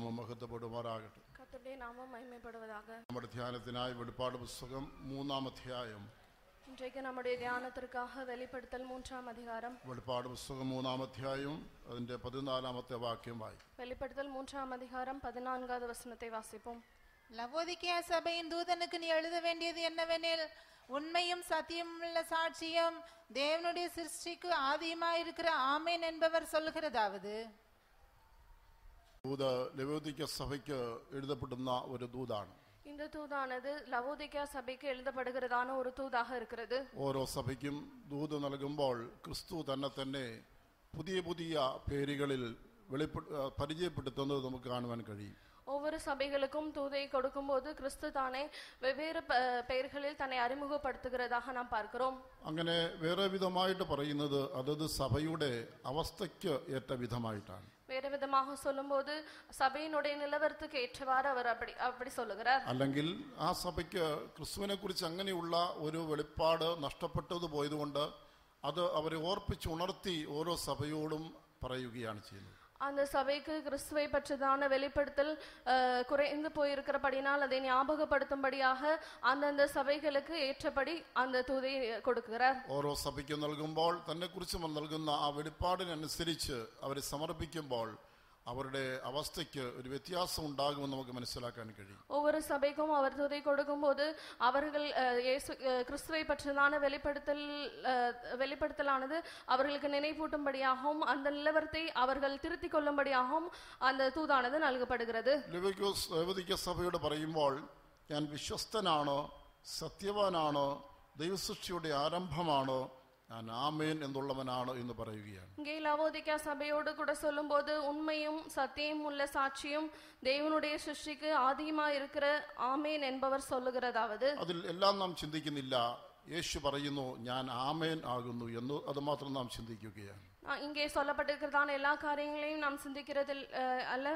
നാമം മഹത്വപ്പെടുമാറാകട്ടെ கர்த்தருடைய நாமம் மகிமைப்படுவதாக നമ്മുടെ ധ്യാനത്തിനായി വെളിപ്പാട് പുസ്തകം മൂന്നാം അധ്യായം இன்றைக்கு நம்முடைய தியானத்திற்காக வெளிப்படுத்தல் மூன்றாம் அதிகாரம் വെളിപ്പാട് പുസ്തകം മൂന്നാം അധ്യായവും അതിൻ്റെ പതിനാലാമത്തെ വാക്യം വായിക്കും வெளிப்படுத்தல் மூன்றாம் அதிகாரம் பதினான்காவது வசனத்தை வாசிப்போம் லவோதிக்கேயா சபையின் தூதனுக்கு நீ எழுத வேண்டியது என்னவெனில் உண்மையும் சத்தியமும் உள்ள சாட்சியம் தேவனுடைய சிருஷ்டிக்கு ஆதியமாயிருக்கிற ஆமேன் என்பவர் சொல்லுகிறதாவது ദൂത് ലവോദിക്ക സഭയ്ക്ക് എഴുതപ്പെടുന്ന ഒരു ദൂതാണ് இந்த தூதானது லவோதிக்கா சபைக்கு எழுதப்படுகிறதான ஒரு தூதாக இருக்கிறது ഓരോ സഭയ്ക്കും ദൂത് നൽകുമ്പോൾ ക്രിസ്തു തന്നെ തന്നെ പുതിയ പുതിയ പേരുകളിൽ വെളിപ്പെ പരിചയപ്പെടുത്തുന്നത് നമുക്ക് കാണുവാൻ കഴിയും ஒவ்வொரு சபைகளுக்கும் தூதை கொடுக்கும்போது கிறிஸ்து தானே வெவ்வேறு ப- பெயர்களில் தன்னை அறிமுகப்படுத்துகிறதாக நாம் பார்க்கிறோம் അങ്ങനെ വേറെ വിധമായിട്ട് പറയുന്നത് അതത് സഭയുടെ അവസ്ഥയ്ക്ക് ഏറ്റ വിധമായിട്ടാണ് வேறு விதமாக சொல்லும்போது சபையினுடைய நிலவரத்துக்கு ஏற்றவாறு அவர் அப்படி அப்படி சொல்லுகிறார் അല്ലെങ്കിൽ ആ സഭയ്ക്ക് ക്രിസ്തുവിനെ കുറിച്ച് അങ്ങനെയുള്ള ഒരു വെളിപ്പാട് നഷ്ടപ്പെട്ടത് പോയതുകൊണ്ട് അത് അവരെ ഓർപ്പിച്ച് ഉണർത്തി ഓരോ സഭയോടും പറയുകയാണ് ചെയ്യുന്നത് அந்த சபைக்கு கிறிஸ்துவை பற்றதான வெளிப்படுத்தல் அஹ், குறைந்து போயிருக்கிறபடினால் அதை ஞாபகப்படுத்தும்படியாக அந்தந்த சபைகளுக்கு ஏற்றபடி அந்த தூதை கொடுக்கிறார் ഓരോ സഭയ്ക്ക് നൽകുമ്പോൾ തന്നെക്കുറിച്ച് നൽകുന്ന ആ വെളിപ്പാടിനനുസരിച്ച് അവരെ സമർപ്പിക്കുമ്പോൾ അവരുടെ അവസ്ഥയ്ക്ക് ഒരു വ്യത്യാസം ഉണ്ടാകുമെന്ന് നമുക്ക് മനസ്സിലാക്കാൻ കഴിയും. ഒരു സഭയ്ക്കും അവർ തുതി കൊടുക്കുമ്പോൾ അവർ ക്രിസ്തുവെ പറ്റിയുള്ള വെളിപ്പെടുത്തൽ വെളിപ്പെടുത്തലാണത്. അവർക്ക് നെനൈപ്പൂട്ടുംപടിയാകും അത് നല്ലവർത്തെ അവർ തിരുത്തി കൊല്ലുംപടിയാകും അത് തൂതാണത് നൽകപ്പെടുക സഭയോട് പറയുമ്പോൾ ഞാൻ വിശ്വസ്തനാണ് സത്യവാനാണ് ദൈവസൃഷ്ടിയുടെ ആരംഭമാണോ ഞാൻ ആമേൻ എന്നുള്ളവനാണ് എന്ന് പറയുകയാണ് இங்கே லவோதிக்கா சபையோடு கூட சொல்லும்போது உண்மையும் சத்தியம் உள்ள சாட்சியும் தேவனுடைய சிருஷ்டிக்கு ஆதியமா இருக்கிற ஆமேன் என்பவர் சொல்லுகிறதாவது അതിൽ എല്ലാം നാം ചിന്തിക്കുന്നില്ല യേശു പറയുന്നു ഞാൻ ആമേൻ ആകുന്നു എന്ന് അത് മാത്രം നാം ചിന്തിക്കുകയാണ് ஆ, இங்கே சொல்லப்பட்டிருக்கிறதான எல்லா காரியங்களையும் நாம் சிந்திக்கிறதில் அஹ், அல்ல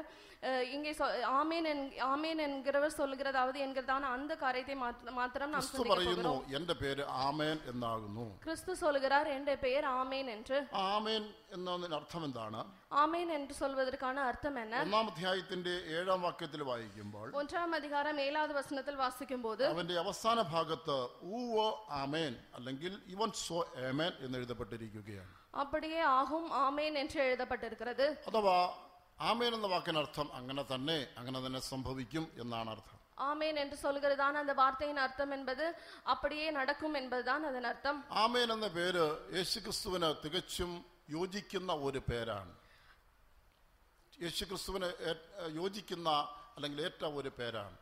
அஹ், இங்கே சொ- ஆமேன் என்- ஆமேன் என்கிறவர் சொல்லுகிறதாவது என்கிறதான அந்த காரியத்தை மாத்த- மாத்திரம் நாம் ക്രിസ്തു சிந்திக்க പറയുന്നു போகிறோம் എന്റെ പേര് ആമേൻ എന്നാകുന്നു கிறிஸ்து சொல்லுகிறார் என்ற பெயர் ஆமேன் என்று ആമേൻ എന്നതിന് അർത്ഥം എന്താണ് ஆமேன் என்று சொல்வதற்கான அர்த்தம் என்ன ഒന്നാം അധ്യായത്തിന്റെ ഏഴാം വാക്യത്തിൽ വായിക്കുമ്പോൾ ஒன்றாம் அதிகாரம் ஏழாவது வசனத்தில் வாசிக்கும் போது അവന്റെ അവസാന ഭാഗത്ത് ഊവോ ആമേൻ അല്ലെങ്കിൽ ഇവൻ സോ ഏമേൻ എന്ന് എഴുതപ്പെട്ടിരിക്കുകയാണ് அப்படியே ஆகும் ஆமேன் என்று எழுதப்பட்டிருக்கிறது അഥവാ ആമേൻ എന്ന വാക്കിനർത്ഥം അങ്ങനെ തന്നെ അങ്ങനെ തന്നെ സംഭവിക്കും എന്നാണ് അർത്ഥം ஆமேன் என்று சொல்கிறதான அந்த வார்த்தையின் அர்த்தம் என்பது அப்படியே நடக்கும் என்பதுதான் அதன் அர்த்தம் ആമേൻ എന്ന പേര് യേശുക്രിസ്തുവിന് തികച്ചും യോജിക്കുന്ന ഒരു പേരാണ് യേശുക്രിസ്തുവിന് ഏ- യോജിക്കുന്ന അല്ലെങ്കിൽ ഏറ്റ ഒരു പേരാണ്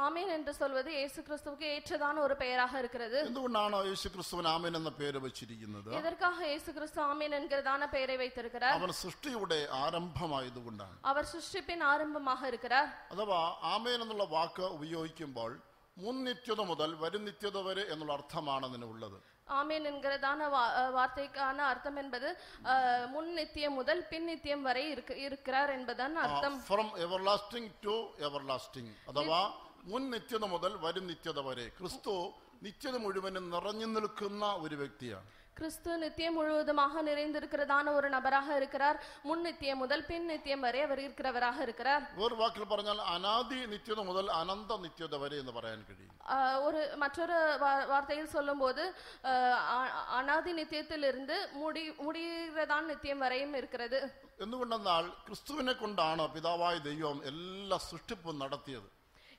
ஆமேன் என்று சொல்வது இயேசு கிறிஸ்துவுக்கு ஏற்றதான ஒரு பெயராக இருக்கிறது എന്തുകൊണ്ടാണ് യേശുക്രിസ്തുവിന് ആമേൻ എന്ന പേര് വെച്ചിരിക്കുന്നത് எதற்காக இயேசு கிறிஸ்து ஆமேன் என்கிறதான பெயரை வைத்திருக்கிறார் അവൻ സൃഷ്ടിയുടെ ആരംഭമായതുകൊണ്ടാണ് அவர் சிருஷ்டிப்பின் ஆரம்பமாக இருக்கிறார் അഥവാ ആമേൻ എന്നുള്ള വാക്ക് ഉപയോഗിക്കുമ്പോൾ മുൻ നിത്യത മുതൽ വരും നിത്യത വരെ എന്നുള്ള അർത്ഥമാണ് അതിനുള്ളത് ஆமேன் என்கிறதான வா- அஹ் வார்த்தைக்கான அர்த்தம் என்பது அஹ், முன் நித்தியம் முதல் பின் நித்தியம் வரை இருக்கு- இருக்கிறார் என்பதான் அர்த்தம் ഫ്രം എവർലാസ്റ്റിംഗ് ടു എവർലാസ്റ്റിംഗ് അഥവാ മുൻ നിത്യത മുതൽ വരും നിത്യത വരെ ക്രിസ്തു നിത്യത മുഴുവനും നിറഞ്ഞു നിൽക്കുന്ന ഒരു വ്യക്തിയാണ് கிறிஸ்து நித்தியம் முழுவதுமாக நிறைந்திருக்கிறதான ஒரு நபராக இருக்கிறார் முன் நித்தியம் முதல் பின் நித்தியம் வரை அவர் இருக்கிறவராக இருக்கிறார் വേറെ വാക്കിൽ പറഞ്ഞാൽ അനാദി നിത്യത മുതൽ അനന്ത നിത്യത വരെ എന്ന് പറയാൻ കഴിയും ஆஹ் ஒரு மற்றொரு வா- வார்த்தையில் சொல்லும்போது ஆஹ் அ- அனாதி நித்தியத்திலிருந்து முடி முடிகிறதான் நித்தியம் வரையும் இருக்கிறது എന്തുകൊണ്ടെന്നാൽ ക്രിസ്തുവിനെ കൊണ്ടാണ് പിതാവായ ദൈവം എല്ലാ സൃഷ്ടിപ്പും നടത്തിയത്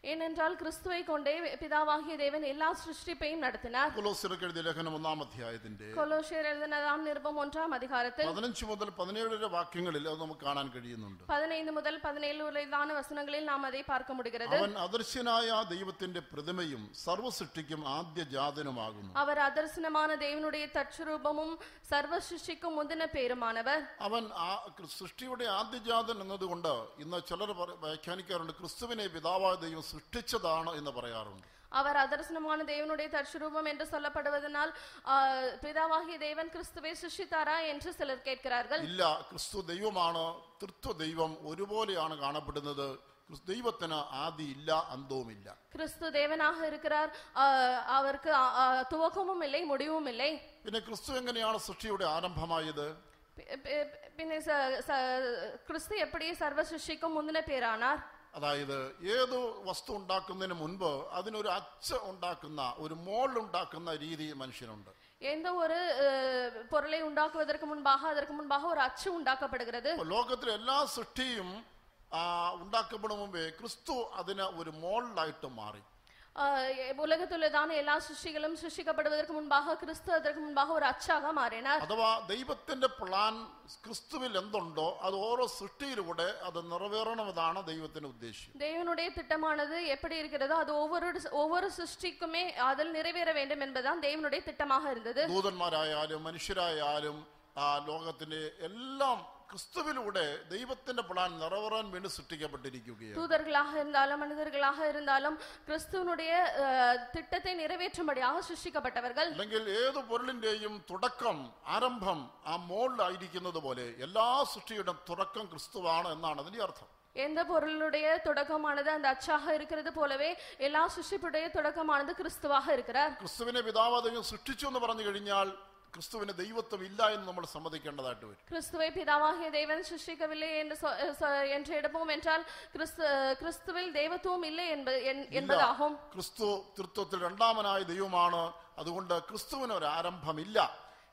ஏனென்றால் கிறிஸ்துவை கொண்டே பிதாவாகிய தேவன் எல்லா சிருஷ்டிப்பையும் நடத்தினார் കൊലോസിർക്ക് എഴുതിയ ലേഖനം ഒന്നാം അധ്യായത്തിന്റെ கொலோசியர் எழுதினதாம் நிருபம் ஒன்றாம் அதிகாரத்தில் പതിനഞ്ച് മുതൽ പതിനേഴ് വരെ വാക്യങ്ങളിൽ അത് നമുക്ക് കാണാൻ കഴിയുന്നുണ്ട് பதினைந்து முதல் பதினேழு வரையிலான வசனங்களில் நாம் அதை பார்க்க முடிகிறது അവൻ അദൃശ്യനായ ദൈവത്തിന്റെ പ്രതിമയും സർവസൃഷ്ടിക്കും ആദ്യ ജാതനുമാകുന്നു அவர் அதர்சனமான தேவனுடைய தற்சுரூபமும் சர்வ சிருஷ்டிக்கும் முந்தின பேருமானவர் അവൻ ആ ക്രി- സൃഷ്ടിയുടെ ആദ്യജാതൻ എന്നതുകൊണ്ട് ഇന്ന് ചിലർ പറ- വ്യാഖ്യാനിക്കാറുണ്ട് ക്രിസ്തുവിനെ പിതാവായ ദൈവം സൃഷ്ടിച്ചതാണ് എന്ന് പറയാറുണ്ട് அவர் அதர்சனமான தேவனுடைய தற்சுரூபம் என்று சொல்லப்படுவதனால் ஆஹ், பிதாவாகிய தேவன் கிறிஸ்துவை சிருஷ்டித்தாரா என்று சிலர் கேட்கிறார்கள் ഇല്ല ക്രിസ്തു ദൈവമാണ് തൃത്വ ദൈവം ഒരുപോലെയാണ് കാണപ്പെടുന്നത് ക്രിസ്തു- ദൈവത്തിന് ആദി ഇല്ല അന്തവുമില്ല கிறிஸ்து தேவனாக இருக்கிறார் ஆஹ், அவருக்கு ஆஹ், ஆஹ், துவக்கமும் இல்லை முடிவும் இல்லை പിന്നെ ക്രിസ്തു എങ്ങനെയാണ് സൃഷ്ടിയുടെ ആരംഭമായത് പി- പി- പിന്നെ സ- സ- ക്രിസ്തു എപ്പടി സർവ സൃഷ്ടിക്കും മുന്നിന പേരാണാർ അതായത് ഏത് വസ്തു ഉണ്ടാക്കുന്നതിന് മുൻപ് അതിനൊരു അച്ച ഉണ്ടാക്കുന്ന ഒരു മോൾ ഉണ്ടാക്കുന്ന രീതി മനുഷ്യനുണ്ട് எந்த ஒரு அஹ், பொருளை உண்டாக்குவதற்கு முன்பாக அதற்கு முன்பாக ஒரு அச்சு உண்டாக்கப்படுகிறது അപ്പൊ ലോകത്തിലെ എല്ലാ സൃഷ്ടിയും ആ, ഉണ്ടാക്കപ്പെടും മുമ്പേ ക്രിസ്തു അതിന് ഒരു മോൾഡായിട്ട് മാറി அஹ், உலகத்துள்ளதான எல்லா சிருஷ்டிகளும் சிருஷ்டிக்கப்படுவதற்கு முன்பாக கிறிஸ்து அதற்கு முன்பாக ஒரு அச்சாக மாறினார் അഥവാ ദൈവത്തിന്റെ പ്ലാൻ ക്രിസ്തുവിൽ എന്തുണ്ടോ അത് ഓരോ സൃഷ്ടിയിലൂടെ അത് നിറവേറണമെന്നാണ് ദൈവത്തിന്റെ ഉദ്ദേശ്യം தேவனுடைய திட்டமானது எப்படி இருக்கிறதோ அது ஒவ்வொரு ஒவ்வொரு சிருஷ்டிக்குமே அதில் நிறைவேற வேண்டும் என்பதுதான் தேவனுடைய திட்டமாக இருந்தது ദൂതന്മാരായാലും മനുഷ്യരായാലും ആ ലോകത്തിന്റെ എല്ലാം ക്രിസ്തുവിലൂടെ ദൈവത്തിന്റെ പ്ലാൻ നിറവേറാൻ വേണ്ടി സൃഷ്ടിക്കപ്പെട്ടിരിക്കുകയാണ് தூதர்களாக இருந்தாலும் மனிதர்களாக இருந்தாலும் கிறிஸ்துவனுடைய அஹ், திட்டத்தை நிறைவேற்றும்படியாக சிருஷ்டிக்கப்பட்டவர்கள் അല്ലെങ്കിൽ ഏത് പൊരുളിന്റെയും തുടക്കം ആരംഭം ആ മോളിലായിരിക്കുന്നത് പോലെ എല്ലാ സൃഷ്ടിയുടെ തുടക്കം ക്രിസ്തുവാണ് എന്നാണ് അതിന്റെ അർത്ഥം எந்த பொருளுடைய தொடக்கமானது அந்த அச்சாக இருக்கிறது போலவே எல்லா சிருஷ்டிப்புடைய தொடக்கமானது கிறிஸ்துவாக இருக்கிறார் ക്രിസ്തുവിനെ പിതാവ് ദൈവം സൃഷ്ടിച്ചു എന്ന് പറഞ്ഞു കഴിഞ്ഞാൽ ക്രിസ്തുവിന് ദൈവത്വം ഇല്ല എന്ന് നമ്മൾ സമ്മതിക്കേണ്ടതായിട്ട് വരും. ക്രിസ്തുവെ പിതാവാഹിയ ദൈവൻ ശിക്ഷിക്കവില്ലേ എന്ന് എന്റെ എടുപ്പം എന്നാൽ ക്രിസ്തുവിൽ ദൈവത്വവും ഇല്ലേ എന്നതാഹം ക്രിസ്തു തൃത്വത്തിൽ രണ്ടാമനായ ദൈവമാണ്. അതുകൊണ്ട് ക്രിസ്തുവിന് ഒരു ആരംഭമില്ല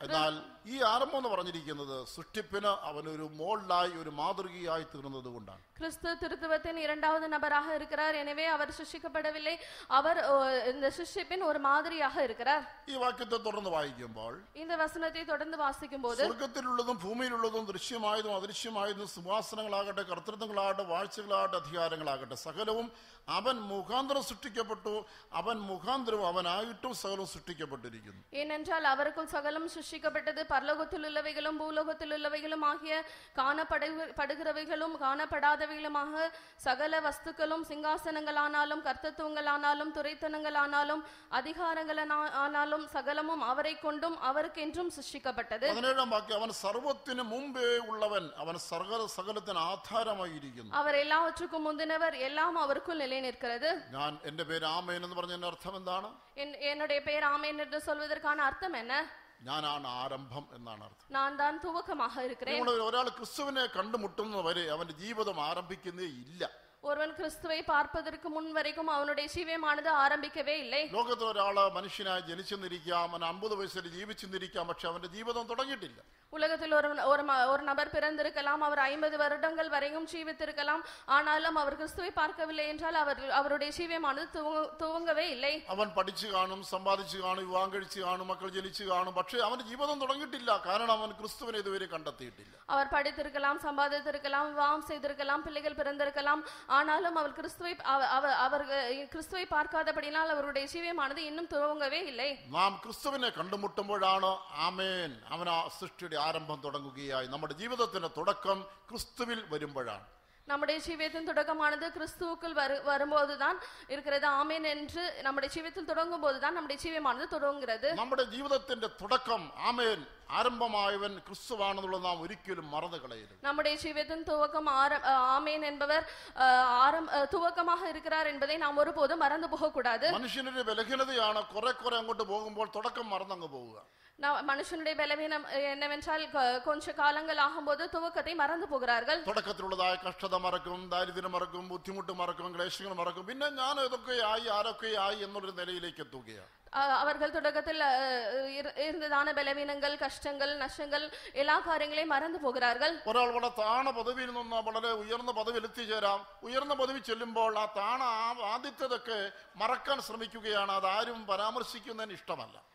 എന്നാൽ ഈ ആരംഭം എന്ന് പറഞ്ഞിരിക്കുന്നത് സൃഷ്ടിപ്പിന് അവനൊരു മോൾഡായി ഒരു മാതൃകയായി തീർന്നത് കൊണ്ടാണ് கிறிஸ்து திருத்துவத்தின் இரண்டாவது நபராக இருக்கிறார் எனவே அவர் சிருஷ்டிக்கப்படவில்லை அவர் ஓ, இந்த சிருஷ்டிப்பின் ஒரு மாதிரியாக இருக்கிறார் ഈ വാക്യത്തെ തുടർന്ന് വായിക്കുമ്പോൾ இந்த வசனத்தை தொடர்ந்து வாசிக்கும் போது സ്വർഗത്തിലുള്ളതും ഭൂമിയിലുള്ളതും ദൃശ്യമായതും അദൃശ്യമായതും സിംഹാസനങ്ങളാകട്ടെ കർത്തൃത്വങ്ങളാകട്ടെ വാഴ്ചകളാകട്ടെ അധികാരങ്ങളാകട്ടെ സകലവും അവൻ മുഖാന്തരം സൃഷ്ടിക്കപ്പെട്ടു അവൻ മുഖാന്തരവും അവനായിട്ടും സകലവും സൃഷ്ടിക്കപ്പെട്ടിരിക്കുന്നു ஏனென்றால் அவருக்குள் சகலம் சிருஷ்டிக்கப்பட்டது பரலோகத்தில் உள்ளவைகளும் பூலோகத்தில் உள்ளவைகளும் ஆகிய காணப்படு- படுகிறவைகளும் காணப்படாதவைகளுமாக சகல வஸ்துக்களும் சிங்காசனங்களானாலும் கர்த்தத்துவங்களானாலும் துரைத்தனங்களானாலும் அதிகாரங்களா- ஆனாலும் சகலமும் அவரை கொண்டும் அவருக்கென்றும் சிருஷ்டிக்கப்பட்டது പതിനേഴാം വാക്യം അവൻ സർവത്തിന് മുമ്പേ ഉള്ളവൻ അവൻ സകല സകലത്തിന് ആധാരമായിരിക്കുന്നു அவர் எல்லாவற்றுக்கும் முந்தினவர் எல்லாம் அவருக்குள் நிலை நிற்கிறது ഞാൻ എന്റെ പേര് ആമേൻ എന്ന് പറഞ്ഞതിന്റെ അർത്ഥം എന്താണ് என்- என்னுடைய பெயர் ஆமேன் என்று சொல்வதற்கான அர்த்தம் என்ன ഞാനാണ് ആരംഭം എന്നാണ് അർത്ഥം நான் தான் துவக்கமாக இருக்கிறேன் നിങ്ങൾ ഒരാൾ ക്രിസ്തുവിനെ കണ്ടുമുട്ടുന്നവരെ അവന്റെ ജീവിതം ആരംഭിക്കുന്നേ ഇല്ല ஒருவன் கிறிஸ்துவை பார்ப்பதற்கு முன் வரைக்கும் அவனுடைய ஜீவியமானது ஆரம்பிக்கவே இல்லை ലോകത്ത് ഒരാള് മനുഷ്യനായി ജനിച്ചെന്നിരിക്കാം അവൻ അമ്പത് വയസ്സിൽ ജീവിച്ചെന്നിരിക്കാം പക്ഷെ അവന്റെ ജീവിതം തുടങ്ങിയിട്ടില്ല உலகத்தில் ஒரு ஒரு ம- ஒரு நபர் பிறந்திருக்கலாம் அவர் ஐம்பது வருடங்கள் வரையும் ஜீவித்திருக்கலாம் ஆனாலும் அவர் கிறிஸ்துவை பார்க்கவில்லை என்றால் அவர் அவருடைய ஜீவியமானது துவங்க- துவங்கவே இல்லை അവൻ പഠിച്ചു കാണും സമ്പാദിച്ചു കാണും വിവാഹം കഴിച്ചു കാണും മക്കൾ ജനിച്ചു കാണും പക്ഷെ അവന്റെ ജീവിതം തുടങ്ങിയിട്ടില്ല കാരണം അവൻ ക്രിസ്തുവിനെ ഇതുവരെ കണ്ടെത്തിയിട്ടില്ല அவர் படித்திருக்கலாம் சம்பாதித்திருக்கலாம் விவாகம் செய்திருக்கலாம் பிள்ளைகள் பிறந்திருக்கலாம் ஆனாலும் அவர் கிறிஸ்துவை அவ- அவ- அவர் கிறிஸ்துவை பார்க்காதபடினால் அவருடைய ஜீவியமானது இன்னும் துவங்கவே இல்லை നാം ക്രിസ്തുവിനെ കണ്ടുമുട്ടുമ്പോഴാണ് ആമേൻ അവൻ ആ സൃഷ്ടിയുടെ ആരംഭം തുടങ്ങുകയായി നമ്മുടെ ജീവിതത്തിന്റെ തുടക്കം ക്രിസ്തുവിൽ വരുമ്പോഴാണ് நம்முடைய ஜீவியத்தின் தொடக்கமானது கிறிஸ்துவுக்குள் வரு வரும்போதுதான் இருக்கிறது ஆமேன் என்று நம்முடைய ஜீவியத்தில் தொடங்கும் போதுதான் நம்முடைய ஜீவியமானது தொடங்குகிறது നമ്മുടെ ജീവിതത്തിന്റെ തുടക്കം ആമേൻ ആരംഭമായവൻ ക്രിസ്തുവാണെന്നുള്ളത് നാം ഒരിക്കലും മറന്നു കളയരുത് நம்முடைய ஜீவியத்தின் துவக்கம் ஆர- அஹ் ஆமேன் என்பவர் அஹ், ஆரம் அஹ், துவக்கமாக இருக்கிறார் என்பதை நாம் ஒருபோதும் மறந்து போகக்கூடாது മനുഷ്യനൊരു ബലഹീനതയാണ് കുറെ കുറെ അങ്ങോട്ട് പോകുമ്പോൾ തുടക്കം മറന്നങ്ങ് പോവുക நான் மனுஷனுடைய பலவீனம் அஹ், என்னவென்றால் கொ- கொஞ்ச காலங்கள் ஆகும்போது துவக்கத்தை மறந்து போகிறார்கள் തുടക്കത്തിലുള്ളതായ കഷ്ടത മറക്കും ദാരിദ്ര്യം മറക്കും ബുദ്ധിമുട്ട് മറക്കും ക്ലേശങ്ങൾ മറക്കും പിന്നെ ഞാൻ ഇതൊക്കെയായി ആരൊക്കെയായി എന്നുള്ളൊരു നിലയിലേക്ക് എത്തുകയാണ് அஹ், அவர்கள் தொடக்கத்தில் அஹ், இரு- இருந்ததான பலவீனங்கள் கஷ்டங்கள் நஷ்டங்கள் எல்லா காரியங்களையும் மறந்து போகிறார்கள் ഒരാൾ വളരെ താണ പദവിയിൽ നിന്ന് വളരെ ഉയർന്ന പദവിയിൽ എത്തിച്ചേരാം ഉയർന്ന പദവി ചെല്ലുമ്പോൾ ആ താണ ആ- ആദ്യത്തേതൊക്കെ മറക്കാൻ ശ്രമിക്കുകയാണ് അതാരും പരാമർശിക്കുന്നതിന് ഇഷ്ടമല്ല அஹ், க-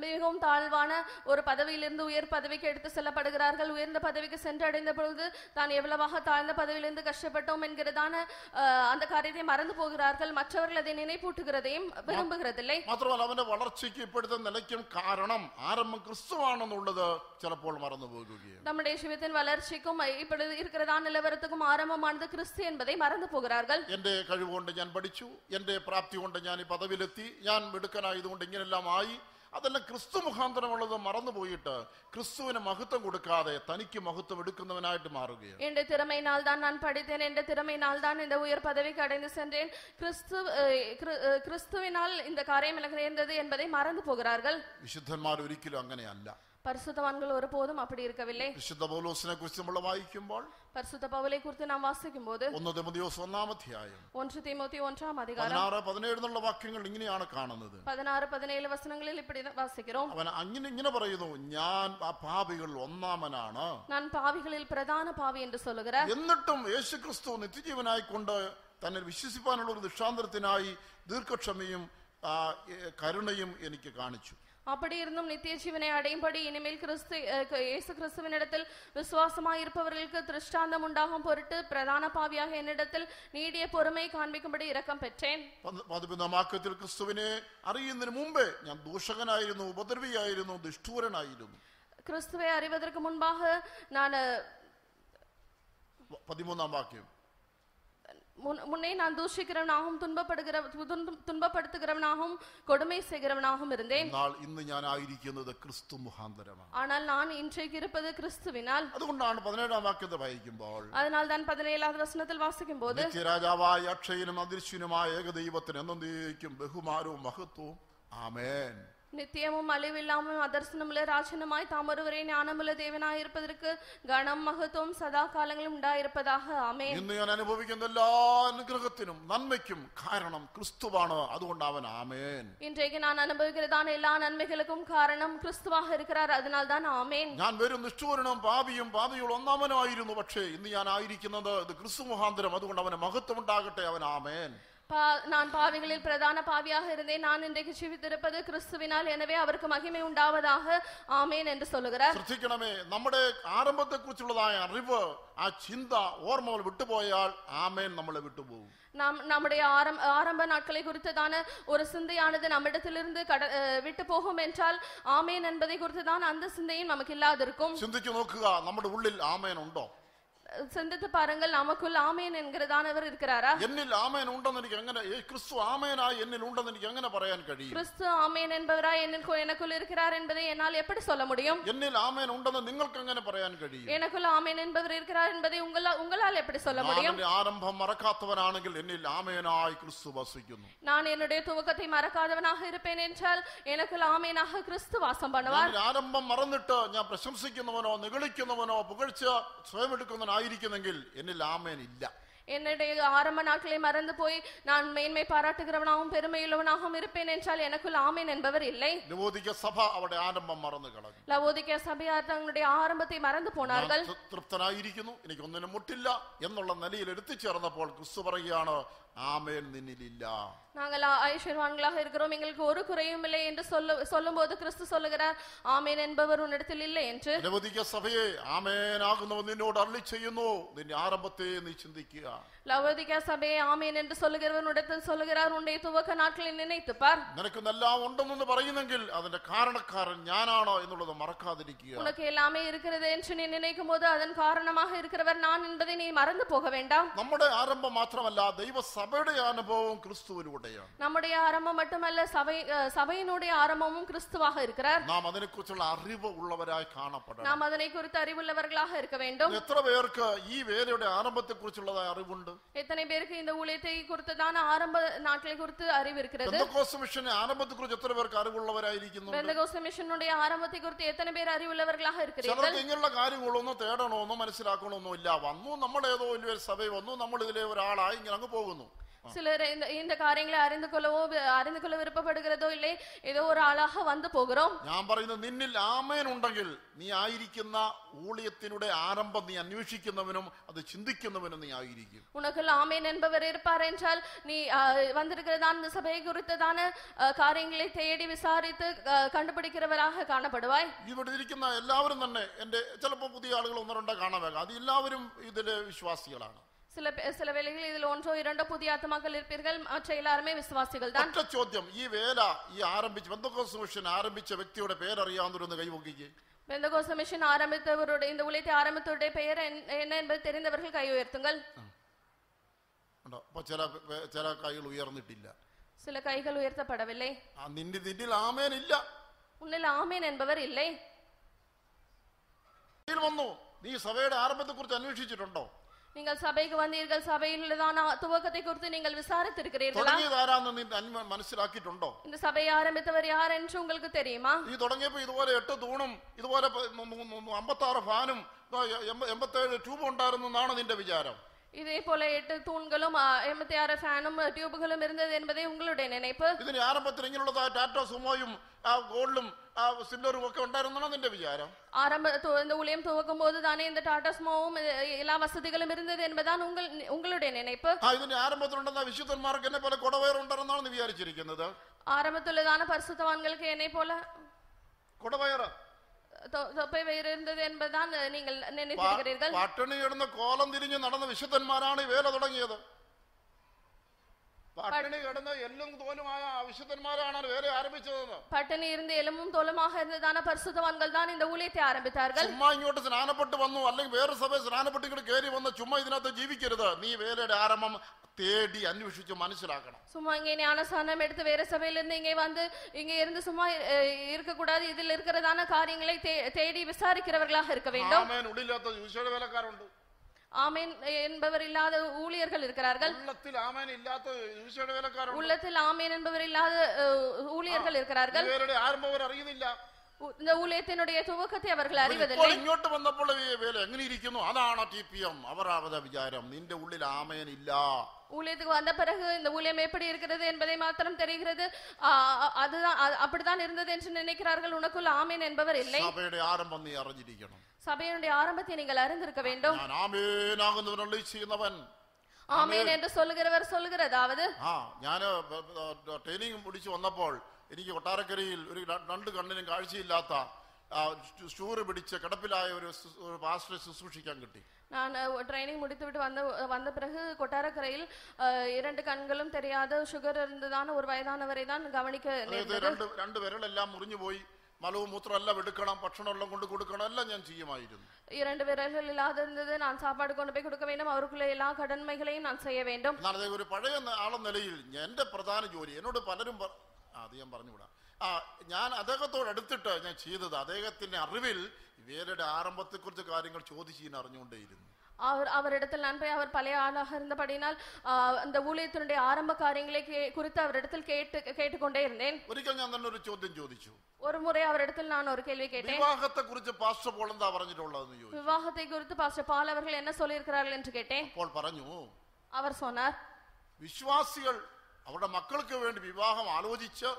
மிகவும் தாழ்வான ஒரு பதவியிலிருந்து உயர் பதவிக்கு எடுத்து செல்லப்படுகிறார்கள் உயர்ந்த பதவிக்கு சென்றடைந்த பொழுது தான் எவ்வளவாக தாழ்ந்த பதவியிலிருந்து கஷ்டப்பட்டோம் என்கிறதான அஹ், அந்த காரியத்தை மறந்து போகிறார்கள் மற்றவர்கள் அதை நினைப்பூட்டுகிறதையும் விரும்புகிறதில்லை മാത്രമല്ല അവന്റെ വളർച്ചയ്ക്ക് ഇപ്പോഴത്തെ നിലയ്ക്കും കാരണം ആരംഭം ക്രിസ്തുവാണെന്നുള്ളത് ചിലപ്പോൾ മറന്നു പോകുകയാണ് நம்முடைய சிவத்தின் வளர்ச்சிக்கும் இப்பொழுது இருக்கிறதான நிலவரத்துக்கும் ஆரம்பமானது கிறிஸ்து என்பதை மறந்து போகிறார்கள் എന്റെ കഴിവുകൊണ്ട് ഞാൻ പഠിച്ചു എന്റെ പ്രാപ്തി കൊണ്ട് ഞാൻ ഈ പദവിയിലെത്തി ഞാൻ മിടുക്കനായതുകൊണ്ട് ഇങ്ങനെല്ലാം ആയി അതെല്ലാം ക്രിസ്തു മുഖാന്തരമുള്ളത് മറന്നുപോയിട്ട് ക്രിസ്തുവിന് മഹത്വം കൊടുക്കാതെ തനിക്ക് മഹത്വം എടുക്കുന്നവനായിട്ട് മാറുകയാണ് என்ற திறமையினால் தான் நான் படித்தேன் என்ற திறமையினால் தான் இந்த உயர் பதவிக்கு அடைந்து சென்றேன் கிறிஸ்து அஹ், கிறு- அஹ், கிறிஸ்துவினால் இந்த காரியம் எனக்கு நேர்ந்தது என்பதை மறந்து போகிறார்கள் വിശുദ്ധന്മാർ ഒരിക്കലും അങ്ങനെയല്ല பரிசுத்தவான்கள் ஒருபோதும் அப்படி இருக்கவில்லை വിശുദ്ധ പൗലോസിനെ കുറിച്ച് നമ്മൾ വായിക്കുമ്പോൾ பரிசுத்த பவுலை குறித்து நாம் வாசிக்கும் போது ഒന്ന് തിമതിയോസ് ഒന്നാമധ്യായം ஒன்று தீமோத்தி ஒன்றாம் அதிகாரம் പതിനാറ് പതിനേഴ് എന്നുള്ള വാക്യങ്ങൾ ഇങ്ങനെയാണ് കാണുന്നത് பதினாறு பதினேழு வசனங்களில் இப்படி வாசிக்கிறோம் അവൻ അങ്ങനെ ഇങ്ങനെ പറയുന്നു ഞാൻ ആ പാപികൾ ഒന്നാമനാണ് நான் பாவிகளில் பிரதான பாவி என்று சொல்லுகிறார் എന്നിട്ടും യേശുക്രിസ്തു നിത്യജീവനായിക്കൊണ്ട് തന്നെ വിശ്വസിപ്പാനുള്ള ഒരു ദൃഷ്ടാന്തരത്തിനായി ദീർഘക്ഷമയും ആ, ഏ, കരുണയും എനിക്ക് കാണിച്ചു அப்படி இருந்தும் நித்திய ஜீவனை அடையும்படி இனிமேல் கிறிஸ்து அஹ், க- இயேசு கிறிஸ்துவினிடத்தில் விசுவாசமாய் இருப்பவர்களுக்கு திருஷ்டாந்தம் உண்டாகும் பொருட்டு பிரதான பாவியாக என்னிடத்தில் நீடிய பொறுமை காண்பிக்கும்படி இரக்கம் பெற்றேன் പന്ത് പതിമൂന്നാം വാക്യത്തിൽ ക്രിസ്തുവിനെ അറിയുന്നതിന് മുമ്പേ ഞാൻ ദൂഷകനായിരുന്നു ഉപദ്രവിയായിരുന്നു ദുഷ്ടൂരനായിരുന്നു கிறிஸ்துவை அறிவதற்கு முன்பாக நான் அஹ், പ- പതിമൂന്നാം വാക്യം முன்- முன்னே நான் தூஷிக்கிறவனாகவும் துன்பப்படுகிற துன்ப- துன்பப்படுத்துகிறவனாகவும் கொடுமை செய்கிறவனாகவும் இருந்தேன் എന്നാൽ ഇന്ന് ഞാൻ ആയിരിക്കുന്നത് ക്രിസ്തു മുഖാന്തരമാണ് ஆனால் நான் இன்றைக்கு இருப்பது கிறிஸ்துவினால் അതുകൊണ്ടാണ് പതിനേഴാം വാക്യത്തെ വായിക്കുമ്പോൾ அதனால் தான் பதினேழாவது வசனத்தில் வாசிக்கும் போது നിത്യരാജാവായ അക്ഷയനും അദൃശ്യനുമായ ഏകദൈവത്തിന് എന്നേക്കും ബഹുമാനവും മഹത്വവും ആമേൻ நித்தியமும் அழிவில்லாமல் அதர்சனமுள்ள ராஜனுமாய் தாமொருவரே ஞானமுள்ள தேவனாய் இருப்பதற்கு கணம் மகத்துவம் சதா காலங்களும் உண்டாயிருப்பதாக ஆமென் ഇന്ന് ഞാൻ അനുഭവിക്കുന്ന എല്ലാ അനുഗ്രഹത്തിനും നന്മയ്ക്കും കാരണം ക്രിസ്തുവാണ് അതുകൊണ്ട് അവൻ ആമേൻ இன்றைக்கு நான் அனுபவிக்கிறதான எல்லா நன்மைகளுக்கும் காரணம் கிறிஸ்துவாக இருக்கிறார் அதனால் தான் ஆமேன் ഞാൻ വെറും നിഷ്ഠൂരനും പാപിയും പാപികൾ ഒന്നാമനായിരുന്നു പക്ഷേ ഇന്ന് ഞാൻ ആയിരിക്കുന്നത് ഇത് ക്രിസ്തു മുഖാന്തരം അതുകൊണ്ട് അവന് മഹത്വം ഉണ്ടാകട്ടെ അവൻ ആമേൻ பா- நான் பாவிகளில் பிரதான பாவியாக இருந்தேன் நான் இன்றைக்கு ஜீவித்திருப்பது கிறிஸ்துவினால் எனவே அவருக்கு மகிமை உண்டாவதாக ஆமேன் என்று சொல்லுகிறார் ശ്രദ്ധിക്കണമേ നമ്മുടെ ആരംഭത്തെ കുറിച്ചുള്ളതായ അറിവ് ആ ചിന്ത ഓർമ്മകൾ വിട്ടുപോയാൽ ആമേൻ നമ്മളെ വിട്ടുപോകും நாம் நம்முடைய ஆரம் ஆரம்ப நாட்களை குறித்ததான ஒரு சிந்தையானது நம்மிடத்திலிருந்து கட அஹ், விட்டு போகும் என்றால் ஆமேன் என்பதை குறித்துதான் அந்த சிந்தையும் நமக்கு இல்லாதிருக்கும் ചിന്തിച്ചു നോക്കുക നമ്മുടെ ഉള്ളിൽ ആമേൻ ഉണ്ടോ சிந்தித்து பாருங்கள் நமக்குள் ஆமேன் என்கிறதானவர் இருக்கிறாரா എന്നിൽ ആമേൻ ഉണ്ടെന്ന് എനിക്ക് എങ്ങനെ ഏ, ക്രിസ്തു ആമേനായി എന്നിൽ ഉണ്ടെന്ന് എനിക്ക് എങ്ങനെ പറയാൻ കഴിയും கிறிஸ்து ஆமேன் என்பவரா என்னுள் எனக்குள் இருக்கிறார் என்பதை என்னால் எப்படி சொல்ல முடியும் എന്നിൽ ആമേൻ ഉണ്ടെന്ന് നിങ്ങൾക്ക് എങ്ങനെ പറയാൻ കഴിയും எனக்குள் ஆமேன் என்பவர் இருக்கிறார் என்பதை உங்களா உங்களால் எப்படி சொல்ல ഞാൻ முடியும் എന്റെ ആരംഭം മറക്കാത്തവനാണെങ്കിൽ എന്നിൽ ആമേനായി ക്രിസ്തു വസിക്കുന്നു நான் என்னுடைய துவக்கத்தை மறக்காதவனாக இருப்பேன் என்றால் எனக்குள் ஆமேனாக கிறிஸ்து வாசம் பண்ணுவார் ഞാൻ ആരംഭം മറന്നിട്ട് ഞാൻ പ്രശംസിക്കുന്നവനോ നിഗളിക്കുന്നവനോ പുകഴ്ച സ്വയം എടുക്കുന്നവനായിരിക്കുന്നെങ്കിൽ എന്നിൽ ആമേൻ ഇല്ല என்னுடைய ஆரம்ப நாட்களை மறந்து போய் நான் மேன்மை பாராட்டுகிறவனாகவும் பெருமையுள்ளவனாகவும் இருப்பேன் என்றால் எனக்குள் ஆமேன் என்பவர் இல்லை നിബോധിക്ക സഭ അവിടെ ആരംഭം മറന്നു കളഞ്ഞു லவோதிக்க சபையார் தங்களுடைய ஆரம்பத்தை மறந்து ഞാൻ போனார்கள் തൃ- തൃപ്തനായിരിക്കുന്നു എനിക്ക് ഒന്നിനും മുട്ടില്ല എന്നുള്ള നിലയിൽ എത്തിച്ചേർന്നപ്പോൾ ക്രിസ്തു പറയുകയാണ് ആമേൻ നിന്നിലില്ല நாங்கள் ஆ- ஐஸ்வர்வான்களாக இருக்கிறோம் எங்களுக்கு ஒரு குறையும் இல்லை என்று சொல்ல சொல்லும்போது கிறிஸ்து சொல்லுகிறார் ஆமேன் என்பவர் உன்னிடத்தில் இல்லை என்று നിരവധിക സഭയെ ആമേനാകുന്നവൻ നിന്നോട് അള്ളി ചെയ്യുന്നു നിന്റെ ആരംഭത്തെ നീ ചിന്തിക്കുക லவோதிக்க சபையை ஆமேன் என்று சொல்லுகிறவர் உன்னிடத்தில் சொல்லுகிறார் உன்னுடைய துவக்க நாட்களை நினைத்துப் பார் നിനക്കെന്നെല്ലാം ഉണ്ടെന്ന് പറയുന്നെങ്കിൽ അതിന്റെ കാരണക്കാരൻ ഞാനാണ് എന്നുള്ളത് മറക്കാതിരിക്കുക உனக்கு எல்லாமே இருக்கிறது என்று நீ நினைக்கும் போது அதன் காரணமாக இருக்கிறவர் நான் என்பதை நீ மறந்து போக வேண்டாம் നമ്മുടെ ആരംഭം മാത്രമല്ല ദൈവസഭയുടെ അനുഭവവും ക്രിസ്തുവിലൂടെയാണ് நம்முடைய ஆரம்பம் மட்டுமல்ல சபை அஹ், சபையினுடைய ஆரம்பமும் கிறிஸ்துவாக இருக்கிறார் നാം അതിനെക്കുറിച്ചുള്ള അറിവ് ഉള്ളവരായി കാണപ്പെടണം நாம் அதனை குறித்து அறிவுள்ளவர்களாக இருக்க வேண்டும் എത്ര പേർക്ക് ഈ വേലയുടെ ആരംഭത്തെ കുറിച്ചുള്ളതായ അറിവുണ്ട് எத்தனை பேருக்கு இந்த ஊழியத்தை குறித்ததான ஆரம்ப நாட்களை குறித்து அறிவு இருக்கிறது പെന്തക്കോസ്ത് മിഷന്റെ ആരംഭത്തെ കുറിച്ച് എത്ര പേർക്ക് അറിവുള്ളവരായിരിക്കുന്നു பெந்தகோஸ்த மிஷனுடைய ஆரம்பத்தை குறித்து எத்தனை பேர் அறிவுள்ளவர்களாக இருக்கிறீர்கள் ചിലർക്ക് ഇങ്ങനെയുള്ള കാര്യങ്ങളൊന്നും തേടണമെന്നോ മനസ്സിലാക്കണമെന്നോ ഇല്ല വന്നു നമ്മളേതോ വലിയൊരു സഭ വന്നു നമ്മൾ ഇതിലെ ഒരാളായി ഇങ്ങനെ അങ്ങ് പോകുന്നു சிலர் இந்த இந்த காரியங்களை அறிந்து கொள்ளவோ வி- அறிந்து கொள்ள விருப்பப்படுகிறதோ இல்லை ஏதோ ஒரு ஆளாக வந்து போகிறோம் ഞാൻ പറയുന്നത് നിന്നിൽ ആമേൻ ഉണ്ടെങ്കിൽ നീ ആയിരിക്കുന്ന ഊളിയത്തിനുടെ ആരംഭം നീ അന്വേഷിക്കുന്നവനും അത് ചിന്തിക്കുന്നവനും നീ ആയിരിക്കും உனக்கு ஆமேன் என்பவர் இருப்பார் என்றால் நீ அஹ், வந்திருக்கிறதான இந்த சபையை குறித்ததான அஹ், காரியங்களை தேடி விசாரித்து அஹ், கண்டுபிடிக்கிறவராக காணப்படுவாய் ഇവിടെ ഇരിക്കുന്ന എല്ലാവരും തന്നെ എൻ്റെ ചിലപ്പോൾ പുതിയ ആളുകൾ ഒന്നോ രണ്ടോ കാണാൻ അത് എല്ലാവരും ഇതിലെ വിശ്വാസികളാണ് சில பே- சில வேளைகளில் இதில் ஒன்றோ இரண்டோ புதிய ஆத்மாக்கள் இருப்பீர்கள் மற்ற எல்லாருமே விசுவாசிகள் தான் ഒറ്റ ചോദ്യം ഈ വേല ഈ ആരംഭിച്ച് ബന്ധക്കോസ് മിഷൻ ആരംഭിച്ച വ്യക്തിയുടെ പേരറിയാവുന്നവരൊന്ന് കൈവക്കിക്ക് பெந்தகோஸ்த மிஷன் ஆரம்பித்தவருடைய இந்த ஊழியத்தை ஆரம்பித்தவருடைய பெயர் என்ன- என்ன என்பது தெரிந்தவர்கள் கை உயர்த்துங்கள் ഉണ്ടോ അപ്പൊ ചില പേ- ചില കൈകൾ ഉയർന്നിട്ടില്ല சில கைகள் உயர்த்தப்படவில்லை ആ നിന്റെ നിന്നിൽ ആമേൻ ഇല്ല உன்னில் ஆமேன் என்பவர் இல்லை ഇതിൽ വന്നു നീ സഭയുടെ ആരംഭത്തെ കുറിച്ച് അന്വേഷിച്ചിട്ടുണ്ടോ நீங்கள் சபைக்கு வந்தீர்கள் சபையில் உள்ளதான துவக்கத்தை குறித்து நீங்கள் விசாரித்திருக்கிறீர்களா തുടങ്ങിയത് ആരാന്ന് നീ അന്വ- മനസ്സിലാക്കിയിട്ടുണ്ടോ இந்த சபையை ஆரம்பித்தவர் யார் என்று உங்களுக்கு தெரியுமா ഈ തുടങ്ങിയപ്പോ ഇതുപോലെ എട്ട് തൂണും ഇതുപോലെ അമ്പത്തി ആറ് ഫാനും എൺപത്തേഴ് ട്യൂബും ഉണ്ടായിരുന്നു എന്നാണ് നിന്റെ വിചാരം இதே போல எட்டு தூண்களும் எண்பத்தி ஆறு ஃபேனும் டியூபுகளும் இருந்தது என்பதே உங்களுடைய நினைப்பு ഇതിന്റെ ആരംഭത്തിൽ ഇങ്ങനെയുള്ളതായ ടാറ്റ സുമോയും ആ ഗോൾഡും ആ സിൽവറും ഒക്കെ ഉണ്ടായിരുന്നാണ് നിന്റെ വിചാരം ஆரம்ப து- இந்த ஊழியம் துவக்கும் போது தானே இந்த டாடா ஸ்மோவும் அஹ், எல்லா வசதிகளும் இருந்தது என்பதுதான் உங்கள் உங்களுடைய நினைப்பு ആ ഇതിന്റെ ആരംഭത്തിലുണ്ടെന്ന വിശുദ്ധന്മാർക്ക് എന്നെ പോലെ കുടവയറുണ്ടെന്നാണ് നീ വിചാരിച്ചിരിക്കുന്നത് ஆரம்பத்துள்ளதான பரிசுத்தவான்களுக்கு என்னை போல കുടവയറ് தொ- தொப்பை வயிறு இருந்தது என்பதுதான் அஹ், நீங்கள் പാ- நினைத்திருக்கிறீர்கள் പട്ടിണി കിടന്ന് കോലം തിരിഞ്ഞ് നടന്ന വിശുദ്ധന്മാരാണ് ഈ വേല തുടങ്ങിയത് പട്ടിണി കിടന്ന് എല്ലും തോലുമായ ആ വിശുദ്ധന്മാരാണ് വേല ആരംഭിച്ചതെന്ന് பட்டினி இருந்து எலும்பும் தோலுமாக இருந்ததான பரிசுத்தவான்கள் தான் இந்த ஊழியத்தை ஆரம்பித்தார்கள் ചുമ്മാ ഇങ്ങോട്ട് സ്നാനപ്പെട്ട് വന്നു അല്ലെങ്കിൽ വേറെ സഭ സ്നാനപ്പെട്ട് ഇങ്ങോട്ട് കയറി വന്ന് ചുമ്മാ ഇതിനകത്ത് ജീവിക്കരുത് നീ വേലയുടെ ആരംഭം തേടി അന്വേഷിച്ച് മനസ്സിലാക്കണം சும்மா இங்கே ஞானஸ்தானம் எடுத்து வேற சபையில இருந்து இங்கே வந்து இங்கே இருந்து சும்மா அஹ், இருக்கக்கூடாது இதில் இருக்கிறதான காரியங்களை தே- தேடி விசாரிக்கிறவர்களாக இருக்க வேண்டும் ആമേൻ ഉള്ളില്ലാത്ത വിശേഷ വേലക്കാരുണ്ട് ஆமேன் என்பவர் இல்லாத ஊழியர்கள் இருக்கிறார்கள். உள்ளத்தில் ஆமேன் இல்லாத ஈசோட வேலைக்காரர் உள்ளத்தில் ஆமேன் என்பவர் இல்லாத ஊழியர்கள் இருக்கிறார்கள். இவருடைய ஆரம்பவர் அறியுதில்லை இந்த ஊழியத்தினுடைய துவக்கத்தை அவர்கள் ഇപ്പോൾ அறிவதில்லை ഇങ്ങോട്ട് വന്നപ്പോൾ ഈ വേല എങ്ങനെ ഇരിക്കുന്നു അതാണ് ടി പി എം അവർ അവരുടെ വിചാരം നിന്റെ ഉള്ളിൽ ആമേൻ ഇല്ല ஊழியத்துக்கு வந்த பிறகு இந்த ஊழியம் எப்படி இருக்கிறது என்பதை மாத்திரம் தெரிகிறது ஆ, அ- அதுதான் அ- அப்படித்தான் இருந்தது என்று நினைக்கிறார்கள் உனக்குள் ஆமேன் என்பவர் இல்லை സഭയുടെ ആരംഭം നീ അറിഞ്ഞിരിക്കണം சபையினுடைய ஆரம்பத்தை நீங்கள் அறிந்திருக்க வேண்டும் ഞാൻ ആമേനാകുന്നവനുള്ള ചെയ്യുന്നവൻ ஆமேன் என்று சொல்லுகிறவர் சொல்லுகிறதாவது ആ ഞാൻ ട്രെയിനിങ് പിടിച്ച് വന്നപ്പോൾ എനിക്ക് കൊട്ടാരക്കരയിൽ ഒരു രണ്ട് കണ്ണിനും കാഴ്ചയില്ലാത്ത ഷൂറ് പിടിച്ച് കിടപ്പിലായ ഒരു പാസ്റ്ററെ ശുശ്രൂഷിക്കാൻ കിട്ടി. ട്രെയിനിങ് മുടിത്തുവിട്ട് വന്ന വന്ന പിറകു കൊട്ടാരക്കരയിൽ രണ്ട് കണ്ണുകളും തെരയാതെ ഷുഗർ ഇരുന്നതാണ് ഒരു വയതാണവരെ താൻ ഗവണിക്ക് രണ്ട് വിരലെല്ലാം മുറിഞ്ഞു മലവും മൂത്രം എല്ലാം എടുക്കണം ഭക്ഷണം എല്ലാം കൊണ്ട് കൊടുക്കണം എല്ലാം ഞാൻ ചെയ്യുമായിരുന്നു. ഈ രണ്ട് വിരലുകൾ ഇല്ലാതെ ഞാൻ സാപ്പാട് കൊണ്ടുപോയി കൊടുക്ക വേണം അവർക്കുള്ള എല്ലാ കടന്മകളെയും ഞാൻ ചെയ്യ വേണ്ടും. ഒരു പഴയ ആളെന്ന നിലയിൽ എന്റെ പ്രധാന ജോലി എന്നോട് പലരും അത് ഞാൻ പറഞ്ഞുകൂടാ ആ ഞാൻ അദ്ദേഹത്തോട് അടുത്തിട്ട് ഞാൻ ചെയ്തത് അദ്ദേഹത്തിന്റെ അറിവിൽ വേലയുടെ ആരംഭത്തെക്കുറിച്ച് കാര്യങ്ങൾ ചോദിച്ച് ഞാൻ അറിഞ്ഞുകൊണ്ടേയിരുന്നു அவர் அவரிடத்தில் நான் போய் அவர் பழைய ஆளாக இருந்தபடினால் ஆஹ், அந்த ஊழியத்தினுடைய ஆரம்ப காரியங்களை கே- குறித்து அவரிடத்தில் கேட்டு கேட்டுக்கொண்டே இருந்தேன் ഒരിക്കൽ ഞാൻ തന്നെ ഒരു ചോദ്യം ചോദിച്ചു ஒரு முறை அவரிடத்தில் நான் ஒரு கேள்வி கேட்டேன் വിവാഹത്തെ കുറിച്ച് പാസ്റ്റർ പോൾ എന്താ പറഞ്ഞിട്ടുള്ളതെന്ന് ചോദിച്ചു விவாகத்தை குறித்து பாஸ்டர் பால் அவர்கள் என்ன சொல்லியிருக்கிறார்கள் என்று கேட்டேன் അപ്പോൾ പറഞ്ഞു அவர் சொன்னார் വിശ്വാസികൾ അവരുടെ മക്കൾക്ക് വേണ്ടി വിവാഹം ആലോചിച്ച്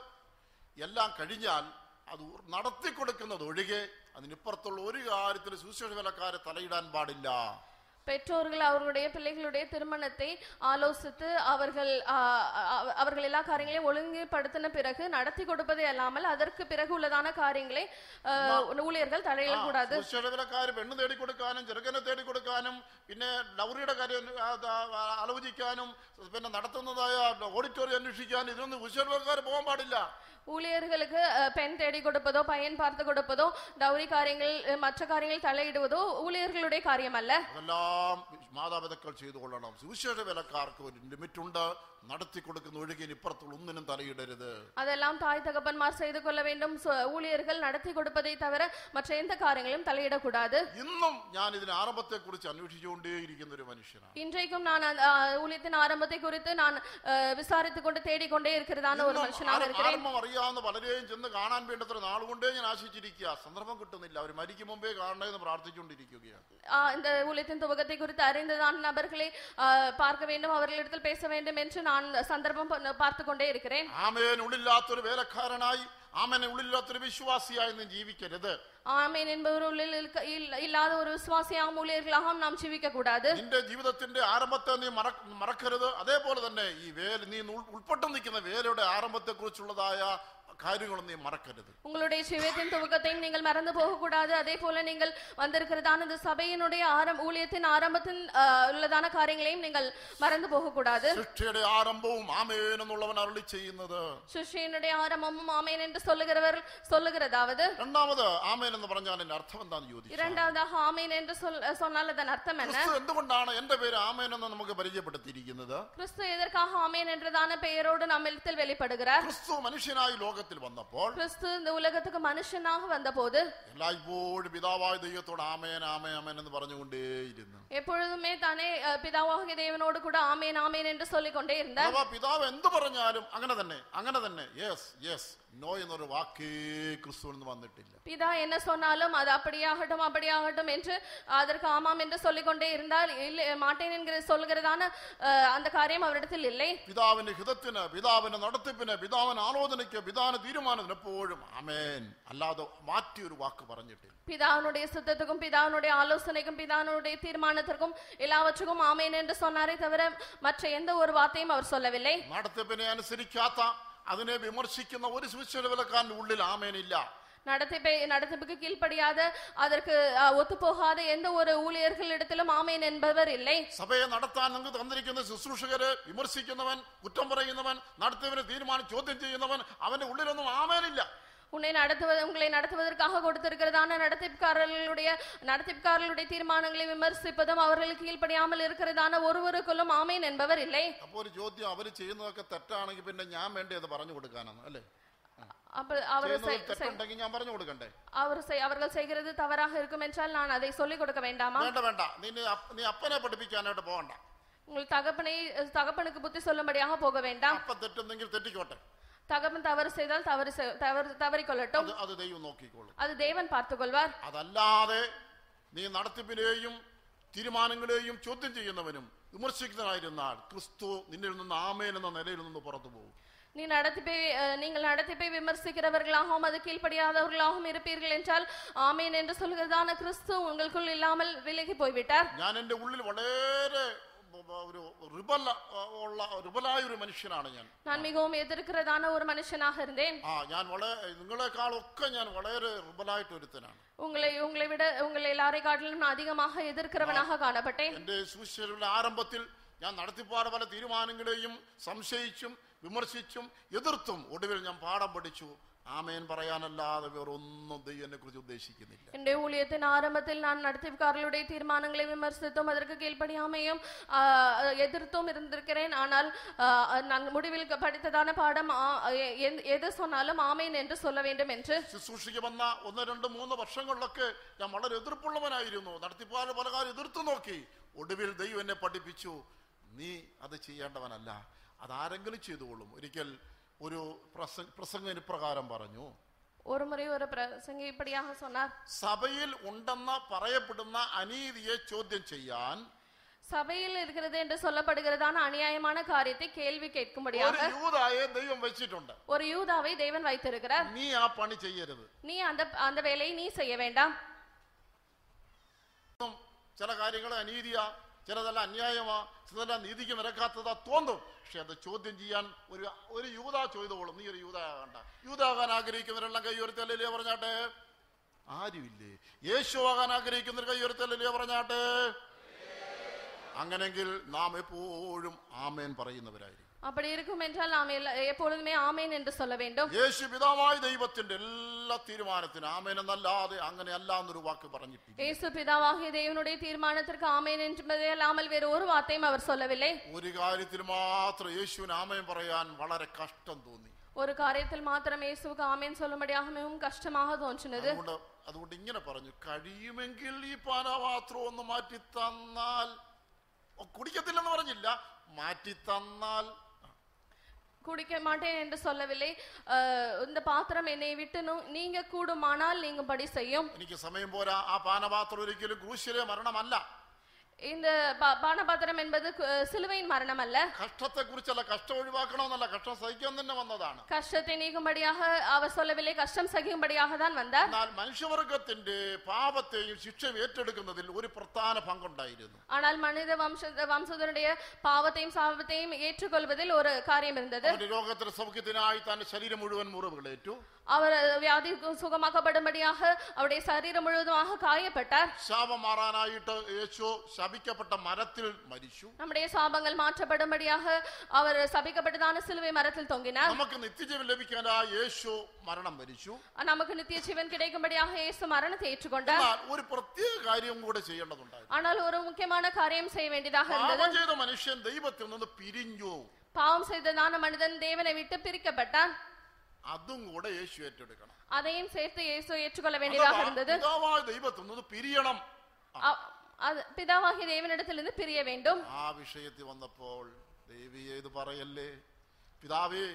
എല്ലാം കഴിഞ്ഞാൽ അത് നടത്തി കൊടുക്കുന്നത് ഒഴികെ അതിനിപ്പുറത്തുള്ള ഒരു കാര്യത്തിൽ സുശേഷ വിലക്കാരെ തലയിടാൻ പാടില്ല. பெற்றோர்கள் அவர்களுடைய பிள்ளைகளுடைய திருமணத்தை ஆலோசித்து அவர்கள் ஆஹ், அவ- அவர்கள் எல்லா காரியங்களையும் ஒழுங்குபடுத்தின பிறகு நடத்தி கொடுப்பதே அல்லாமல் அதற்கு பிறகு உள்ளதான காரியங்களை ஆஹ், ஊழியர்கள் தலையிடக்கூடாது സുവിശേഷ വിലക്കാര് പെണ്ണ് തേടിക്കൊടുക്കാനും ചെറുക്കനെ തേടിക്കൊടുക്കാനും പിന്നെ ഡൗറിയുടെ കാര്യം ആ, ആ, ആലോചിക്കാനും പിന്നെ നടത്തുന്നതായ ഓഡിറ്റോറിയം അന്വേഷിക്കാനും ഇതൊന്നും സുവിശേഷ വിലക്കാര് പോകാൻ പാടില്ല ஊழியர்களுக்கு பெண் தேடி கொடுப்பதோ பையன் பார்த்து கொடுப்பதோ டவுரி காரியங்கள் மற்ற காரியங்கள் தலையிடுவதோ ஊழியர்களுடைய காரியம் அல்ல அதெல்லாம் மாதாபிதாக்கள் செய்து கொள்ளலாம். சுவிசேஷ வேலைக்காருக்கு ஒரு லிமிட் உண்டு. നടത്തി കൊടുക്കുന്ന ഒഴുകിന് ഇപ്പുറത്തുള്ള ഒന്നിനും തലയിടരുത് அதெல்லாம் தாய் தகப்பன்மார் செய்து கொள்ள வேண்டும் சு- ஊழியர்கள் நடத்தி கொடுப்பதை தவிர மற்ற எந்த காரியங்களையும் தலையிடக்கூடாது ഇന്നും ഞാൻ ഇതിന് ആരംഭത്തെ കുറിച്ച് അന്വേഷിച്ചുകൊണ്ടേയിരിക്കുന്ന ഒരു മനുഷ്യനാണ് இன்றைக்கும் நான் அந்த, அஹ், ஊழியத்தின் ஆரம்பத்தை குறித்து நான் அஹ், விசாரித்துக் கொண்டு தேடிக்கொண்டே இருக்கிறதான ஒரு ഇന്നും மனுஷனாக ആര- இருக்கிறேன் ആരംഭം അറിയാവുന്ന പലരെയും ചെന്ന് കാണാൻ വേണ്ടത്ര നാളുകൊണ്ടേ ഞാൻ ആശിച്ചിരിക്കുക സന്ദർഭം കിട്ടുന്നില്ല അവർ മരിക്കും മുമ്പേ കാണണമെന്ന് പ്രാർത്ഥിച്ചുകൊണ്ടിരിക്കുകയാണ് ஆஹ், இந்த ஊழியத்தின் துவக்கத்தை குறித்து அறிந்ததான நபர்களை ஆஹ், பார்க்க வேண்டும் அவர்களிடத்தில் பேச வேண்டும் என்று நான் சந்தர்ப்பம் பார்த்து கொண்டே இருக்கிறேன் ആമേൻ ഉള്ളില്ലാത്തൊരു വേലക്കാരനായി ആമേനെ ഉള്ളില്ലാത്തൊരു വിശ്വാസിയായി നീ ജീവിക്കരുത് ஆமேன் என்பவர் உள்ளில் இருக்க- இல்- இல்லாத ஒரு விசுவாசியாகவும் ஊழியர்களாகவும் நாம் ஜீவிக்க கூடாது നിന്റെ ജീവിതത്തിന്റെ ആരംഭത്തെ നീ മറ- മറക്കരുത് അതേപോലെ തന്നെ ഈ വേല നീ ഉൾ- ഉൾപ്പെട്ട് നിൽക്കുന്ന വേലയുടെ ആരംഭത്തെ കുറിച്ചുള്ളതായ കാര്യങ്ങളും നീ മറക്കരുത് உங்களுடைய ஜீவியத்தின் துவக்கத்தையும் நீங்கள் மறந்து போகக்கூடாது அதே போல நீங்கள் வந்திருக்கிறதான இந்த சபையினுடைய ஆரம் ஊழியத்தின் ஆரம்பத்தின் ஆஹ், உள்ளதான காரியங்களையும் நீங்கள் மறந்து போகக்கூடாது ശിക്ഷയുടെ ആരംഭവും ആമേൻ എന്നുള്ളവൻ അരളി ചെയ്യുന്നത് சுஷியனுடைய ஆரம்பமும் ஆமேன் என்று சொல்லுகிறவர் சொல்லுகிறதாவது രണ്ടാമത് ആമേൻ എന്ന് പറഞ്ഞാൽ എന്റെ അർത്ഥം എന്താന്ന് ചോദിച്ചു இரண்டாவதாக ஆமேன் என்று சொல் சொன்னால் அதன் அர்த்தம் என்ன ക്രിസ്തു എന്തുകൊണ്ടാണ് എന്റെ പേര് ആമേൻ എന്ന് നമുക്ക് പരിചയപ്പെടുത്തിയിരിക്കുന്നത് கிறிஸ்து எதற்காக ஆமேன் என்றதான பெயரோடு நம்மிடத்தில் வெளிப்படுகிறார் ക്രിസ്തു മനുഷ്യനായി ലോകത്തിൽ ലോകത്തിൽ വന്നപ്പോൾ ക്രിസ്തു ഉലകത്തേക്ക് മനുഷ്യനാக വന്നപ്പോൾ എല്ലായ്പ്പോഴും പിതാവായ ദൈവത്തോട് ആമേൻ ആമേൻ ആമേൻ എന്ന് പറഞ്ഞുകൊണ്ടേയിരുന്നു. എപ്പോഴുമേ തന്നെ പിതാവായ ദൈവനോട് കൂടെ ആമേൻ ആമേൻ എന്ന് ചൊല്ലിക്കൊണ്ടേയിരുന്നു. പിതാവ് എന്ത് പറഞ്ഞാലും അങ്ങനെ തന്നെ അങ്ങനെ തന്നെ. യെസ് യെസ് നോ എന്നൊരു വാക്കേ ക്രിസ്തുവിൽ നിന്ന് വന്നിട്ടില്ല பிதா என்ன சொன்னாலும் அது அப்படியாகட்டும் அப்படியாகட்டும் என்று அதற்கு ஆமாம் என்று சொல்லிக் கொண்டே இருந்தால் இல்லை மாட்டேன் என்கிற சொல்கிறதான அஹ், அந்த காரியம் அவரிடத்தில் இல்லை പിതാവിന്റെ ഹിതത്തിന് പിതാവിന്റെ നടത്തിപ്പിന് പിതാവിന്റെ ആലോചനയ്ക്ക് പിതാവിന്റെ തീരുമാനത്തിന് എപ്പോഴും അമേൻ അല്ലാതെ മാറ്റി ഒരു വാക്ക് പറഞ്ഞിട്ടില്ല பிதாவினுடைய சித்தத்துக்கும் பிதாவினுடைய ஆலோசனைக்கும் பிதாவினுடைய தீர்மானத்திற்கும் எல்லாவற்றுக்கும் ஆமேன் என்று சொன்னாரே தவிர மற்ற எந்த ஒரு வார்த்தையும் அவர் சொல்லவில்லை നടത്തിപ്പിനെ അനുസരിക്കാത്ത അതിനെ വിമർശിക്കുന്ന ഒരു സുവിശേഷവിലക്കാരന്റെ ഉള്ളിൽ ആമേനില്ല நடத்திப்பை நடத்திப்புக்கு கீழ்ப்படியாத அதற்கு அஹ், ஒத்துப்போகாத எந்த ஒரு ஊழியர்களிடத்திலும் ஆமேன் என்பவர் இல்லை സഭയെ നടത്താൻ നിങ്ങൾക്ക് തന്നിരിക്കുന്ന ശുശ്രൂഷകര് വിമർശിക്കുന്നവൻ കുറ്റം പറയുന്നവൻ നടത്തിയവനെ തീരുമാനം ചോദ്യം ചെയ്യുന്നവൻ അവന്റെ ഉള്ളിലൊന്നും ആമേനില്ല உன்னை நடத்துவது உங்களை நடத்துவதற்காக கொடுத்திருக்கிறதான நடத்திப்புக்காரர்களுடைய நடத்திப்புக்காரர்களுடைய தீர்மானங்களை விமர்சிப்பதும் அவர்களுக்கு கீழ்ப்படியாமல் இருக்கிறதான ஒருவருக்குள்ளும் ஆமேன் என்பவர் இல்லை അപ്പൊ ഒരു ചോദ്യം അവര് ചെയ്യുന്നതൊക്കെ തെറ്റാണെങ്കിൽ പിന്നെ ഞാൻ വേണ്ടി അത് പറഞ്ഞു കൊടുക്കാനാണ് അല്ലേ அப்ப அவர் ചെയ്യുന്നതിൽ செய்- செய்- തെറ്റുണ്ടെങ്കിൽ ഞാൻ പറഞ്ഞു കൊടുക്കണ്ടേ அவர் செய்- அவர்கள் செய்கிறது தவறாக இருக்கும் என்றால் நான் அதை சொல்லிக் கொடுக்க வேண்டாமா വേണ്ട വേണ്ട നീ നീ അപ്പ- നീ അപ്പനെ പഠിപ്പിക്കാനായിട്ട് പോകണ്ട உங்கள் தகப்பனை தகப்பனுக்கு புத்தி சொல்லும்படியாக போக வேண்டாம் അപ്പ തെറ്റുന്നെങ്കിൽ തെറ്റിക്കോട്ടെ தகப்பன் தவறு செய்தால் தவறு செய்- தவறு தவறிக்கொள்ளட்டும் അത് അത് ദൈവം നോക്കിക്കോളും அது தேவன் பார்த்துக்கொள்வார் അതല്ലാതെ നീ നടത്തിപ്പിനെയും തീരുമാനങ്ങളെയും ചോദ്യം ചെയ്യുന്നവനും വിമർശിക്കുന്നതായിരുന്നാൽ ക്രിസ്തു നിന്നിൽ നിന്ന് ആമേൻ എന്ന നിലയിൽ നിന്ന് പുറത്തു പോകും நீ நடத்திப்பை அஹ், நீங்கள் நடத்திப்பை விமர்சிக்கிறவர்களாகவும் அது கீழ்ப்படியாதவர்களாகவும் இருப்பீர்கள் என்றால் ஆமேன் என்று சொல்கிறதான கிறிஸ்து உங்களுக்குள் இல்லாமல் விலகி போய்விட்டார் ഞാൻ എൻ്റെ ഉള്ളിൽ വളരെ ബ- ബ- ഒരു റിബൽ ഉള്ള റിബലായ ഒരു മനുഷ്യനാണ് ഞാൻ நான் மிகவும் எதிர்க்கிறதான ஒரு மனுஷனாக இருந்தேன் ആ ഞാൻ വളരെ നിങ്ങളെക്കാളൊക്കെ ഞാൻ വളരെ റിബലായിട്ട് ഒരുത്തനാണ് உங்களை உங்களை விட உங்களை எல்லாரை காட்டிலும் நான் அதிகமாக எதிர்க்கிறவனாக காணப்பட்டேன் എൻ്റെ സുവിശേഷയുടെ ആരംഭത്തിൽ ഞാൻ നടത്തിപ്പാട് പല തീരുമാനങ്ങളെയും സംശയിച്ചും വിമർശിച്ചും എതിർത്തും ഒടുവിൽ ഞാൻ പാഠം പഠിച്ചു ആമേൻ പറയാനല്ലാതെ വേറൊന്നും ദൈവം എന്നെ കുറിച്ച് ഉദ്ദേശിക്കുന്നില്ല என்னுடைய ஊழியத்தின் ஆரம்பத்தில் நான் நடத்திப்புக்காரர்களுடைய தீர்மானங்களை விமர்சித்தும் அதற்கு கீழ்ப்படியாமையும் ஆஹ், எதிர்த்தும் இருந்திருக்கிறேன் ஆனால் ஆஹ், நான் முடிவில் படித்ததான பாடம் ஆ- எ- எ- எது சொன்னாலும் ஆமேன் என்று சொல்ல வேண்டும் என்று ശുശ്രൂഷയ്ക്ക് വന്ന ഒന്ന് രണ്ട് മൂന്ന് വർഷങ്ങളിലൊക്കെ ഞാൻ വളരെ എതിർപ്പുള്ളവനായിരുന്നു നടത്തിപ്പാട് പല കാര്യം എതിർത്തു നോക്കി ഒടുവിൽ ദൈവം എന്നെ പഠിപ്പിച്ചു നീ അത് ചെയ്യേണ്ടവനല്ല അതാരെങ്കിലും ചെയ്തുകൊള്ളും ഒരിക്കൽ ഒരു പ്രസംഗ പ്രസംഗം ഇപ്രകാരം പറഞ്ഞു ஒரு முறை ஒரு பிரசங்கி இப்படியாக சொன்னார் സഭയിൽ ഉണ്ടെന്ന് പറയപ്പെടുന്ന അനീതിയെ ചോദ്യം ചെയ്യാൻ சபையில் இருக்கிறது என்று சொல்லப்படுகிறதான அநியாயமான காரியத்தை கேள்வி ഒരു கேட்கும்படியாக യൂതായെ ദൈവം വെച്ചിട്ടുണ്ട് ஒரு யூதாவை தேவன் வைத்திருக்கிறார் നീ ആ പണി ചെയ്യരുത് நீ அந்த அந்த வேலையை நீ செய்ய வேண்டாம் ഉം, ചില കാര്യങ്ങൾ അനീതിയാ ചിലതെല്ലാം അന്യായമാ ചിലതെല്ലാം നീതിക്ക് നിരക്കാത്തതാ തോന്നും പക്ഷെ അത് ചോദ്യം ചെയ്യാൻ ഒരു ഒരു യൂത ചെയ്തോളും നീ ഒരു യൂതാകണ്ട. യൂതാകാൻ ആഗ്രഹിക്കുന്നവരെല്ലാം കൈയുയർത്തല്ലേ പറഞ്ഞാട്ടെ? ആരുമില്ലേ? യേശു ആകാൻ ആഗ്രഹിക്കുന്നവർ കൈയുയർത്തല്ലേ പറഞ്ഞാട്ടെ? അങ്ങനെങ്കിൽ നാം എപ്പോഴും ആമേൻ പറയുന്നവരായിരിക്കും. அப்படி இருக்கும் என்றால் நாம் எல்லா- எப்பொழுதுமே ஆமேன் என்று சொல்ல வேண்டும் യേശു പിതാവായ ദൈവത്തിന്റെ എല്ലാ തീരുമാനത്തിനും ആമേൻ എന്നല്ലാതെ അങ്ങനെ അല്ല എന്നൊരു വാക്ക് പറഞ്ഞിട്ടില്ല இயேசு பிதாவாகிய தேவனுடைய தீர்மானத்திற்கு ஆமேன் என்பதே அல்லாமல் வேறு ஒரு வார்த்தையும் அவர் சொல்லவில்லை ഒരു കാര്യത്തിൽ മാത്രം യേശുവിന് ആമേൻ പറയാൻ വളരെ കഷ്ടം തോന്നി ஒரு காரியத்தில் மாத்திரம் இயேசுவுக்கு ஆமேன் சொல்லும்படியாக மிகவும் கஷ்டமாக தோன்றினது അതുകൊണ്ട് അതുകൊണ്ട് ഇങ്ങനെ പറഞ്ഞു കഴിയുമെങ്കിൽ ഈ പാനപാത്രം ഒന്ന് മാറ്റി തന്നാൽ ഓ, കുടിക്കത്തില്ലെന്ന് പറഞ്ഞില്ല മാറ്റി തന്നാൽ குடிக்க மாட்டேன் என்று சொல்லவில்லை அஹ், இந்த பாத்திரம் என்னை விட்டு நு- நீங்க கூடுமானால் நீங்கும்படி செய்யும் എനിക്ക് സമയം പോരാ ആ പാനപാത്രം ഒരിക്കലും ക്രൂശിലെ മരണമല്ല இந்த பா- பானபாத்திரம் என்பது கு- சிலுவையின் மரணம் அல்ல കഷ്ടത്തെ കുറിച്ചല്ല കഷ്ടം ഒഴിവാക്കണമെന്നല്ല കഷ്ടം സഹിക്കാൻ തന്നെ വന്നതാണ് கஷ்டத்தை நீக்கும்படியாக அவர் சொல்லவில்லை கஷ்டம் சகிக்கும்படியாக தான் வந்தார் എന്നാൽ മനുഷ്യവർഗത്തിന്റെ പാപത്തെയും ശിക്ഷയും ഏറ്റെടുക്കുന്നതിൽ ഒരു പ്രധാന പങ്കുണ്ടായിരുന്നു ஆனால் மனித வம்ச வம்சத்தினுடைய பாவத்தையும் சாபத்தையும் ஏற்றுக்கொள்வதில் ஒரு காரியம் இருந்தது അവന്റെ രോഗത്തിന്റെ സൗഖ്യത്തിനായി തന്റെ ശരീരം മുഴുവൻ മുറിവുകളേറ്റു அவர் வியாதி சுகமாக்கப்படும்படியாக அவருடைய சரீரம் முழுவதுமாக காயப்பட்டார் ശാപം മാറാനായിട്ട് യേശു ശപിക്കപ്പെട്ട മരത്തിൽ മരിച്ചു நம்முடைய சாபங்கள் மாற்றப்படும்படியாக அவர் சபிக்கப்பட்டதான சிலுவை மரத்தில் தொங்கினார் നമുക്ക് നിത്യജീവൻ ലഭിക്കാനായി യേശു മരണം വരിച്ചു நமக்கு நித்திய ஜீவன் கிடைக்கும்படியாக இயேசு மரணத்தை ஏற்றுக்கொண்டார் എന്നാൽ ഒരു പ്രത്യേക കാര്യം കൂടെ ചെയ്യേണ്ടതുണ്ടായിരുന്നു ஆனால் ஒரு முக்கியமான காரியம் செய்ய வேண்டியதாக இருந்தது പാപം ചെയ്ത മനുഷ്യൻ ദൈവത്തിൽ നിന്ന് പിരിഞ്ഞു பாவம் செய்ததான மனிதன் தேவனை விட்டு பிரிக்கப்பட்டான் അതും കൂടെ യേശു ഏറ്റെടുക്കണം அதையும் சேர்த்து இயேசு ஏற்றுக்கொள்ள வேண்டியதாக അഥവാ இருந்தது പിതാവായ ദൈവത്തിൽ നിന്ന് പിരിയണം அ- அது பிதாவாகிய தேவனிடத்திலிருந்து பிரிய வேண்டும் ആ വിഷയത്തിൽ വന്നപ്പോൾ ദേവിയെ ഇത് പറയല്ലേ പിതാവേ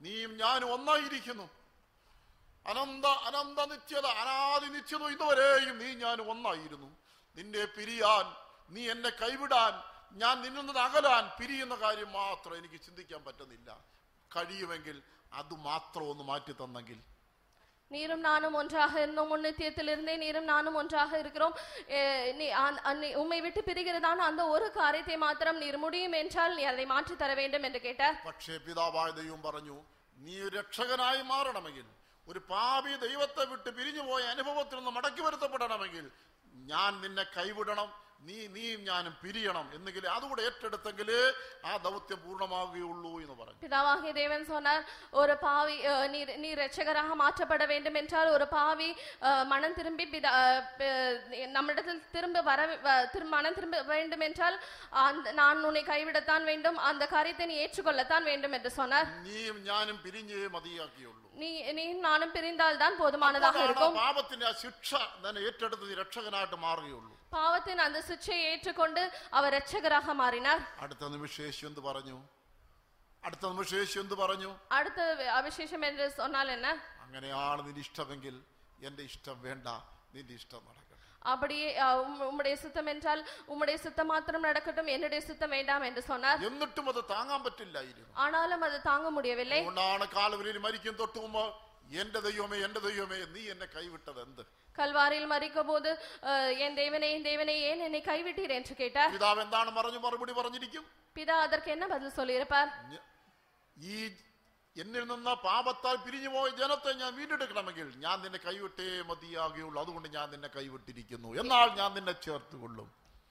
നീയും ഞാനും ഒന്നായിരിക്കുന്നു അനന്ത അനന്ത നിത്യത അനാദി നിത്യത ഇതുവരെയും നീ ഞാൻ ഒന്നായിരുന്നു നിന്നെ പിരിയാൻ നീ എന്നെ കൈവിടാൻ ഞാൻ നിന്നിൽ നിന്ന് അകലാൻ പിരിയുന്ന കാര്യം മാത്രം എനിക്ക് ചിന്തിക്കാൻ പറ്റുന്നില്ല കഴിയുമെങ്കിൽ അത് മാത്രം ഒന്ന് മാറ്റി തന്നെങ്കിൽ நீரும் நானும் ஒன்றாக இருந்தோம் முன்னித்தியத்திலிருந்தே நீரும் நானும் ஒன்றாக இருக்கிறோம் ஏ, நீ அந்த- அன்னை- உம்மை விட்டு பிரிகிறதான அந்த ஒரு காரியத்தை மாத்திரம் நீர் முடியும் என்றால் நீ அதை மாற்றி தர வேண்டும் என்று கேட்டார் പക്ഷേ പിതാവായ ദൈവം പറഞ്ഞു നീ ഒരു രക്ഷകനായി മാറണമെങ്കിൽ ഒരു പാപി ദൈവത്തെ വിട്ട് പിരിഞ്ഞു പോയ അനുഭവത്തിൽ നിന്ന് മടക്കി വരുത്തപ്പെടണമെങ്കിൽ ഞാൻ നിന്നെ കൈവിടണം നീ നീയും ഞാനും പിരിയണം എന്നെങ്കിൽ അതുകൂടെ ഏറ്റെടുത്തെങ്കിലേ ആ ദൗത്യം പൂർണ്ണമാകുകയുള്ളൂ എന്ന് പറഞ്ഞു பிதாவாகிய தேவன் சொன்னார் ஒரு பாவி அஹ், நீர் நீ ரட்சகராக மாற்றப்பட வேண்டும் என்றால் ஒரு பாவி அஹ், மனம் திரும்பி பிதா அஹ், ப- நம்மிடத்தில் திரும்ப வர வ- திரும் மனம் திரும்ப வேண்டும் என்றால் அந்த நான் உன்னை கைவிடத்தான் வேண்டும் அந்த காரியத்தை நீ ஏற்றுக்கொள்ளத்தான் வேண்டும் என்று சொன்னார் നീയും ഞാനും പിരിഞ്ഞേ മതിയാക്കിയുള്ളൂ நீ நீ நானும் பிரிந்தால் தான் போதுமானதாக അപ്പോഴാണ് இருக்கும் പാപത്തിന്റെ ആ ശിക്ഷ തന്നെ ഏറ്റെടുത്ത് നീ രക്ഷകനായിട്ട് മാറുകയുള്ളൂ പാവത്തിന് அந்த ഏറ്റുകൊണ്ട് ஏற்றுக்கொண்டு அவர் ரட்சகராக അടുത്ത നിമിഷം യേശു എന്ത് പറഞ്ഞു? അടുത്ത നിമിഷം യേശു എന്ത് പറഞ്ഞു? அடுத்த அவிசேஷம் என்று എന്നാ? അങ്ങനെ അങ്ങനെയാണ് നിന്റെ ഇഷ്ടമെങ്കിൽ എന്റെ ഇഷ്ടം വേണ്ട നിന്റെ ഇഷ്ടം നടക്കട്ടെ. അവിടെ அஹ், உம்- എന്നാൽ சித்தம் என்றால் മാത്രം சித்தம் மாத்திரம் நடக்கட்டும் என்னுடைய എന്ന് வேண்டாம் എന്നിട്ടും അത് താങ്ങാൻ പറ്റില്ലായിരുന്നു ആണാലും അത് താങ്ങാൻ முடியவில்லை അതുകൊണ്ടാണ് കാലുവരിയിൽ മരിക്കും തൊട്ട് എന്റെ ദൈവമേ എന്റെ ദൈവമേ നീ എന്നെ കൈവിട്ടത് എന്ത്? കൽവാറിയിൽ മരിക്കുമ്പോൾ എൻ ദേവനെ എൻ ദേവനെ ഏൻ എന്നെ കൈവിട്ടീർ എന്ന് കേട്ടാ പിതാവ് എന്താണ് പറഞ്ഞു മറുപടി പറഞ്ഞിരിക്കും? പിതാവ് അതർക്ക് എന്ന ബദൽ സൊല്ലിയിരുപ്പാർ ഈ എന്നിൽ നിന്ന് പാപത്താൽ പിരിഞ്ഞു പോയ ജനത്തെ ഞാൻ വീണ്ടെടുക്കണമെങ്കിൽ ഞാൻ നിന്നെ കൈവിട്ടേ മതിയാകുകയുള്ളൂ അതുകൊണ്ട് ഞാൻ നിന്നെ കൈവിട്ടിരിക്കുന്നു. എന്നാൽ ഞാൻ നിന്നെ ചേർത്തുകൊള്ളും.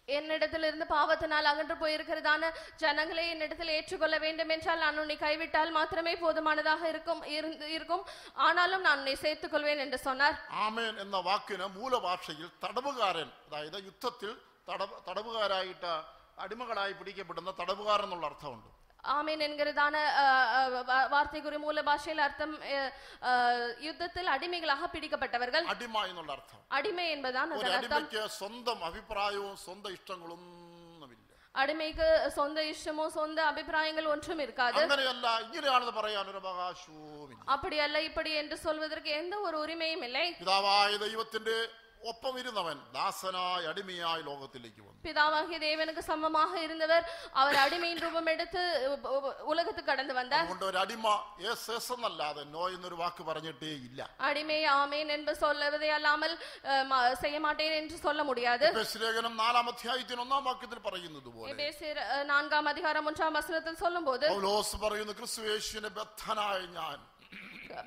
என்னிடத்திலிருந்து பாவத்தினால் அகன்று போயிருக்கிறதான ஜனங்களை என்னிடத்தில் ஏற்றுக்கொள்ள வேண்டும் என்றால் நான் உன்னை கைவிட்டால் மாத்திரமே போதுமானதாக இருக்கும் இருந்து- இருக்கும் ஆனாலும் நான் உன்னை சேர்த்துக் கொள்வேன் என்று சொன்னார் ആമേൻ എന്ന വാക്കിന് മൂലഭാഷയിൽ തടവുകാരൻ അതായത് യുദ്ധത്തിൽ തടവ് തടവുകാരായിട്ട് അടിമകളായി പിടിക്കപ്പെടുന്ന തടവുകാരൻ എന്നുള്ള അർത്ഥമുണ്ട് ஆமீன் என்கிறதான அஹ், அஹ், வா- வார்த்தைக்குரிய மூல பாஷையில் அர்த்தம் அஹ், அஹ், யுத்தத்தில் அடிமைகளாக பிடிக்கப்பட்டவர்கள் അടിമ എന്നുള്ള അർത്ഥം அடிமை என்பதுதான் ഒരു அதன் அர்த்தம் അടിമയ്ക്ക് സ്വന്തം അഭിപ്രായവും സ്വന്തം ഇഷ്ടങ്ങളൊന്നുമില്ല அடிமைக்கு சொந்த இஷ்டமோ சொந்த அபிப்பிராயங்கள் ஒன்றும் இருக்காது അങ്ങനെയല്ല ഇങ്ങനെയാണെന്ന് പറയാൻ ഒരു അവകാശവുമില്ല அப்படி அல்ல இப்படி என்று சொல்வதற்கு எந்த ஒரு உரிமையும் இல்லை പിതാവായ ദൈവത്തിന്റെ ഒപ്പം ഇരുന്നവൻ ദാസനായ അടിമയായ ലോകത്തിലേക്ക് വന്നു பிதாவாகிய தேவனுக்கு சமமாக இருந்தவர் அவர் அடிமையின் ரூபம் எடுத்து உ- உ- உலகத்துக்கு கடந்து வந்தார் അതുകൊണ്ട് ഒരു അടിമ എസ് എസ് എന്നല്ലാതെ നോ എന്നൊരു വാക്ക് പറഞ്ഞിട്ടേ ഇല്ല அடிமை ஆமேன் என்பது சொல்லுவதே அல்லாமல் அஹ், ம- செய்ய மாட்டேன் என்று சொல்ல முடியாது എഫെസ് ലേഖനം നാലാം അധ്യായത്തിന് ഒന്നാം വാക്യത്തിൽ പറയുന്നത് പോലെ எபேசியர், அஹ், நான்காம் அதிகாரம் ஒன்றாம் வசனத்தில் சொல்லும்போது പൗലോസ് പറയുന്നു ക്രിസ്തു യേശുവിനെ ബദ്ധനായ ഞാൻ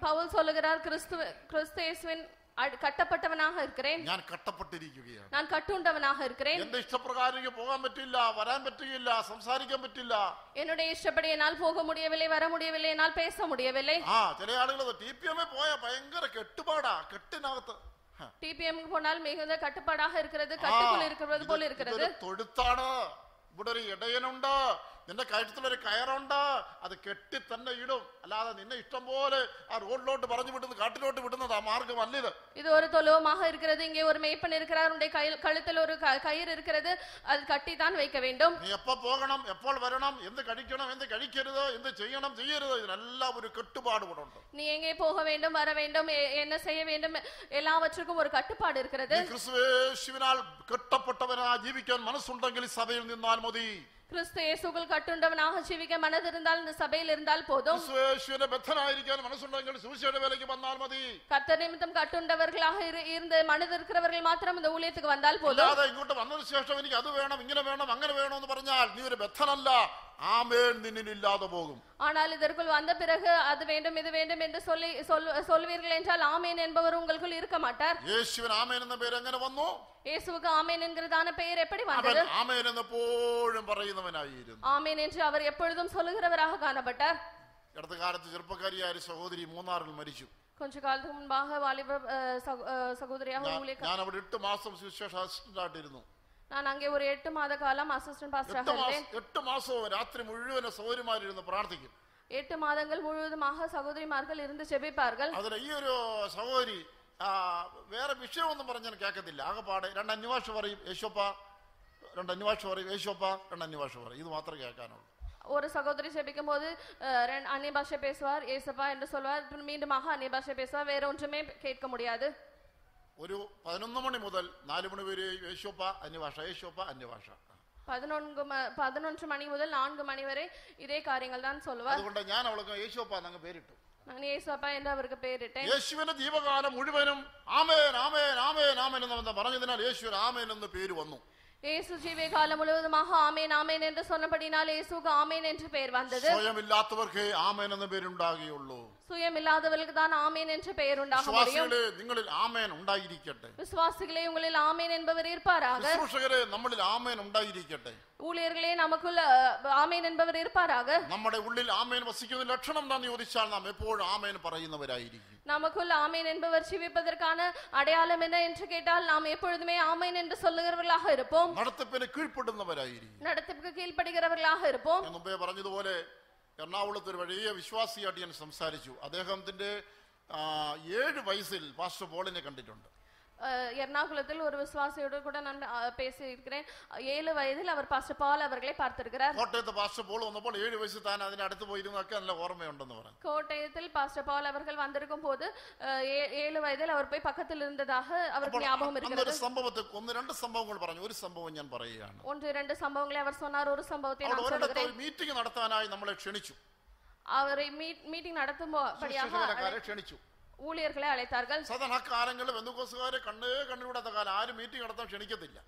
பவுல் சொல்லுகிறார் கிறிஸ்து கிறிஸ்து இயேசுவின் அட்- கட்டப்பட்டவனாக இருக்கிறேன் ഞാൻ കട്ടപ്പെട്ടിരിക്കുകയാണ് நான் கட்டுண்டவனாக இருக்கிறேன் എന്റെ ഇഷ്ടപ്രകാരം എനിക്ക് പോകാൻ പറ്റില്ല വരാൻ പറ്റുകയില്ല സംസാരിക്കാൻ പറ്റില്ല என்னுடைய இஷ்டப்படி என்னால் போக முடியவில்லை வர முடியவில்லை என்னால் பேச முடியவில்லை ആ ചില ആളുകൾ ടി പി എം പോയ ഭയങ്കര കെട്ടുപാടാ കെട്ടിനകത്ത് ഹ. டிபிஎம் போனால் மிகுந்த கட்டுப்பாடாக இருக்கிறது கட்டுக்குள் இருக்கிறது ഇത് போல இருக்கிறது ഇതൊരു തൊഴുത്താണ് ഇവിടെ ഒരു ഇടയനുണ്ട് നിന്റെ കഴുത്തിലൊരു കയറുണ്ട് അത് കെട്ടി തന്നെ ഇടും അല്ലാതെ നിന്നെ ഇഷ്ടം പോലെ ആ റോഡിലോട്ട് പറഞ്ഞു വിടുന്നത് കാട്ടിലോട്ട് വിടുന്നത് ആ മാർഗമല്ല ഇത് இது ஒரு தொழுவமாக இருக்கிறது இங்கே ஒரு மேய்ப்பன் இருக்கிறார் உன்னுடைய கையில் கழுத்தில் ஒரு க- கயிறு இருக்கிறது அது கட்டி தான் வைக்க வேண்டும் നീ എപ്പോ പോകണം എപ്പോൾ വരണം എന്ത് കഴിക്കണം എന്ത് കഴിക്കരുത് എന്ത് ചെയ്യണം ചെയ്യരുത് ഇതിനെല്ലാം ഒരു കെട്ടുപാട് ഇവിടെ ഉണ്ട് நீ எங்கே போக வேண்டும் வர வேண்டும் எ- என்ன செய்ய வேண்டும் எல்லாவற்றுக்கும் ஒரு கட்டுப்பாடு இருக்கிறது നീ ക്രിസ്തുവേശുവിനാൽ കെട്ടപ്പെട്ടവനാ ജീവിക്കാൻ മനസ്സുണ്ടെങ്കിൽ ഈ സഭയിൽ നിന്നാൽ മതി கிறிஸ்து இயேசுக்குள் கட்டுண்டவனாக ஜீவிக்க மனதிருந்தால் இந்த சபையில் இருந்தால் போதும் ക്രിസ്തുവേശുവിന്റെ ബദ്ധനായിരിക്കാൻ മനസ്സുണ്ടെങ്കിൽ സുവിശേഷ வேலைக்கு വന്നാൽ മതി கர்த்தர் நிமித்தம் கட்டுண்டவர்களாக இரு- இருந்து மனது இருக்கிறவர்கள் மாத்திரம் இந்த ஊழியத்துக்கு வந்தால் போதும் അല്ലാതെ ഇങ്ങോട്ട് വന്നതിന് ശേഷം എനിക്ക് അത് വേണം ഇങ്ങനെ വേണം അങ്ങനെ വേണം എന്ന് പറഞ്ഞാൽ നീ ഒരു ബദ്ധനല്ല ആമേൻ നിന്നിലില്ലാതെ പോകും ஆனால் இதற்குள் வந்த பிறகு அது வேண்டும் இது வேண்டும் என்று சொல்லி சொல்- சொல்வீர்கள் என்றால் ஆமேன் என்பவர் உங்களுக்குள் இருக்க மாட்டார் യേശുവിൻ ആമേൻ എന്ന പേര് എങ്ങനെ വന്നു இயேசுவுக்கு ஆமேன் என்கிறதான பெயர் எப்படி അവൻ வந்தது ആമേൻ എന്ന് എപ്പോഴും പറയുന്നവനായിരുന്നു ஆமேன் என்று அவர் எப்பொழுதும் சொல்லுகிறவராக காணப்பட்டார் അടുത്ത കാലത്ത് ചെറുപ്പക്കാരിയായ ഒരു സഹോദരി മൂന്നാറിൽ മരിച്ചു கொஞ்ச காலத்துக்கு முன்பாக வாலிப அஹ், சகோ- அஹ், சகோதரியாக ഞാൻ- ஊழியக்க ഞാൻ അവിടെ എട്ട് മാസം സുവിശേഷ അസിസ്റ്റന്റ് ആയിട്ടിരുന്നു நான் அங்கே ஒரு எட்டு மாத காலம் அசிஸ்டன்ட் എട്ട് பாஸ்டராக മാസം இருந்தேன் എട്ട് മാസവും രാത്രി മുഴുവൻ സഹോദരിമാരിരുന്ന് പ്രാർത്ഥിക്കും எட்டு மாதங்கள் முழுவதுமாக சகோதரிமார்கள் இருந்து ஜெபிப்பார்கள் അതിൽ ഈ ഒരു സഹോദരി ആ, വേറെ വിഷയമൊന്നും പറഞ്ഞാൽ കേൾക്കത്തില്ല ആകെപ്പാടെ രണ്ട് അന്വേഷണം പറയും യേശോപ്പ രണ്ട് അന്വേഷ പറയും യേശോപ്പ രണ്ട് അന്വേഷ പറയും ഇത് മാത്രമേ കേൾക്കാനുള്ളൂ ஒரு சகோதரி ஜெபிக்கும் போது அஹ், ரெண்டு அந்நிய பாஷை பேசுவார் ஏசப்பா என்று சொல்வார் பின் மீண்டுமாக அந்நிய பாஷை பேசுவார் வேற ஒன்றுமே கேட்க முடியாது ഒരു പതിനൊന്ന് മണി മുതൽ നാല് മണി വരെ യേശോപ്പ അന്യഭാഷ യേശോപ്പ അന്യഭാഷ பதினொன்று ம- பதினொன்று மணி முதல் நான்கு மணி வரை இதே காரியங்கள் தான் சொல்வார் അതുകൊണ്ട് ഞാൻ അവൾക്ക് യേശോപ്പ എന്നങ്ങ് പേരിട്ടു അങ്ങനെ യേശുവപ്പ എല്ലാവർക്കും പേരിട്ടെ. യേശുവിന്റെ ജീവകാലം മുഴുവനും ആമേൻ ആമേൻ ആമേൻ ആമേൻ എന്ന് പറഞ്ഞതിനാൽ യേശു ആമേൻ എന്ന് പേര് വന്നു. യേശു ജീവകാലം മഹാ ആമേൻ ആമേൻ എന്ന് സ്വന്നപടിനാൽ യേശുക്ക് ആമേൻ എന്ന് പേര് വന്നത്. സ്വയമില്ലാത്തവർക്ക് ആമേൻ എന്ന പേരുണ്ടാകുകയുള്ളൂ. சுயம் இல்லாதவர்களுக்கு தான் ஆமேன் என்று பெயர் உண்டாக முடியும் വിശ്വാസികളെ നിങ്ങളിൽ ആമേൻ ഉണ്ടായിരിക്കട്ടെ விசுவாசிகளே உங்களில் ஆமேன் என்பவர் இருப்பாராக ശുശ്രൂഷകരെ നമ്മളിൽ ആമേൻ ഉണ്ടായിരിക്കട്ടെ ஊழியர்களே நமக்குள்ள அஹ், ஆமேன் என்பவர் இருப்பாராக നമ്മുടെ ഉള്ളിൽ ആമേൻ വസിക്കുന്ന ലക്ഷണം എന്താണെന്ന് ചോദിച്ചാൽ നാം എപ്പോഴും ആമേൻ പറയുന്നവരായിരിക്കും நமக்குள் ஆமேன் என்பவர் ஜீவிப்பதற்கான அடையாளம் என்ன என்று கேட்டால் நாம் எப்பொழுதுமே ஆமேன் என்று சொல்லுகிறவர்களாக இருப்போம் നടത്തിപ്പിന് കീഴ്പ്പെടുന്നവരായിരിക്കും நடத்திப்புக்கு கீழ்ப்படுகிறவர்களாக இருப்போம் ഞാൻ മുമ്പേ പറഞ്ഞതുപോലെ എറണാകുളത്ത് ഒരു വലിയ വിശ്വാസിയായിട്ട് ഞാൻ സംസാരിച്ചു. അദ്ദേഹത്തിന്റെ ആ, ഏഴ് വയസ്സിൽ പാസ്റ്റർ പോളിനെ കണ്ടിട്ടുണ്ട്. எர்ணாகுளத்தில் ஒரு விசுவாசியோடு கூட நான் அஹ், பேசியிருக்கிறேன் ஏழு வயதில் அவர் பாஸ்டர் பால் அவர்களை பார்த்திருக்கிறார் കോട്ടയത്ത് പാസ്റ്റർ പോൾ വന്നപ്പോൾ ഏഴ് വയസ്സിൽ താൻ അതിന് അടുത്ത് പോയിരുന്നൊക്കെ നല്ല ഓർമ്മയുണ്ടെന്ന് പറഞ്ഞു கோட்டயத்தில் பாஸ்டர் பால் அவர்கள் வந்திருக்கும் போது அஹ், ஏ- ஏழு வயதில் அவர் போய் பக்கத்தில் இருந்ததாக அவருக்கு അപ്പോൾ ஞாபகம் അന്നൊരു இருக்கிறது സംഭവത്തെ ഒന്ന് രണ്ട് സംഭവങ്ങൾ പറഞ്ഞു ഒരു സംഭവം ഞാൻ പറയുകയാണ് ஒன்று இரண்டு சம்பவங்களை அவர் சொன்னார் ஒரு சம்பவத்தை അവിടെ நான் ഒരിടത്ത് சொல்கிறேன் ഒരു മീറ്റിംഗ് നടത്താനായി നമ്മളെ ക്ഷണിച്ചു அவரை மீட்டிங் நடத்தும்படியாக ശുശ്രൂഷകരെ ക്ഷണിച്ചു ഊഴിയർകളെ അളത്താർകൾ സാധാരണ ആ കാലങ്ങളിൽ ബന്ധുക്കോസുകാരെ കണ്ണേ കണ്ടുകൂടാത്ത കാലം ആരും മീറ്റിംഗ് നടത്താൻ ക്ഷണിക്കത്തില്ല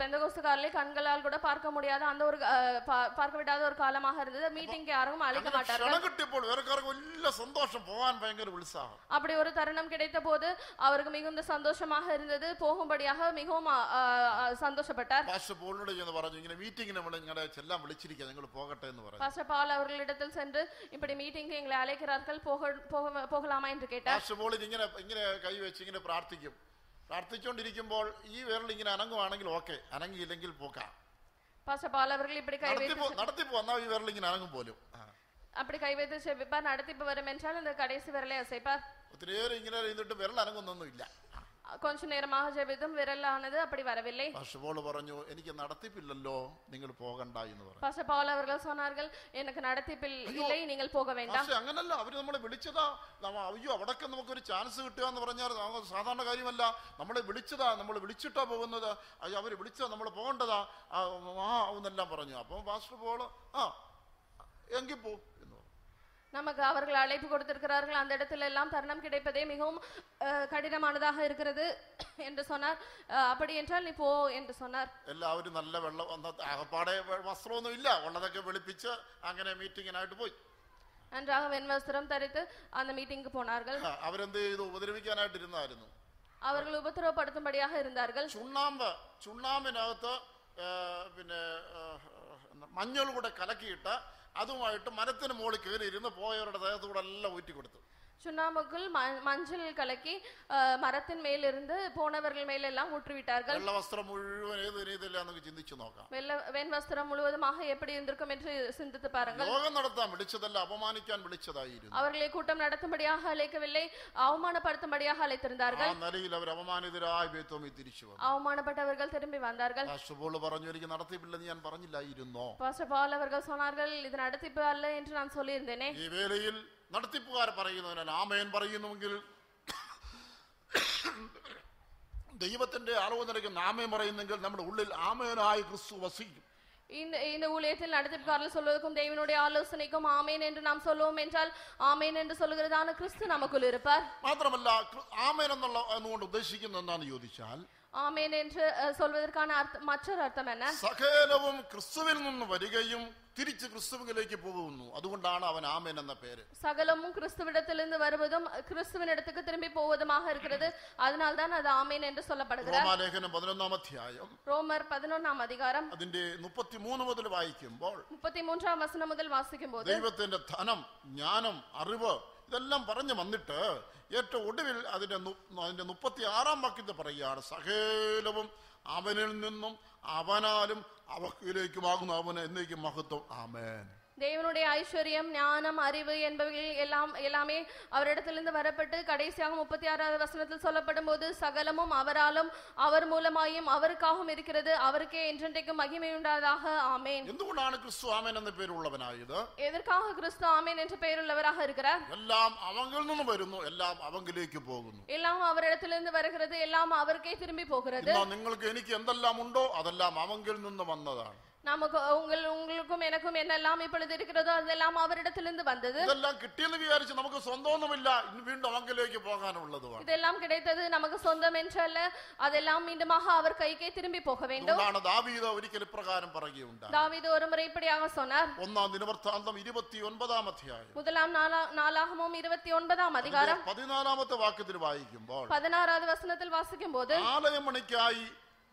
பெந்தகோஸ்துக்காரர்களை கண்களால் கூட பார்க்க முடியாத அந்த ஒரு அஹ், பா- பார்க்க விடாத ஒரு காலமாக இருந்தது மீட்டிங் யாரும் அழைக்க അങ്ങനെ மாட்டார்கள் ക്ഷണം കിട്ടിയപ്പോൾ വേറെക്കാർക്ക് വലിയ സന്തോഷം പോകാൻ ഭയങ്കര ഉത്സാഹം அப்படி ஒரு தருணம் கிடைத்த போது அவருக்கு மிகுந்த சந்தோஷமாக இருந்தது போகும்படியாக மிகவும் அஹ், அஹ், சந்தோஷப்பட்டார் പാസ്റ്റർ പോളിനോട് ചെന്ന് പറഞ്ഞു ഇങ്ങനെ മീറ്റിങ്ങിന് നമ്മൾ നിങ്ങളുടെ ചെല്ലാൻ വിളിച്ചിരിക്കുക നിങ്ങൾ പോകട്ടെ എന്ന് പറഞ്ഞു பாஸ்டர் பால் அவர்களிடத்தில் சென்று இப்படி மீட்டிங்க்கு எங்களை அழைக்கிறார்கள் போக போக- போகலாமா என்று கேட்டார் പാസ്റ്റർ പോളിന് ഇങ്ങനെ ഇങ്ങനെ കൈവച്ച് ഇങ്ങനെ പ്രാർത്ഥിക്കും പ്രാർത്ഥിച്ചുകൊണ്ടിരിക്കുമ്പോൾ ഈ വിരൽ ഇങ്ങനെ അനങ്ങുവാണെങ്കിൽ ഓക്കെ അനങ്ങിയില്ലെങ്കിൽ പോക്കാം பாஸ்டர் பால் அவர்கள் இப்படி கை வைத்து നടത്തിപ്പോ നടത്തിപ്പോ വന്നാൽ ഈ വിരൽ ഇങ്ങനെ അനങ്ങും പോലും ആ. அப்படி கை வைத்து செவிப்பார் நடத்திப்பு வரும் என்றால் இந்த கடைசி விரலை அசைப்பார் ഒത്തിരി നേരം ഇങ്ങനെ ഇരുന്നിട്ട് വിരൽ അനങ്ങുന്നൊന്നുമില്ല கொஞ்ச நேரமாக ஜெபித்தும் விரலானது அப்படி வரவில்லை പാസ്റ്റർ പോള് പറഞ്ഞു എനിക്ക് നടത്തിപ്പില്ലല്ലോ നിങ്ങൾ പോകണ്ട എന്ന് പറഞ്ഞു பாஸ்டர் பால் அவர்கள் சொன்னார்கள் எனக்கு நடத்திப்பில் இல்லை நீங்கள் போக வேண்டாம் പക്ഷെ അങ്ങനല്ല അവര് നമ്മളെ വിളിച്ചതാ നമ്മ- അയ്യോ അവിടൊക്കെ നമുക്കൊരു ചാൻസ് കിട്ടുക എന്ന് പറഞ്ഞാൽ നമുക്ക് സാധാരണ കാര്യമല്ല നമ്മളെ വിളിച്ചതാ നമ്മൾ വിളിച്ചിട്ടാ പോകുന്നത് അയ്യോ അവര് വിളിച്ചതാ നമ്മൾ പോകേണ്ടതാ ആ ആ എന്നെല്ലാം പറഞ്ഞു അപ്പം പാസ്റ്റർ പോള് ആ എങ്കിൽ പോ എന്ന് പറഞ്ഞു நமக்கு அவர்கள் அழைப்பு கொடுத்திருக்கிறார்கள் அந்த இடத்துல எல்லாம் தருணம் கிடைப்பதே மிகவும் அஹ், கடினமானதாக இருக்கிறது என்று சொன்னார் அஹ், அப்படி என்றால் நீ போ என்று சொன்னார் എല്ലാവരും നല്ല വെള്ളം വന്ന ആകപ്പാടെ വെ- വസ്ത്രമൊന്നും ഇല്ല ഉള്ളതൊക്കെ വെളുപ്പിച്ച് അങ്ങനെ മീറ്റിങ്ങിനായിട്ട് പോയി நன்றாக வெண்வஸ்திரம் தரித்து அந்த மீட்டிங்க்கு போனார்கள் ആ, അവരെന്ത് ചെയ്തു ഉപദ്രവിക്കാനായിട്ടിരുന്നായിരുന്നു அவர்கள் உபத்திரவப்படுத்தும்படியாக இருந்தார்கள் ചുണ്ണാമ്പ് ചുണ്ണാമ്പിനകത്ത് ആ, പിന്നെ ആ, എന്താ, മഞ്ഞൾ കൂടെ കലക്കിയിട്ട് അതുമായിട്ട് മരത്തിന് മുകളിൽ കയറി ഇരുന്ന് പോയവരുടെ ദേഹത്തൂടെ എല്ലാം ഊറ്റി കൊടുത്തു சுண்ணாம்புக்குள் ம- மஞ்சள் கலக்கி அஹ், மரத்தின் மேலிருந்து போனவர்கள் மேலெல்லாம் ஊற்றிவிட்டார்கள் വെള്ള വസ്ത്രം മുഴുവൻ ഏത് രീതിയില്ല നമുക്ക് ചിന്തിച്ചു നോക്കാം வெள்ள வெண்வஸ்திரம் முழுவதுமாக எப்படி இருந்திருக்கும் என்று சிந்தித்து பாருங்கள் യോഗം നടത്താൻ വിളിച്ചതല്ല അപമാനിക്കാൻ വിളിച്ചതായിരുന്നു அவர்களை கூட்டம் நடத்தும்படியாக அழைக்கவில்லை அவமானப்படுத்தும்படியாக ആ அழைத்திருந்தார்கள் നിലയിൽ അവർ അപമാനിതരായ ബേത്തോമി തിരിച്ചു വന്നു அவமானப்பட்டவர்கள் திரும்பி வந்தார்கள் രാഷ്ട്രപോള് പറഞ്ഞു എനിക്ക് നടത്തിയിട്ടില്ലെന്ന് ഞാൻ പറഞ്ഞില്ലായിരുന്നോ பாஸ்டர் பால் அவர்கள் சொன்னார்கள் இது நடத்திப்பு அல்ல என்று நான் சொல்லியிருந்தேனே ഈ വേലയിൽ നടത്തിപ്പുകാർ പറയുന്നതിനാൽ ആമയൻ പറയുന്നുവെങ്കിൽ ദൈവത്തിന്റെ ആലോചനയ്ക്ക് നാമയം പറയുന്നെങ്കിൽ നമ്മുടെ ഉള്ളിൽ ആമയനായ ക്രിസ്തു വസിക്കും இந்த இந்த ஊழியத்தில் நடத்திப்புக்காரர்கள் சொல்வதற்கும் தேவனுடைய ஆலோசனைக்கும் ஆமேன் என்று நாம் சொல்லுவோம் என்றால் ஆமேன் என்று சொல்லுகிறதான கிறிஸ்து நமக்குள் இருப்பார் മാത്രമല്ല ക്രി- ആമേൻ എന്നുള്ള എന്നുകൊണ്ട് ഉദ്ദേശിക്കുന്നത് എന്താണെന്ന് ചോദിച്ചാൽ ஆமேன் என்று அஹ், சொல்வதற்கான அர்த்தம் மற்றொரு அர்த்தம் என்ன സകലവും ക്രിസ്തുവിൽ നിന്ന് വരികയും തിരിച്ച് ക്രിസ്തുവിലേക്ക് പോകുന്നു അതുകൊണ്ടാണ് അവൻ ആമേൻ എന്ന പേര് சகலமும் கிறிஸ்துவிடத்திலிருந்து வருவதும் கிறிஸ்துவின் இடத்துக்கு திரும்பி போவதுமாக இருக்கிறது அதனால்தான் அது ஆமேன் என்று சொல்லப்படுகிறார் റോമാലേഖനം പതിനൊന്നാം അധ്യായം ரோமர் பதினொன்னாம் அதிகாரம் അതിന്റെ മുപ്പത്തിമൂന്ന് മുതൽ വായിക്കുമ്പോൾ முப்பத்தி மூன்றாம் வசனம் முதல் வாசிக்கும் போது ദൈവത്തിന്റെ ധനം ജ്ഞാനം അറിവ് ഇതെല്ലാം പറഞ്ഞു വന്നിട്ട് ഏറ്റവും ഒടുവിൽ അതിന്റെ നു- അതിന്റെ മുപ്പത്തി ആറാം വാക്യത്തിൽ പറയുകയാണ് സകലവും അവനിൽ നിന്നും അവനാലും അവക്കിലേക്കുമാകുന്നു അവന് എന്നേക്കും മഹത്വം. ആമേൻ. தேவனுடைய ஐஸ்வர்யம் ஞானம் அறிவு என்பவைகள் எல்லாம் எல்லாமே அவரிடத்திலிருந்து வரப்பட்டு கடைசியாக முப்பத்தி ஆறாவது வசனத்தில் சொல்லப்படும் போது சகலமும் அவராலும் அவர் மூலமாயும் அவருக்காகவும் இருக்கிறது அவருக்கே என்றென்றைக்கும் மகிமை உண்டாதாக ஆமேன் എന്തുകൊണ്ടാണ് ക്രിസ്തു ആമേൻ എന്ന പേരുള്ളവനായത് எதற்காக கிறிஸ்து ஆமேன் என்ற பெயருள்ளவராக இருக்கிறார் എല്ലാം അവങ്കിൽ നിന്നും വരുന്നു എല്ലാം അവങ്കിലേക്ക് പോകുന്നു எல்லாம் அவரிடத்திலிருந்து வருகிறது எல்லாம் அவருக்கே திரும்பி போகிறது ഇന്നാ നിങ്ങൾക്ക് എനിക്ക് എന്തെല്ലാം ഉണ്ടോ അതെല്ലാം അവങ്കിൽ നിന്ന് വന്നതാണ് நமக்கு உங்கள் உங்களுக்கும் எனக்கும் என்னெல்லாம் இப்பொழுது இருக்கிறதோ அதெல்லாம் அவரிடத்திலிருந்து வந்தது ഇതെല്ലാം കിട്ടിയെന്ന് വിചാരിച്ച് നമുക്ക് സ്വന്തമൊന്നുമില്ല ഇനി വീണ്ടും അവങ്കിലേക്ക് പോകാനുള്ളതുമാണ് இதெல்லாம் கிடைத்தது நமக்கு சொந்தம் என்றல்ல அதெல்லாம் மீண்டுமாக அவர் கைக்கே திரும்பி போக வேண்டும் അതുകൊണ്ടാണ് ദാവീദ് ഒരിക്കൽ ഇപ്രകാരം പറയുകയുണ്ടായി தாவீது ஒரு முறை இப்படியாக சொன்னார் ഒന്നാം ദിനവൃത്താന്തം ഇരുപത്തി ഒൻപതാം അധ്യായം முதலாம் நாளா நாளாகமும் இருபத்தி ஒன்பதாம் அதிகாரம் പതിനാലാമത്തെ വാക്യത്തിൽ വായിക്കുമ്പോൾ பதினாறாவது வசனத்தில் வாசிக்கும் போது ആലയമണിക്കായി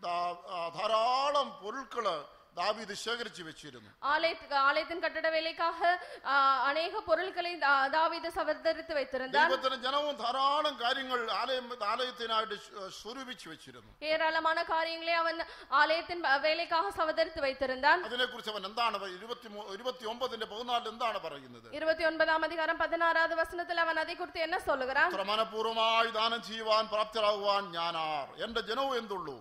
ദാ- ആ, ധാരാളം പൊരുൾക്കള് ദാവീദ് ശേഖരിച്ചു വെച്ചിരുന്നു ஆலயத்துக்கு ஆலயத்தின் கட்டட வேலைக்காக ஆ, அநேக பொருட்களை தா- தாவீது சவதரித்து வைத்திருந்தார் ദൈവത്തിന് ജനവും ധാരാളം കാര്യങ്ങൾ ആലയം ആലയത്തിനായിട്ട് സ്വ- സ്വരൂപിച്ചു വെച്ചിരുന്നു ஏராளமான காரியங்களை அவன் ஆலயத்தின் வ- வேலைக்காக சவதரித்து வைத்திருந்தான் അതിനെക്കുറിച്ച് അവൻ എന്താണ് പ- ഇരുപത്തി മൂ- ഇരുപത്തി ഒമ്പതിന്റെ പതിനാലിൽ എന്താണ് പറയുന്നത് இருபத்தி ஒன்பதாம் அதிகாரம் பதினாறாவது வசனத்தில் அவன் அதை குறித்து என்ன சொல்லுகிறான் ഇത്ര മനഃപൂർവ്വമായി ദാനം ചെയ്യുവാൻ പ്രാപ്തരാകുവാൻ ഞാനാർ എന്റെ ജനവും എന്തുള്ളൂ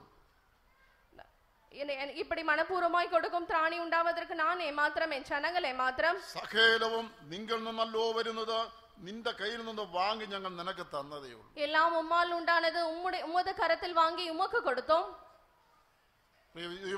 ഇപ്പടി മനപൂർവമായി കൊടുക്കും ത്രാണി ഉണ്ടാവതற்கு നാനേ മാത്രം ജനങ്ങളെ മാത്രം. സകലവും നിങ്ങൾ നിന്നല്ലോ വരുന്നത് നിന്റെ കയ്യിൽ നിന്ന് വാങ്ങി ഞങ്ങൾ നിനക്ക് തന്നതേ ഉള്ളൂ. എല്ലാം ഉമ്മാൽ ഉണ്ടാണത്. ഉമ്മുടെ ഉമ്മത കരത്തിൽ വാങ്ങി ഉമ്മക്ക് കൊടുത്തു.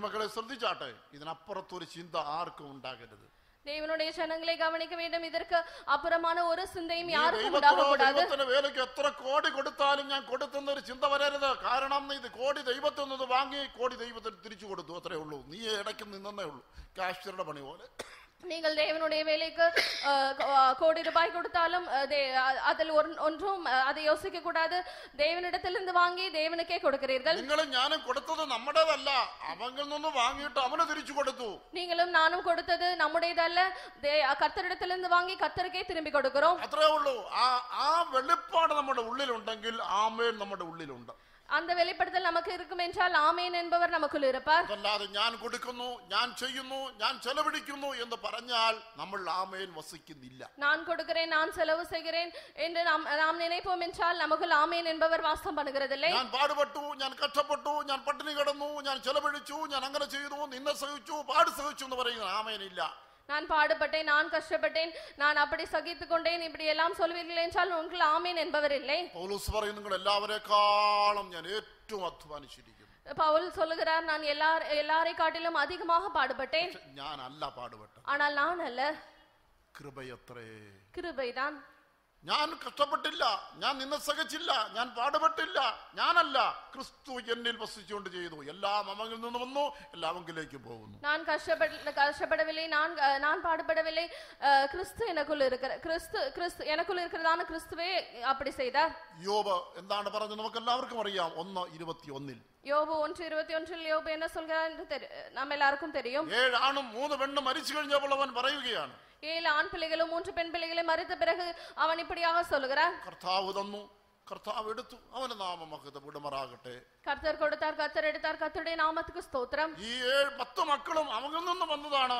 മക്കളെ ശ്രദ്ധിച്ചാട്ടെ. ഇതിനപ്പുറത്തൊരു ചിന്ത ആർക്കും ഉണ്ടാകരുത്. தேவனுடைய ஜனங்களை கவனிக்க வேண்டும் இதற்கு அப்புறமான ஒரு சிந்தையும் ഈ யாருக்கும் ദൈവത്തിനോ உண்டாகக்கூடாது ദൈവത്തിന്റെ വേലയ്ക്ക് എത്ര കോടി കൊടുത്താലും ഞാൻ കൊടുത്തെന്ന ഒരു ചിന്ത വരരുത് കാരണം നീ ഇത് കോടി ദൈവത്തിൽ നിന്ന് വാങ്ങി കോടി ദൈവത്തിന് തിരിച്ചു കൊടുത്തു അത്രേ ഉള്ളൂ നീ ഇടയ്ക്ക് നിന്നേ ഉള്ളൂ കാശ്യരുടെ പണി പോലെ நீங்கள் தேவனுடைய வேலைக்கு அஹ், கோ- கோடி ரூபாய் கொடுத்தாலும் அஹ், தே- அ- அதில் ஒன்- ஒன்றும் அஹ், அதை யோசிக்க கூடாது தேவனிடத்திலிருந்து வாங்கி தேவனுக்கே கொடுக்கிறீர்கள் നിങ്ങൾ ഞാനും കൊടുത്തത് നമ്മുടേതല്ല അവങ്കിൽ നിന്ന് വാങ്ങിയിട്ട് അവന് തിരിച്ചു കൊടുത്തു நீங்களும் நானும் கொடுத்தது நம்முடையதல்ல தே- கர்த்தரிடத்திலிருந்து வாங்கி கர்த்தருக்கே திரும்பி கொடுக்கிறோம் അത്രേ ഉള്ളൂ ആ ആ വെളിപ്പാട് നമ്മുടെ ഉള്ളിലുണ്ടെങ്കിൽ ആമേൻ നമ്മുടെ ഉള്ളിലുണ്ട് அந்த வெளிப்படுத்தல் நமக்கு இருக்கும் என்றால் ஆமேன் என்பவர் நமக்குள் இருப்பார் അതല്ലാതെ ഞാൻ കൊടുക്കുന്നു ഞാൻ ചെയ്യുന്നു ഞാൻ ചെലവഴിക്കുന്നു എന്ന് പറഞ്ഞാൽ നമ്മൾ ആമേൻ വസിക്കുന്നില്ല நான் கொடுக்கிறேன் நான் செலவு செய்கிறேன் என்று நாம் நாம் நினைப்போம் என்றால் நமக்குள் ஆமேன் என்பவர் வாசம் பண்ணுகிறதில்லை ഞാൻ പാടുപെട്ടു ഞാൻ കഷ്ടപ്പെട്ടു ഞാൻ പട്ടിണി കിടന്നു ഞാൻ ചെലവഴിച്ചു ഞാൻ അങ്ങനെ ചെയ്തു നിന്നെ സഹിച്ചു പാട് സഹിച്ചു എന്ന് പറയുന്ന ആമേനില്ല நான் பாடுபட்டேன் நான் கஷ்டப்பட்டேன் நான் அப்படி சகித்துக் கொண்டேன் இப்படி எல்லாம் சொல்வீர்கள் என்றால் உங்கள் ஆமேன் என்பவர் இல்லை പൗലൂസ് പറയും നിങ്ങൾ എല്ലാവരെക്കാളും ഞാൻ ഏറ്റവും അധ്വാനിച്ചിരിക്കുന്നു பவுல் சொல்லுகிறார் நான் எல்லார் எல்லாரை காட்டிலும் அதிகமாக பாடுபட்டேன் പക്ഷെ ഞാനല്ല പാടുപെട്ടത് ஆனால் நான் அல்ல കൃപയത്രേ கிருபைதான் ഞാൻ കഷ്ടപ്പെട്ടില്ല ഞാൻ നിന്നെ സഹിച്ചില്ല ഞാൻ പാടുപെട്ടില്ല ഞാനല്ല ക്രിസ്തു എന്നിൽ വസിച്ചുകൊണ്ട് ചെയ്തു എല്ലാം അവങ്കിൽ നിന്ന് വന്നു എല്ലാം അവങ്കിലേക്ക് പോകുന്നു நான் கஷ்டப்பட கஷ்டப்படவில்லை நான் அஹ், நான் பாடுபடவில்லை அஹ், கிறிஸ்து எனக்குள் இருக்கிற கிறிஸ்து கிறிஸ்து எனக்குள் இருக்கிறதான கிறிஸ்துவே அப்படி செய்தார் യോബ് എന്താണ് പറഞ്ഞത് നമുക്ക് എല്ലാവർക്കും അറിയാം ഒന്ന് ഇരുപത്തി ഒന്നിൽ யோபு ஒன்று இருபத்தி ஒன்றில் யோபு என்ன சொல்கிறார் என்று தெரி- நம்ம எல்லாருக்கும் தெரியும் ഏഴ് ആണും മൂന്ന് പെണ്ണും മരിച്ചു കഴിഞ്ഞപ്പോൾ അവൻ പറയുകയാണ് ஏழு ஆண் பிள்ளைகளும் மூன்று பெண் பிள்ளைகளை மறித்த பிறகு அவன் இப்படியாக சொல்லுகிறார் കർത്താവ് തന്നു കർത്താവ് എടുത്തു അവന് നാമമഹത വിടുമറാകട്ടെ கர்த்தர் கொடுத்தார் கர்த்தர் எடுத்தார் கர்த்தருடைய நாமத்துக்கு ஸ்தோத்திரம் ഈ ഏഴ് പത്ത് മക്കളും അവങ്കിൽ നിന്ന് വന്നതാണ്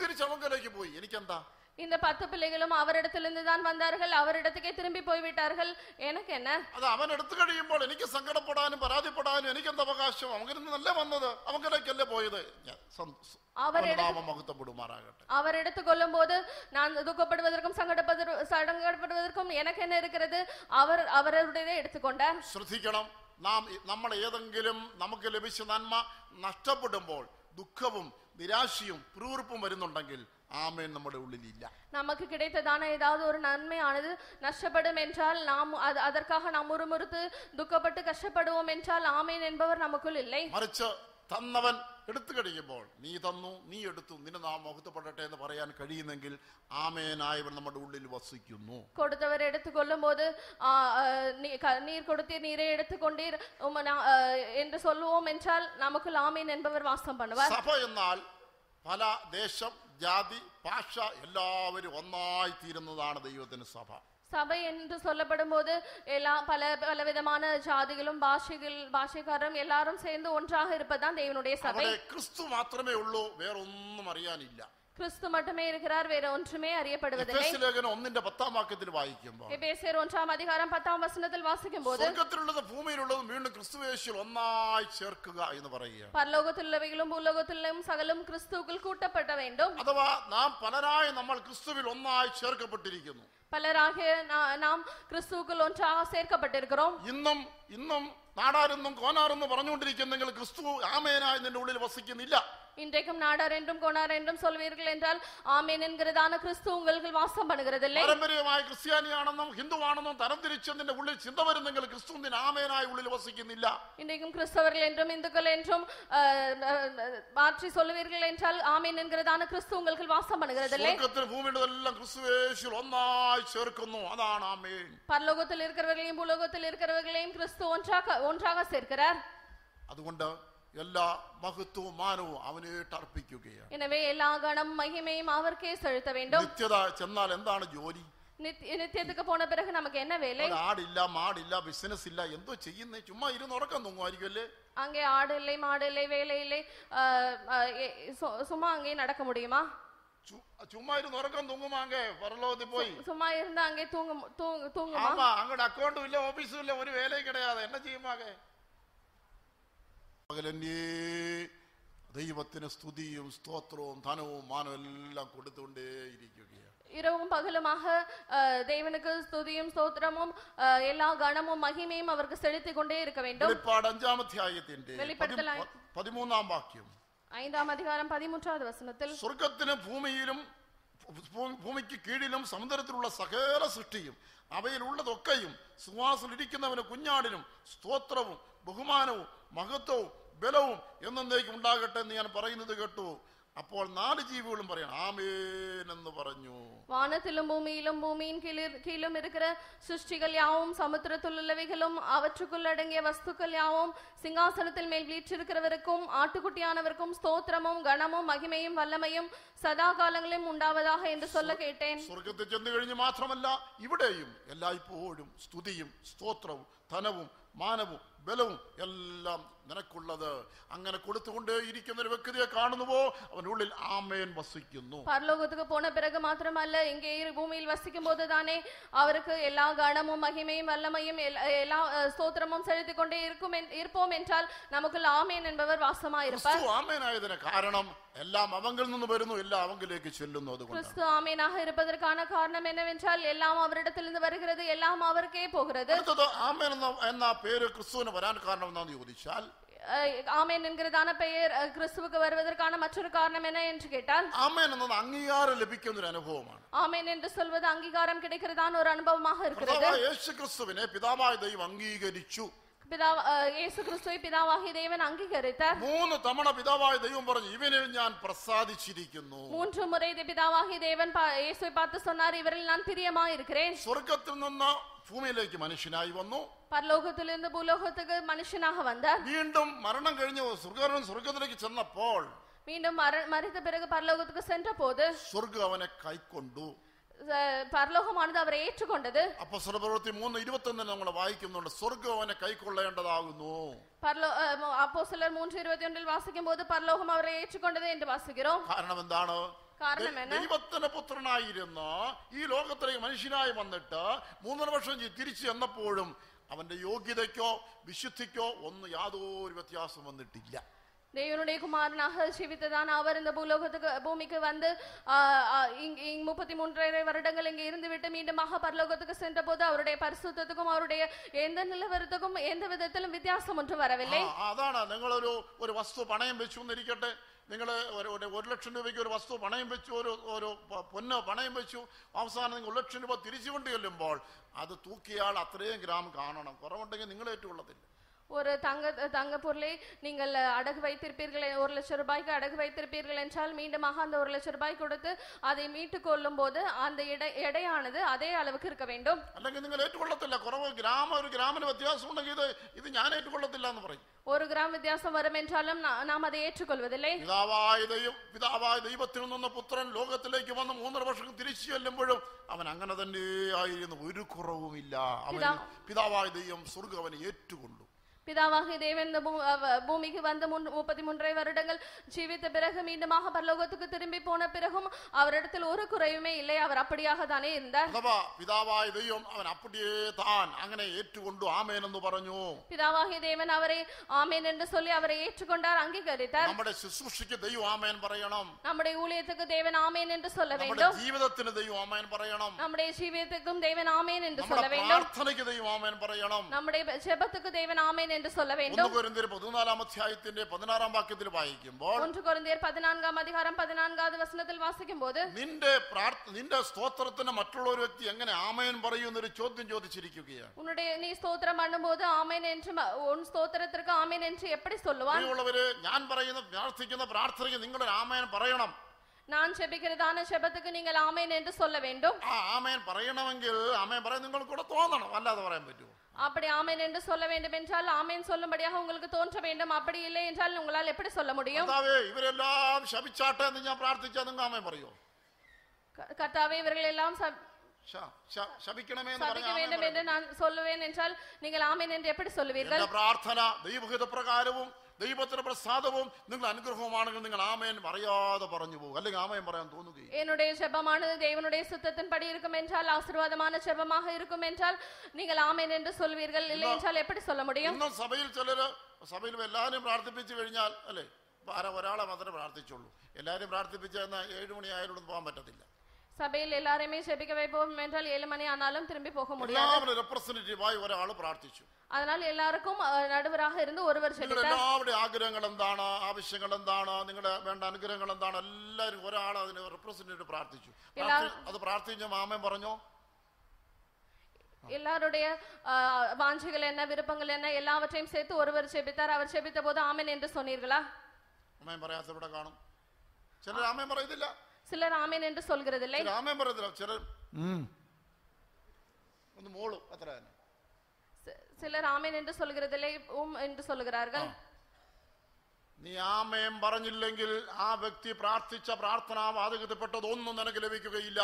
തിരിച്ച് അവങ്കലേക്ക് പോയി എനിക്കെന്താ இந்த பத்து பிள்ளைகளும் அவரிடத்திலிருந்து தான் வந்தார்கள் அவரிடத்துக்கே திரும்பி போய்விட்டார்கள் எனக்கு என்ன അത് അവൻ എടുത്തു കഴിയുമ്പോൾ എനിക്ക് സങ്കടപ്പെടാനും പരാതിപ്പെടാനും എനിക്കെന്ത് അവകാശം അവങ്കിൽ നിന്നല്ലേ വന്നത് അവങ്കിലേക്കല്ലേ പോയത് ഞാൻ സം- அவர் അവന്റെ നാമം മഹത്വപ്പെടുമാറാകട്ടെ அவர் எடுத்துக்கொள்ளும் போது நான் துக்கப்படுவதற்கும் சங்கடப்பதற்கு சங்கடப்படுவதற்கும் எனக்கு என்ன இருக்கிறது அவர் அவருடையதை எடுத்துக்கொண்டார் ശ്രദ്ധിക്കണം നാം നമ്മൾ ഏതെങ്കിലും നമുക്ക് ലഭിച്ച നന്മ നഷ്ടപ്പെടുമ്പോൾ ദുഃഖവും നിരാശയും പിറുവിറുപ്പും വരുന്നുണ്ടെങ്കിൽ ആമേൻ നമ്മുടെ ഉള്ളിലില്ല நமக்கு கிடைத்ததான ஏதாவது ஒரு நன்மையானது நஷ்டப்படும் என்றால் நாம் அது- அதற்காக நாம் முறுமுறுத்து துக்கப்பட்டு கஷ்டப்படுவோம் என்றால் ஆமேன் என்பவர் நமக்குள் இல்லை മറിച്ച് തന്നവൻ എടുത്തു കഴിയുമ്പോൾ നീ തന്നു നീ എടുത്തു നിന്നെ നാം മുഖത്തപ്പെടട്ടെ എന്ന് പറയാൻ കഴിയുന്നെങ്കിൽ ആമേനായവൻ നമ്മുടെ ഉള്ളിൽ വസിക്കുന്നു கொடுத்தவர் எடுத்துக்கொள்ளும் போது ஆ, ஆ, நீ- க- நீர் கொடுத்தீர் நீரே எடுத்துக்கொண்டீர் உம்ம நா- ஆ, என்று சொல்லுவோம் என்றால் நமக்குள் ஆமேன் என்பவர் வாசம் பண்ணுவார் സഭ എന്നാൽ പല ദേശം ജാതി ഭാഷ എല്ലാവരും ഒന്നായി തീരുന്നതാണ് ദൈവത്തിന് സഭ சபை என்று சொல்லப்படும் போது எல்லா பல பலவிதமான ஜாதிகளும் பாஷைகள் பாஷைக்காரரும் எல்லாரும் சேர்ந்து ஒன்றாக இருப்பதுதான் தேவனுடைய சபை അവിടെ ക്രിസ്തു മാത്രമേ ഉള്ളൂ വേറൊന്നും അറിയാനില്ല கிறிஸ்து மட்டுமே இருக்கிறார் வேற ஒன்றுமே அறியப்படுவதில்லை എഫേസ്യ ലേഖനം ഒന്നിന്റെ പത്താം വാക്യത്തിൽ വായിക്കുമ്പോൾ எபேசியர் ஒன்றாம் அதிகாரம் பத்தாம் வசனத்தில் வாசிக்கும் போது സ്വർഗത്തിലുള്ളത് ഭൂമിയിലുള്ളതും വീണ്ടും ക്രിസ്തുവേശിൽ ഒന്നായി ചേർക്കുക എന്ന് പറയുക பரலோகத்திலுள்ளவைகளும் பூலோகத்திலும் சகலும் கிறிஸ்துவுக்குள் கூட்டப்பட வேண்டும் അഥവാ നാം പലരായി നമ്മൾ ക്രിസ്തുവിൽ ഒന്നായി ചേർക്കപ്പെട്ടിരിക്കുന്നു பலராகிய நா- நாம் கிறிஸ்துவுக்குள் ஒன்றாக சேர்க்கப்பட்டிருக்கிறோம் ഇന്നും ഇന്നും നാടാരെന്നും കോനാരെന്നും പറഞ്ഞുകൊണ്ടിരിക്കുന്നെങ്കിൽ ക്രിസ്തു ആമേനായി നിന്റെ ഉള്ളിൽ വസിക്കുന്നില്ല இன்றைக்கும் நாடார் என்றும் கோனார் என்றும் சொல்வீர்கள் என்றால் ஆமேன் என்கிறதான கிறிஸ்து உங்களுக்கு வாசம் பண்ணுகிறதில்லை പാരമ്പര്യമായി ക്രിസ്ത്യാനിയാണെന്നും ഹിന്ദുവാണെന്നും തരംതിരിച്ച് നിന്റെ ഉള്ളിൽ ചിന്ത വരുന്നെങ്കിൽ ക്രിസ്തു നിന്റെ ആമേനായി ഉള്ളിൽ വസിക്കുന്നില്ല இன்றைக்கும் கிறிஸ்தவர்கள் என்றும் இந்துக்கள் என்றும் அஹ், அஹ், மாற்றி சொல்லுவீர்கள் என்றால் ஆமேன் என்கிறதான கிறிஸ்து உங்களுக்கு வாசம் பண்ணுகிறதில்லை സ്വർഗത്തിൽ ഭൂമിയുടെ എല്ലാം ക്രിസ്തുവേശിൽ ഒന്നായി ചേർക്കുന്നു അതാണ് ആമേൻ பரலோகத்தில் இருக்கிறவர்களையும் பூலோகத்தில் இருக்கிறவர்களையும் கிறிஸ்து ஒன்றாக ஒன்றாக சேர்க்கிறார் അതുകൊണ്ട് എല്ലാ മഹത്വവും മാനവും അവനേട്ട് അർപ്പിക്കുകയാണ് எனவே எல்லா கணம் மகிமையும் அவருக்கே செலுத்த வேண்டும் നിത്യത ചെന്നാൽ എന്താണ് ജോലി நித்திய- நித்தியத்துக்கு போன பிறகு நமக்கு என்ன வேலை ഒരു ആടില്ല മാടില്ല ബിസിനസ് ഇല്ല എന്തോ ചെയ്യുന്നേ ചുമ്മാ ഇരുന്ന് ഉറക്കം തൂങ്ങുമായിരിക്കും അല്ലേ அங்கே ஆடு இல்லை மாடு இல்லை வேலை இல்லை அஹ், அஹ், எ- சு- சும்மா அங்கே நடக்க முடியுமா ചു- ചുമ്മാ ഇരുന്ന് ഉറക്കം തൂങ്ങുമാങ്കെ പരലോകത്തിൽ പോയി சும்மா இருந்து அங்கே தூங்க தூங்க தூங்குமா ആമാ അങ്ങോട്ട് അക്കൗണ്ടും ഇല്ല ഓഫീസും ഇല്ല ഒരു വേലയും കിടയാതെ എന്നെ ചെയ്യുമാകെ പകലന്നേ ദൈവത്തിന് സ്തുതിയും സ്തോത്രവും ധനവും മാനവും എല്ലാം കൊടുത്തുകൊണ്ടേ ഇരിക്കുകയാണ് இரவும் பகலுமாக அஹ், தேவனுக்கு ஸ்துதியும் ஸ்தோத்திரமும் அஹ், எல்லா கணமும் மகிமையும் அவருக்கு செலுத்திக் கொண்டே இருக்க வேண்டும் വെളിപ്പാട് അഞ്ചാമധ്യായത്തിന്റെ വെളിപ്പെടുത്തലായി- പതി- പതിമൂന്നാം വാക്യം ஐந்தாம் அதிகாரம் பதிமூன்றாவது வசனத்தில் സ്വർഗത്തിനും ഭൂമിയിലും ഭൂ- ഭൂമിക്ക് കീഴിലും സമുദ്രത്തിലുള്ള സകല സൃഷ്ടിയും അവയിലുള്ളതൊക്കെയും സുവാസിലിരിക്കുന്നവന് കുഞ്ഞാടിനും സ്തോത്രവും ബഹുമാനവും മഹത്വവും ബലവും എന്നേക്കും ഉണ്ടാകട്ടെ എന്ന് ഞാൻ പറയുന്നത് കേട്ടു അപ്പോൾ നാല് ജീവികളും പറയണം ആമേൻ എന്ന് പറഞ്ഞു வானத்திலும் பூமியிலும் பூமியின் கீழ் கீழும் இருக்கிற சிருஷ்டிகள் யாவும் சமுத்திரத்தில் உள்ளவைகளும் அவற்றுக்குள் அடங்கிய வஸ்துக்கள் யாவும் சிங்காசனத்தில் மேல் வீற்றிருக்கிறவருக்கும் ஆட்டுக்குட்டியானவருக்கும் ஸ்தோத்திரமும் கனமும் மகிமையும் வல்லமையும் சதா காலங்களிலும் உண்டாவதாக என்று சொல்ல கேட்டேன் സ്വർഗത്തിൽ ചെന്ന് കഴിഞ്ഞ് മാത്രമല്ല ഇവിടെയും എല്ലായ്പ്പോഴും സ്തുതിയും സ്തോത്രവും ധനവും മാനവും ബലവും എല്ലാം നിനക്കുള്ളത്. അങ്ങനെ കൊടുത്തുകൊണ്ടേ ഇരിക്കുന്ന ഒരു വ്യക്തിയെ കാണുന്നുവോ? അവനുള്ളിൽ ആമേൻ വസിക്കുന്നു. പരലോകത്തേക്ക് പോണ പിറകു മാത്രമല്ല എങ്കിൽ ഈ ഭൂമിയിൽ വസിക്കുമ്പോൾ തന്നെ അവർക്ക് എല്ലാ ഗണമും മഹിമയും വല്ലമയും എല്ലാ സ്തോത്രമും ചെലുത്തിക്കൊണ്ടേ ഇരിക്കും ഇരുപ്പോം എന്നാൽ നമുക്ക് ആമേൻ എന്നവർ വാസമായിരിക്കും ആമേൻ ആയതിന് കാരണം എല്ലാം അവങ്കിൽ നിന്ന് വരുന്നു എല്ലാം അവങ്കിലേക്ക് ചെല്ലുന്നു അതുകൊണ്ട് கிறிஸ்து ஆமேனாக இருப்பதற்கான காரணம் என்னவென்றால் எல்லாம் அவரிடத்திலிருந்து வருகிறது எல்லாம் அவருக்கே போகிறது അടുത്തത് ആമേൻ എന്ന എന്ന പേര് ക്രിസ്തുവിന് വരാൻ കാരണം എന്താണെന്ന് ചോദിച്ചാൽ அஹ், ஆமேன் என்கிறதான பெயர் அஹ், கிறிஸ்துவுக்கு வருவதற்கான மற்றொரு காரணம் என்ன என்று கேட்டால் ആമേൻ എന്നത് അംഗീകാരം ലഭിക്കുന്ന ഒരു അനുഭവമാണ് ஆமேன் என்று சொல்வது அங்கீகாரம் கிடைக்கிறதான ஒரு அனுபவமாக இருக்கிறது കർത്താവായ യേശു ക്രിസ്തുവിനെ പിതാവായ ദൈവം അംഗീകരിച്ചു பிதா அஹ், இயேசு கிறிஸ்துவை பிதாவாகி தேவன் அங்கீகரித்தார் മൂന്ന് തവണ പിതാവായ ദൈവം പറഞ്ഞു ഇവനിൽ ഞാൻ പ്രസാദിച്ചിരിക്കുന്നു மூன்று முறை தி- பிதாவாகி தேவன் பா- இயேசுவை பார்த்து சொன்னார் இவரில் நான் பிரியமா இருக்கிறேன் സ്വർഗത്തിൽ നിന്ന് ഭൂമിയിലേക്ക് മനുഷ്യനായി വന്നു பரலோகத்திலிருந்து பூலோகத்துக்கு மனுஷனாக வந்தார் വീണ്ടും മരണം കഴിഞ്ഞ് സ്വർഗം സ്വർഗത്തിലേക്ക് ചെന്നപ്പോൾ மீண்டும் மர- மரித்த பிறகு பரலோகத்துக்கு சென்ற போது സ്വർഗം അവനെ കൈക്കൊണ്ടു அஹ், பரலோகமானது அவரை ஏற்றுக்கொண்டது അപ്പൊ പ്രവൃത്തി മൂന്ന് ഇരുപത്തൊന്നിന് നമ്മൾ വായിക്കുന്നുണ്ട് സ്വർഗം അവനെ കൈക്കൊള്ളേണ്ടതാകുന്നു பரலோ அப்போ சிலர் மூன்று இருபத்தி ஒன்றில் வாசிக்கும் போது பரலோகம் அவரை ஏற்றுக்கொண்டது என்று வாசிக்கிறோம் കാരണം എന്താണ് കാരണം ദൈ- என்ன ദൈവത്തിന്റെ പുത്രനായിരുന്ന ഈ ലോകത്തിലേക്ക് മനുഷ്യനായി വന്നിട്ട് മൂന്നര വർഷം ചെയ്ത് തിരിച്ചു ചെന്നപ്പോഴും അവന്റെ യോഗ്യതയ്ക്കോ വിശുദ്ധിക്കോ ഒന്നും യാതൊരു വ്യത്യാസം വന്നിട്ടില്ല தேவனுடைய குமாரனாக ஜீவித்ததான அவர் இந்த பூலோகத்துக்கு பூமிக்கு வந்து ஆ, ஆ, இங் இங் முப்பத்தி மூன்றரை வருடங்கள் இங்கே இருந்துவிட்டு மீண்டுமாக பரலோகத்துக்கு சென்ற போது அவருடைய பரிசுத்தத்துக்கும் அவருடைய எந்த நிலவரத்துக்கும் எந்த விதத்திலும் வித்தியாசம் ஒன்றும் வரவில்லை ആ, അതാണ് നിങ്ങളൊരു ഒരു വസ്തു പണയം വെച്ചു എന്നിരിക്കട്ടെ നിങ്ങൾ ഒരു ഒരു ഒരു ലക്ഷം രൂപയ്ക്ക് ഒരു വസ്തു പണയം വെച്ചു ഒരു ഒരു പ- പൊന്ന് പണയം വെച്ചു അവസാനം നിങ്ങൾ ഒരു ലക്ഷം രൂപ തിരിച്ചു കൊണ്ട് ചെല്ലുമ്പോൾ അത് തൂക്കിയാൽ അത്രയും ഗ്രാം കാണണം കുറവുണ്ടെങ്കിൽ നിങ്ങൾ ഏറ്റുകൊള്ളത്തില്ല ஒரு தங்க தங்க பொருளை நீங்கள் அடகு வைத்திருப்பீர்கள் ஒரு லட்சம் ரூபாய்க்கு அடகு வைத்திருப்பீர்கள் என்றால் மீண்டுமாக அந்த ஒரு லட்சம் ரூபாய் கொடுத்து அதை மீட்டுக் கொள்ளும் போது அந்த எடை எடையானது அதே அளவுக்கு இருக்க வேண்டும் അല്ലെങ്കിൽ നിങ്ങൾ ഏറ്റുകൊള്ളത്തില്ല കുറവ് ഗ്രാമ ഒരു ഗ്രാമിന് വ്യത്യാസം ഉണ്ടെങ്കിൽ ഇത് ഇത് ഞാൻ ഏറ്റുകൊള്ളത്തില്ല എന്ന് പറയും ஒரு கிராம் வித்தியாசம் வரும் என்றாலும் நா- நாம் அதை ஏற்றுக்கொள்வதில்லை പിതാവായ ദൈവം പിതാവായ ദൈവത്തിൽ നിന്ന് പുത്രൻ ലോകത്തിലേക്ക് വന്ന് മൂന്നര വർഷം തിരിച്ചു ചെല്ലുമ്പോഴും അവൻ അങ്ങനെ തന്നെ ആയിരുന്നു ഒരു കുറവുമില്ല അവൻ പിതാ- പിതാവായ ദൈവം സ്വർഗം അവനെ ഏറ്റുകൊണ്ടു பிதாவாகிய தேவன் இந்த பூ- அவ- பூமிக்கு வந்த முன் முப்பத்தி மூன்றரை வருடங்கள் ஜீவித்த பிறகு மீண்டுமாக பரலோகத்துக்கு திரும்பி போன பிறகும் அவரிடத்தில் ஒரு குறையுமே இல்லை அவர் அப்படியாக தானே இருந்தார் അഥവാ പിതാവായ ദൈവം അവൻ അപ്പടിയേ താൻ അങ്ങനെ ഏറ്റുകൊണ്ടു ആമേൻ എന്ന് പറഞ്ഞു பிதாவாகிய தேவன் அவரை ஆமேன் என்று சொல்லி அவரை ஏற்றுக்கொண்டார் அங்கீகரித்தார் നമ്മുടെ ശുശ്രൂഷയ്ക്ക് ദൈവം ആമേൻ പറയണം நம்முடைய ஊழியத்துக்கு தேவன் ஆமேன் என்று சொல்ல നമ്മുടെ வேண்டும் ജീവിതത്തിന് ദൈവം ആമേൻ പറയണം நம்முடைய ஜீவியத்துக்கும் தேவன் ஆமேன் என்று சொல்ல നമ്മുടെ வேண்டும் പ്രാർത്ഥനയ്ക്ക് ദൈവം ആമേൻ പറയണം நம்முடைய ஜெபத்துக்கு தேவன் ஆமேன் என்று சொல்ல ഒന്ന് வேண்டும் കൊരിന്തിയർ പതിനാലാം അധ്യായത്തിന്റെ പതിനാറാം വാക്യത്തിൽ വായിക്കുമ്പോൾ ஒன்று கொரிந்தியர் பதினான்காம் அதிகாரம் பதினான்காவது வசனத்தில் வாசிக்கும் போது നിന്റെ പ്രാർത്ഥ നിന്റെ സ്തോത്രത്തിന് മറ്റുള്ള ഒരു വ്യക്തി എങ്ങനെ ആമേൻ പറയും എന്നൊരു ചോദ്യം ചോദിച്ചിരിക്കുകയാണ് உன்னுடைய நீ ஸ்தோத்திரம் பண்ணும்போது ஆமேன் என்று ம- உன் ஸ்தோத்திரத்திற்கு ஆமேன் என்று எப்படி சொல்லுவான் പ്രിയമുള്ളവര് ഞാൻ പറയുന്ന പ്രാർത്ഥിക്കുന്ന പ്രാർത്ഥനയ്ക്ക് നിങ്ങളുടെ ആമേൻ പറയണം நான் செபிக்கிறதான செபத்துக்கு நீங்கள் ஆமேன் என்று சொல்ல வேண்டும் ആ ആമേൻ പറയണമെങ്കിൽ ആമേൻ പറയാൻ നിങ്ങൾ കൂടെ തോന്നണം അല്ലാതെ പറയാൻ പറ്റുമോ அப்படி ஆமேன் என்று சொல்ல வேண்டும் என்றால் ஆமேன் சொல்லும்படியாக உங்களுக்கு தோன்ற வேண்டும் அப்படி இல்லை என்றால் உங்களால் எப்படி சொல்ல முடியும் കർത്താവേ ഇവരെല്ലാം ശപിച്ചാട്ടെ എന്ന് ഞാൻ പ്രാർത്ഥിച്ചാൽ നിങ്ങൾ ആമേൻ പറയോ க- கர்த்தாவே இவர்கள் எல்லாம் ச- ശ- ശ- ശപിക്കണമേ എന്ന് சபிக்க പറഞ്ഞാൽ ആമേൻ வேண்டும் என்று நான் சொல்லுவேன் என்றால் நீங்கள் ஆமேன் என்று எப்படி சொல்லுவீர்கள் എന്റെ പ്രാർത്ഥന ദൈവഹിത പ്രകാരവും ദൈവത്തിന്റെ പ്രസാദവും നിങ്ങൾ അനുഗ്രഹവുമാണെങ്കിൽ നിങ്ങൾ ആമേൻ പറയാതെ പറഞ്ഞു പോകും അല്ലെങ്കിൽ ആമേൻ പറയാൻ തോന്നുകയും என்னுடைய ஜெபமானது தேவனுடைய சுத்தத்தின்படி இருக்கும் என்றால் ஆசீர்வாதமான ஜெபமாக இருக்கும் என்றால் நீங்கள் ஆமேன் என்று சொல்வீர்கள் இல்லை என்றால் எப்படி சொல்ல முடியும் ഇന്നും സഭയിൽ ചിലര് സഭയിൽ എല്ലാവരും പ്രാർത്ഥിപ്പിച്ചു കഴിഞ്ഞാൽ അല്ലേ ഇപ്പൊ ആരാ ഒരാളെ മാത്രമേ പ്രാർത്ഥിച്ചുള്ളൂ എല്ലാവരും പ്രാർത്ഥിപ്പിച്ച എന്നാൽ ഏഴ് മണി ആയാലും പോകാൻ പറ്റത്തില്ല சபையில் எல்லாரையுமே ஜெபிக்க வைப்போம் என்றால் ஏழு மணி ஆனாலும் திரும்பி போக முடியாது എല്ലാവരും റെപ്രസെന്റേറ്റീവായി ഒരാൾ പ്രാർത്ഥിച്ചു அதனால் எல்லாருக்கும் அஹ், நடுவராக இருந்து ஒருவர் നിങ്ങളുടെ ஜெபித்தார் എല്ലാവരുടെ ആഗ്രഹങ്ങൾ എന്താണ് ആവശ്യങ്ങൾ എന്താണ് നിങ്ങളുടെ വേണ്ട അനുഗ്രഹങ്ങൾ എന്താണ് എല്ലാവരും ഒരാൾ അതിന് റെപ്രസെന്റേറ്റീവ് പ്രാർത്ഥിച്ചു പ്രാർത്ഥി- അത് പ്രാർത്ഥിച്ച മാമൻ പറഞ്ഞോ எல்லாருடைய அஹ், வாஞ்சைகள் என்ன விருப்பங்கள் என்ன எல்லாவற்றையும் சேர்த்து ஒருவர் ஜெபித்தார் அவர் ஜெபித்த போது ஆமென் என்று சொன்னீர்களா അമ്മയും പറയാത്തവിടെ കാണും ചിലർ ആമയും പറയത്തില്ല சிலர் ஆமென் என்று சொல்கிறதில்லை ചിലർ ആമയും പറയത്തില്ല ചിലർ ഉം. ഒന്ന് മോളും അത്ര തന്നെ சி- சிலர் ஆமென் என்று சொல்கிறதில்லை உம் என்று சொல்லுகிறார்கள் നീ ആമയം പറഞ്ഞില്ലെങ്കിൽ ആ വ്യക്തി പ്രാർത്ഥിച്ച പ്രാർത്ഥന വാതകത്തിൽപ്പെട്ടതൊന്നും നിനക്ക് ലഭിക്കുകയില്ല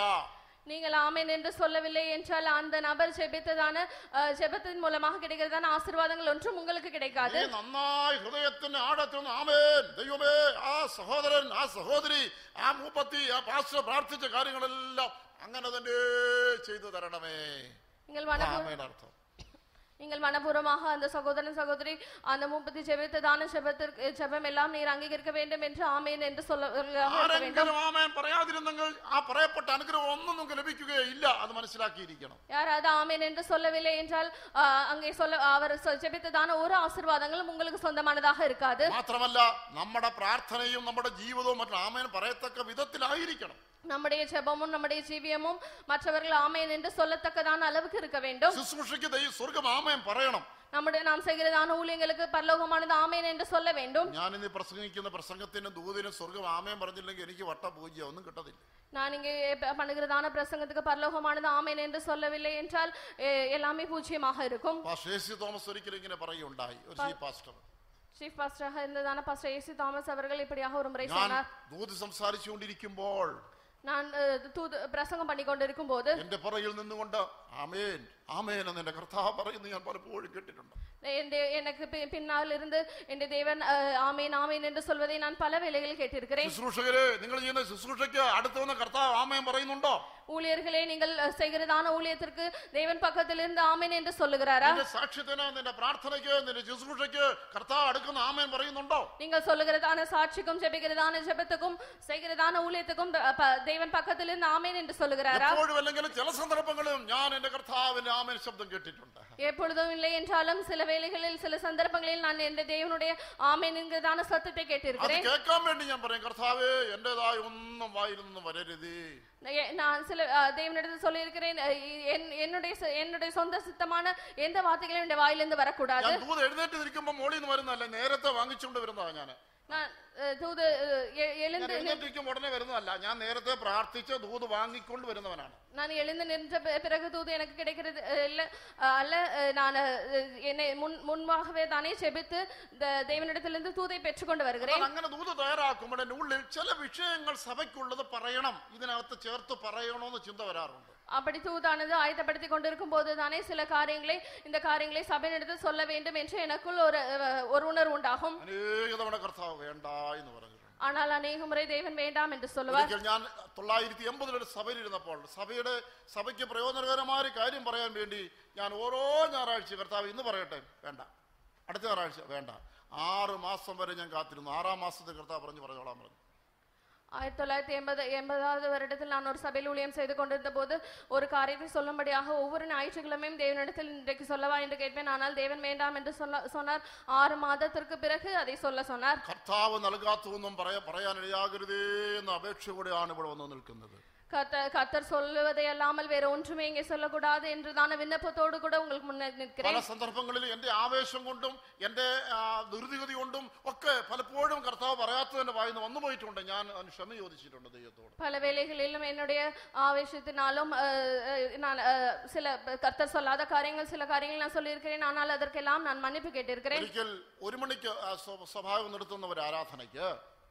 நீங்கள் ஆமென் என்று சொல்லவில்லை என்றால் அந்த நபர் ஜெபித்ததான அஹ், ஜெபத்தின் மூலமாக கிடைக்கிறதான ஆசீர்வாதங்கள் ஒன்றும் உங்களுக்கு கிடைக்காது നീ നന്നായി ഹൃദയത്തിന്റെ ആഴത്തിൽ നിന്ന് ആമേൻ ദൈവമേ ആ സഹോദരൻ ആ സഹോദരി ആ മൂപ്പത്തി ആ പാസ്റ്റർ പ്രാർത്ഥിച്ച കാര്യങ്ങളെല്ലാം അങ്ങനെ തന്നെ ചെയ്തു തരണമേ நீங்கள் மனப்பூர் ആമേൻ അർത്ഥം நீங்கள் மனப்பூர்வமாக அந்த சகோதரன் சகோதரி அந்த முப்பத்தி ஜெபித்ததான ஜெபத்திற்கு ஜெபம் எல்லாம் நீர் அங்கீகரிக்க வேண்டும் என்று ஆமேன் என்று சொல்ல இருக்க வேண்டும் ആരെങ്കിലും ആമേൻ പറയാതിരുന്നെങ്കിൽ ആ പറയപ്പെട്ട അനുഗ്രഹം ഒന്നും നിങ്ങൾക്ക് ലഭിക്കുകയില്ല അത് മനസ്സിലാക്കിയിരിക്കണം யாராவது ஆமேன் என்று சொல்லவில்லை என்றால் ஆஹ், அங்கே சொல்ல அவர் சொ- ஜெபித்ததான ஒரு ஆசீர்வாதங்களும் உங்களுக்கு சொந்தமானதாக இருக்காது മാത്രമല്ല നമ്മുടെ പ്രാർത്ഥനയും നമ്മുടെ ജീവിതവും മറ്റും ആമേൻ പറയത്തക്ക വിധത്തിലായിരിക്കണം நம்முடைய ஜெபமும் நம்முடைய ஜீவியமும் மற்றவர்கள் ஆமேன் என்று சொல்லத்தக்கதான அளவுக்கு இருக்க வேண்டும் ശുശ്രൂഷയ്ക്ക് ദൈവം സ്വർഗം ആമേൻ പറയണം நம்முடைய நாம் செய்கிறதான ஊழியங்களுக்கு பரலோகமானது ആമേൻ എന്ന് சொல்ல வேண்டும் ഞാൻ ഇന്ന് പ്രസംഗിക്കുന്ന പ്രസംഗത്തിനും ദൂതിനും സ്വർഗം ആമേൻ പറഞ്ഞില്ലെങ്കിൽ എനിക്ക് വട്ടപൂജ്യം ഒന്നും കിട്ടത്തില്ല நான் இங்கே ப- பண்ணுகிறதான பிரசங்கத்துக்கு பரலோகமானது ஆமேன் என்று சொல்லவில்லை என்றால் எ- எல்லாமே பூஜ்யமாக இருக்கும் പാസ്റ്റർ എ സി തോമസ് ഒരിക്കലും ഇങ്ങനെ പറയുണ്ടായി ഒരു chief pastor chief பாஸ்டராக இருந்ததான pastor A C Thomas அவர்கள் இப்படியாக ஒரு முறை ഞാൻ சொன்னார் ദൂത് സംസാരിച്ചുകൊണ്ടിരിക്കുമ്പോൾ நான் அஹ், தூது பிரசங்கம் பண்ணி கொண்டிருக்கும் போது എന്റെ പുറകിൽ നിന്നുകൊണ്ട് ആമേൻ ആമേൻ എന്ന് എന്റെ കർത്താവ് പറയുന്നത് ഞാൻ പലപ്പോഴും കേട്ടിട്ടുണ്ട് என் தே- எனக்கு பி- பின்னால் இருந்து என் தேவன் அஹ், ஆமேன் ஆமேன் என்று சொல்வதை நான் பல வேளைகளில் கேட்டிருக்கிறேன் ശുശ്രൂഷകര് നിങ്ങൾ ചെയ്യുന്ന ശുശ്രൂഷയ്ക്ക് അടുത്ത് വന്ന കർത്താവ് ആമേൻ പറയുന്നുണ്ടോ ஊழியர்களே நீங்கள் அஹ், செய்கிறதான ஊழியத்திற்கு தேவன் பக்கத்தில் இருந்து ஆமேன் என்று சொல்லுகிறாரா നിന്റെ സാക്ഷ്യത്തിന് നിന്റെ പ്രാർത്ഥനയ്ക്ക് നിന്റെ ശുശ്രൂഷയ്ക്ക് കർത്താവ് അടുക്കുന്ന ആമേൻ പറയുന്നുണ്ടോ நீங்கள் சொல்லுகிறதான சாட்சிக்கும் ஜெபிக்கிறதான ஜெபத்துக்கும் செய்கிறதான ஊழியத்துக்கும் அஹ், ப- தேவன் பக்கத்தில் இருந்து ஆமேன் என்று சொல்லுகிறாரா എപ്പോഴും അല്ലെങ്കിൽ ചില സന്ദർഭങ്ങളിലും ഞാൻ എന്റെ കർത്താവിന്റെ ആമേൻ ശബ്ദം കേട്ടിട്ടുണ്ട് எப்பொழுதும் இல்லை என்றாலும் சில வேளைகளில் சில சந்தர்ப்பங்களில் நான் என் தேவனுடைய ஆமேன் என்கிறதான சத்தத்தை അത് கேட்டிருக்கிறேன் കേൾക്കാൻ വേണ്ടി ഞാൻ പറയും കർത്താവേ എന്റേതായ ഒന്നും വായിൽ നിന്നും വരരുത് நான் நான் சில அஹ், தேவனிடத்தில் சொல்லியிருக்கிறேன் அஹ், என்- என்னுடைய ச- என்னுடைய சொந்த சித்தமான எந்த வார்த்தைகளும் என் வாயிலிருந்து வரக்கூடாது ഞാൻ ദൂത് എഴുന്നേറ്റ് നിൽക്കുമ്പോ മോളിൽ നിന്ന് വരുന്നതല്ല നേരത്തെ വാങ്ങിച്ചുകൊണ്ട് വരുന്നതാ ഞാൻ நான் அஹ், தூது அஹ், எ- ഞാൻ எழுந்து நின்- എഴുന്നേറ്റിരിക്കും ഉടനെ വരുന്നതല്ല ഞാൻ നേരത്തെ പ്രാർത്ഥിച്ച് ദൂത് വാങ്ങിക്കൊണ്ട് വരുന്നവനാണ് நான் எழுந்து நின்ற பி- பிறகு தூது எனக்கு கிடைக்கிறது அஹ், இல்ல அஹ், அல்ல அஹ், நான் அஹ், என்னை முன் முன்பாகவே தானே செபித்து த- தேவனிடத்திலிருந்து தூதை பெற்றுக்கொண்டு வருகிறேன் എന്നാൽ അങ്ങനെ ദൂത് തയ്യാറാക്കുമ്പോൾ എൻ്റെ ഉള്ളിൽ ചില വിഷയങ്ങൾ സഭയ്ക്കുള്ളത് പറയണം ഇതിനകത്ത് ചേർത്ത് പറയണമെന്ന് ചിന്ത വരാറുണ്ട് அப்படி தூதானது ஆயத்தப்படுத்தி கொண்டிருக்கும் போது தானே சில காரியங்களை இந்த காரியங்களை சபையினிடத்தில் சொல்ல வேண்டும் என்று எனக்குள் ஒரு அஹ், ஒரு உணர்வு உண்டாகும் അനേക തവണ കർത്താവ് വേണ്ട എന്ന് പറഞ്ഞിട്ടുണ്ട് ஆனால் அநேக முறை தேவன் வேண்டாம் என்று சொல்லுவார் ഒരിക്കൽ ഞാൻ തൊള്ളായിരത്തി എൺപതിലൊരു സഭയിലിരുന്നപ്പോൾ സഭയുടെ സഭയ്ക്ക് പ്രയോജനകരമായ ഒരു കാര്യം പറയാൻ വേണ്ടി ഞാൻ ഓരോ ഞായറാഴ്ച കർത്താവ് ഇന്ന് പറയട്ടെ വേണ്ട അടുത്ത ഞായറാഴ്ച വേണ്ട ആറ് മാസം വരെ ഞാൻ കാത്തിരുന്നു ആറാം മാസത്തെ കർത്താവ് പറഞ്ഞു പറഞ്ഞോളാൻ പറഞ്ഞു ஆயிரத்தி தொள்ளாயிரத்தி எண்பது எண்பதாவது வருடத்தில் நான் ஒரு சபையில் ஊழியம் செய்து கொண்டிருந்த போது ஒரு காரியத்தை சொல்லும்படியாக ஒவ்வொரு ஞாயிற்றுக்கிழமையும் தேவனிடத்தில் இன்றைக்கு சொல்லவா என்று கேட்பேன் ஆனால் தேவன் வேண்டாம் என்று சொல்ல சொன்னார் ஆறு மாதத்திற்கு பிறகு அதை சொல்ல சொன்னார் കർത്താവ് നൽകാത്തതൊന്നും പറയാ പറയാനിടയാകരുതേ എന്ന അപേക്ഷയോടെയാണ് ഇവിടെ വന്ന് നിൽക്കുന്നത് கத்த கத்தர் சொல்லுவதை அல்லாமல் வேற ஒன்றுமே இங்கே சொல்லக்கூடாது என்றுதான விண்ணப்பத்தோடு கூட உங்களுக்கு முன்னே പല நிற்கிறேன் സന്ദർഭങ്ങളിൽ എന്റെ ആവേശം കൊണ്ടും എന്റെ ആ, ധൃതിഗതി കൊണ്ടും ഒക്കെ പലപ്പോഴും കർത്താവ് പറയാത്തതിന്റെ വായിന്ന് വന്നു പോയിട്ടുണ്ട് ഞാൻ അതിന് ക്ഷമ ചോദിച്ചിട്ടുണ്ട് ദൈവത്തോട് பல வேளைகளிலும் என்னுடைய ஆவேசத்தினாலும் அஹ், அஹ், நான் அஹ், சில கர்த்தர் சொல்லாத காரியங்கள் சில காரியங்கள் நான் சொல்லியிருக்கிறேன் ஆனால் அதற்கெல்லாம் நான் மன்னிப்பு கேட்டிருக்கிறேன் ഒരിക്കൽ ഒരു മണിക്ക് ആ സ്വ- സ്വഭാവം നിർത്തുന്ന ഒരു ആരാധനയ്ക്ക്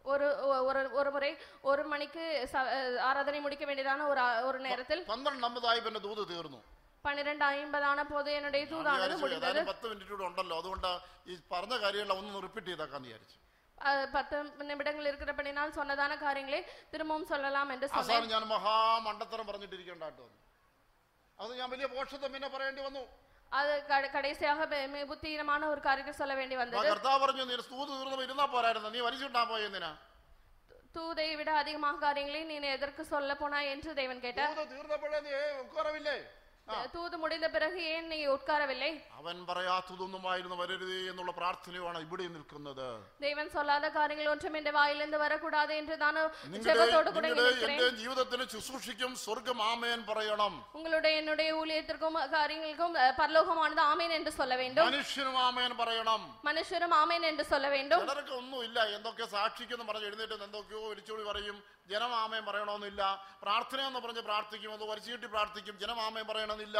ஒரு ஒ- ஒரு ஒரு முறை ஒரு மணிக்கு ச- அஹ், ஆராதனை முடிக்க வேண்டியதான ஒரு ஆ- ஒரு நேரத்தில் പന്ത്രണ്ട് അമ്പതായി പിന്നെ ദൂത് തീർന്നു பன்னிரண்டு ஐம்பதான போது என்னுடைய ഞാൻ தூதானது വിചാരിച്ചു, முடிந்தது ഏതായാലും പത്ത് മിനിറ്റ് കൂടെ ഉണ്ടല്ലോ അതുകൊണ്ട് ഈ പറഞ്ഞ കാര്യങ്ങളെല്ലാം ഒന്ന് റിപ്പീറ്റ് ചെയ്തേക്കാന്ന് വിചാരിച്ചു அஹ், பத்து நிமிடங்கள் இருக்கிறபடினால் சொன்னதான காரியங்களை திரும்பவும் சொல்லலாம் என்று சொன்னேன் അവസാനം ഞാൻ മഹാമണ്ടത്തരം പറഞ്ഞിട്ടിരിക്കേണ്ടായിട്ട് വന്നു അത് ഞാൻ വലിയ പോഷത്വം പിന്നെ പറയേണ്ടി വന്നു അത് കടേസിയാക ബുദ്ധിഹീനമാണ് ഒരു കാര്യം ചൊല്ല വേണ്ടി വന്നത് കർത്താവ് പറഞ്ഞു നീ സ്തൂത് ദൂരം ഇരുന്നാ പോരായിരുന്നു നീ വലിച്ചുണ്ടാൻ പോയി എന്തിനാ தூதை விட அதிகமாக காரியங்களை நீ எதற்கு சொல்ல போனா என்று தேவன் கேட்டார் தூது தீர்ந்தபோது நீ உட்காரவில்லை தூது முடிந்த பிறகு ஏன் நீ உட்காரவில்லை അവൻ പറയാത്തതൊന്നുമായിരുന്നു വരരുതേ എന്നുള്ള പ്രാർത്ഥനയുമാണ് ഇവിടെ നിൽക്കുന്നത് தேவன் சொல்லாத காரியங்கள் ஒன்றும் என்ற வாயிலிருந்து வரக்கூடாது என்று நான் നിങ്ങളുടെ ஜெபத்தோடு கூட இங்கே നിങ്ങളുടെ நிற்கிறேன் എന്റെ ജീവിതത്തിന് ശുശ്രൂഷിക്കും സ്വർഗം ആമേൻ പറയണം உங்களுடைய என்னுடைய ஊழியத்திற்கும் காரியங்களுக்கும் அஹ், பரலோகமானது ஆமேன் என்று சொல்ல வேண்டும் മനുഷ്യനും ആമേൻ പറയണം மனுஷரும் ஆமேன் என்று சொல்ல வேண்டும் ചിലർക്ക് ഒന്നുമില്ല എന്തൊക്കെ സാക്ഷിക്കെന്ന് പറഞ്ഞ് എഴുന്നേറ്റ് എന്തൊക്കെയോ വിളിച്ചോളി പറയും ജനം ആമേൻ പറയണമെന്നില്ല പ്രാർത്ഥന എന്ന് പറഞ്ഞ് പ്രാർത്ഥിക്കും അത് വലിച്ചുകെട്ടി പ്രാർത്ഥിക്കും ജനം ആമേൻ പറയണമെന്നില്ല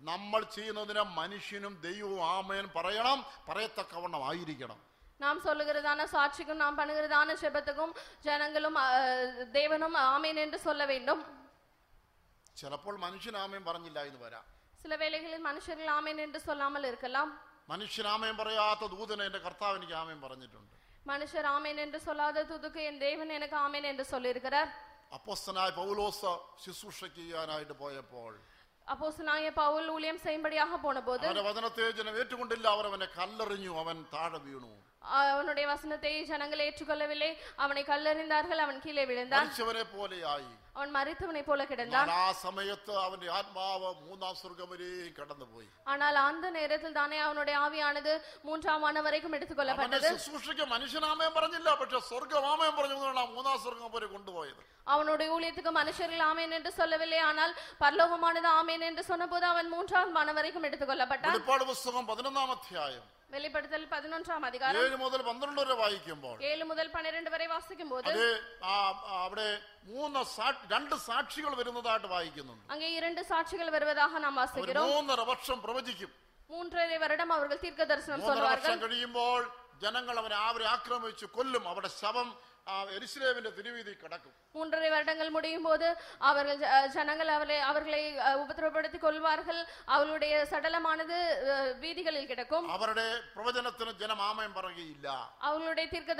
നമ്മൾ ചെയ്യുന്നതിന് മനുഷ്യനും ദൈവവും ആമേൻ പറയണം പറയത്തക്കവണ്ണം ആയിരിക്കണം நாம் சொல்லுகிறதான சாட்சிக்கும் நாம் பண்ணுகிறதான செபத்துக்கும் ஜனங்களும் அஹ், தேவனும் ஆமேன் என்று சொல்ல வேண்டும் ചിലപ്പോൾ മനുഷ്യൻ ആമേൻ പറഞ്ഞില്ല എന്ന് വരാം சில வேளைகளில் மனுஷர்கள் ஆமேன் என்று சொல்லாமல் இருக்கலாம் മനുഷ്യൻ ആമേൻ പറയാത്ത ദൂതനെ എന്റെ കർത്താവ് എനിക്ക് ആമേൻ പറഞ്ഞിട്ടുണ്ട് மனுஷர் ஆமேன் என்று சொல்லாத துதுக்கு என் தேவன் எனக்கு ஆமேன் என்று சொல்லியிருக்கிறார் അപ്പോസ്തനായ പൗലോസ് ശുശ്രൂഷ ചെയ്യാനായിട്ട് പോയപ്പോൾ அப்போஸ்தலனாகிய பவுல் ஊழியம் செய்யும்படியாக போன போது അവന്റെ വചനത്തെ ജനം ഏറ്റുകൊണ്ടില്ല അവർ അവനെ കല്ലെറിഞ്ഞു അവൻ താഴെ വീണു அவனுடைய வசனத்தை ஜனங்கள் ஏற்றுக்கொள்ளவில்லை அவனை கல்லறிந்தார்கள் அவன் கீழே விழுந்தான் മരിച്ചവനെ പോലെയായി அவன் மறித்தவனை போல கிடந்தான் എന്നാൽ ആ സമയത്ത് അവന്റെ ആത്മാവ് മൂന്നാം സ്വർഗം വരെയും കടന്നുപോയി ஆனால் அந்த நேரத்தில் தானே அவனுடைய ஆவியானது மூன்றாம் வானம் வரைக்கும் അവന്റെ எடுத்துக்கொள்ளப்பட்டது ശുശ്രൂഷയ്ക്ക് മനുഷ്യനാമയം പറഞ്ഞില്ല പക്ഷെ സ്വർഗമാമയം പറഞ്ഞുകൊണ്ടാണ് ആ മൂന്നാം സ്വർഗം വരെ കൊണ്ടുപോയത് அவனுடைய ஊழியத்துக்கு மனுஷர்கள் ஆமேன் என்று சொல்லவில்லை ஆனால் பரலோகமானது ஆமேன் என்று சொன்னபோது அவன் மூன்றாம் வானம் வரைக்கும் எடுத்துக்கொள்ளப்பட்டான் വെളിപ്പാട് പുസ്തകം പതിനൊന്നാം അധ്യായം வெளிப்படுத்தல் பதினொன்றாம் அதிகாரம் ഏഴ് മുതൽ പന്ത്രണ്ട് വരെ വായിക്കുമ്പോൾ ஏழு முதல் பன்னிரண்டு வரை வாசிக்கும் போது അത് ആ ആ അവിടെ മൂന്ന് സാ- രണ്ട് സാക്ഷികൾ വരുന്നതായിട്ട് വായിക്കുന്നുണ്ട് அங்கே இரண்டு சாட்சிகள் வருவதாக நாம் അവർ வாசிக்கிறோம் മൂന്നര വർഷം പ്രവചിക്കും மூன்றரை வருடம் அவர்கள் தீர்க்க தரிசனம் മൂന്നര വർഷം சொல்வார்கள் കഴിയുമ്പോൾ ജനങ്ങൾ അവനെ അവരെ ആക്രമിച്ച് കൊല്ലും അവിടെ ശവം മൂന്നര വർഷങ്ങൾ മുടിയുമ്പോൾ അവർ ജനങ്ങൾ അവരെ അവരെ ഉപദ്രവപ്പെടുത്തി കൊള്ളുവാർ അവരുടെ സടലമാണിത് വീതികളിൽ കിടക്കും. അവരുടെ പ്രവചനത്തിന് ജനം ആമയം പറയുകയില്ല. അവരുടെ തീർക്ക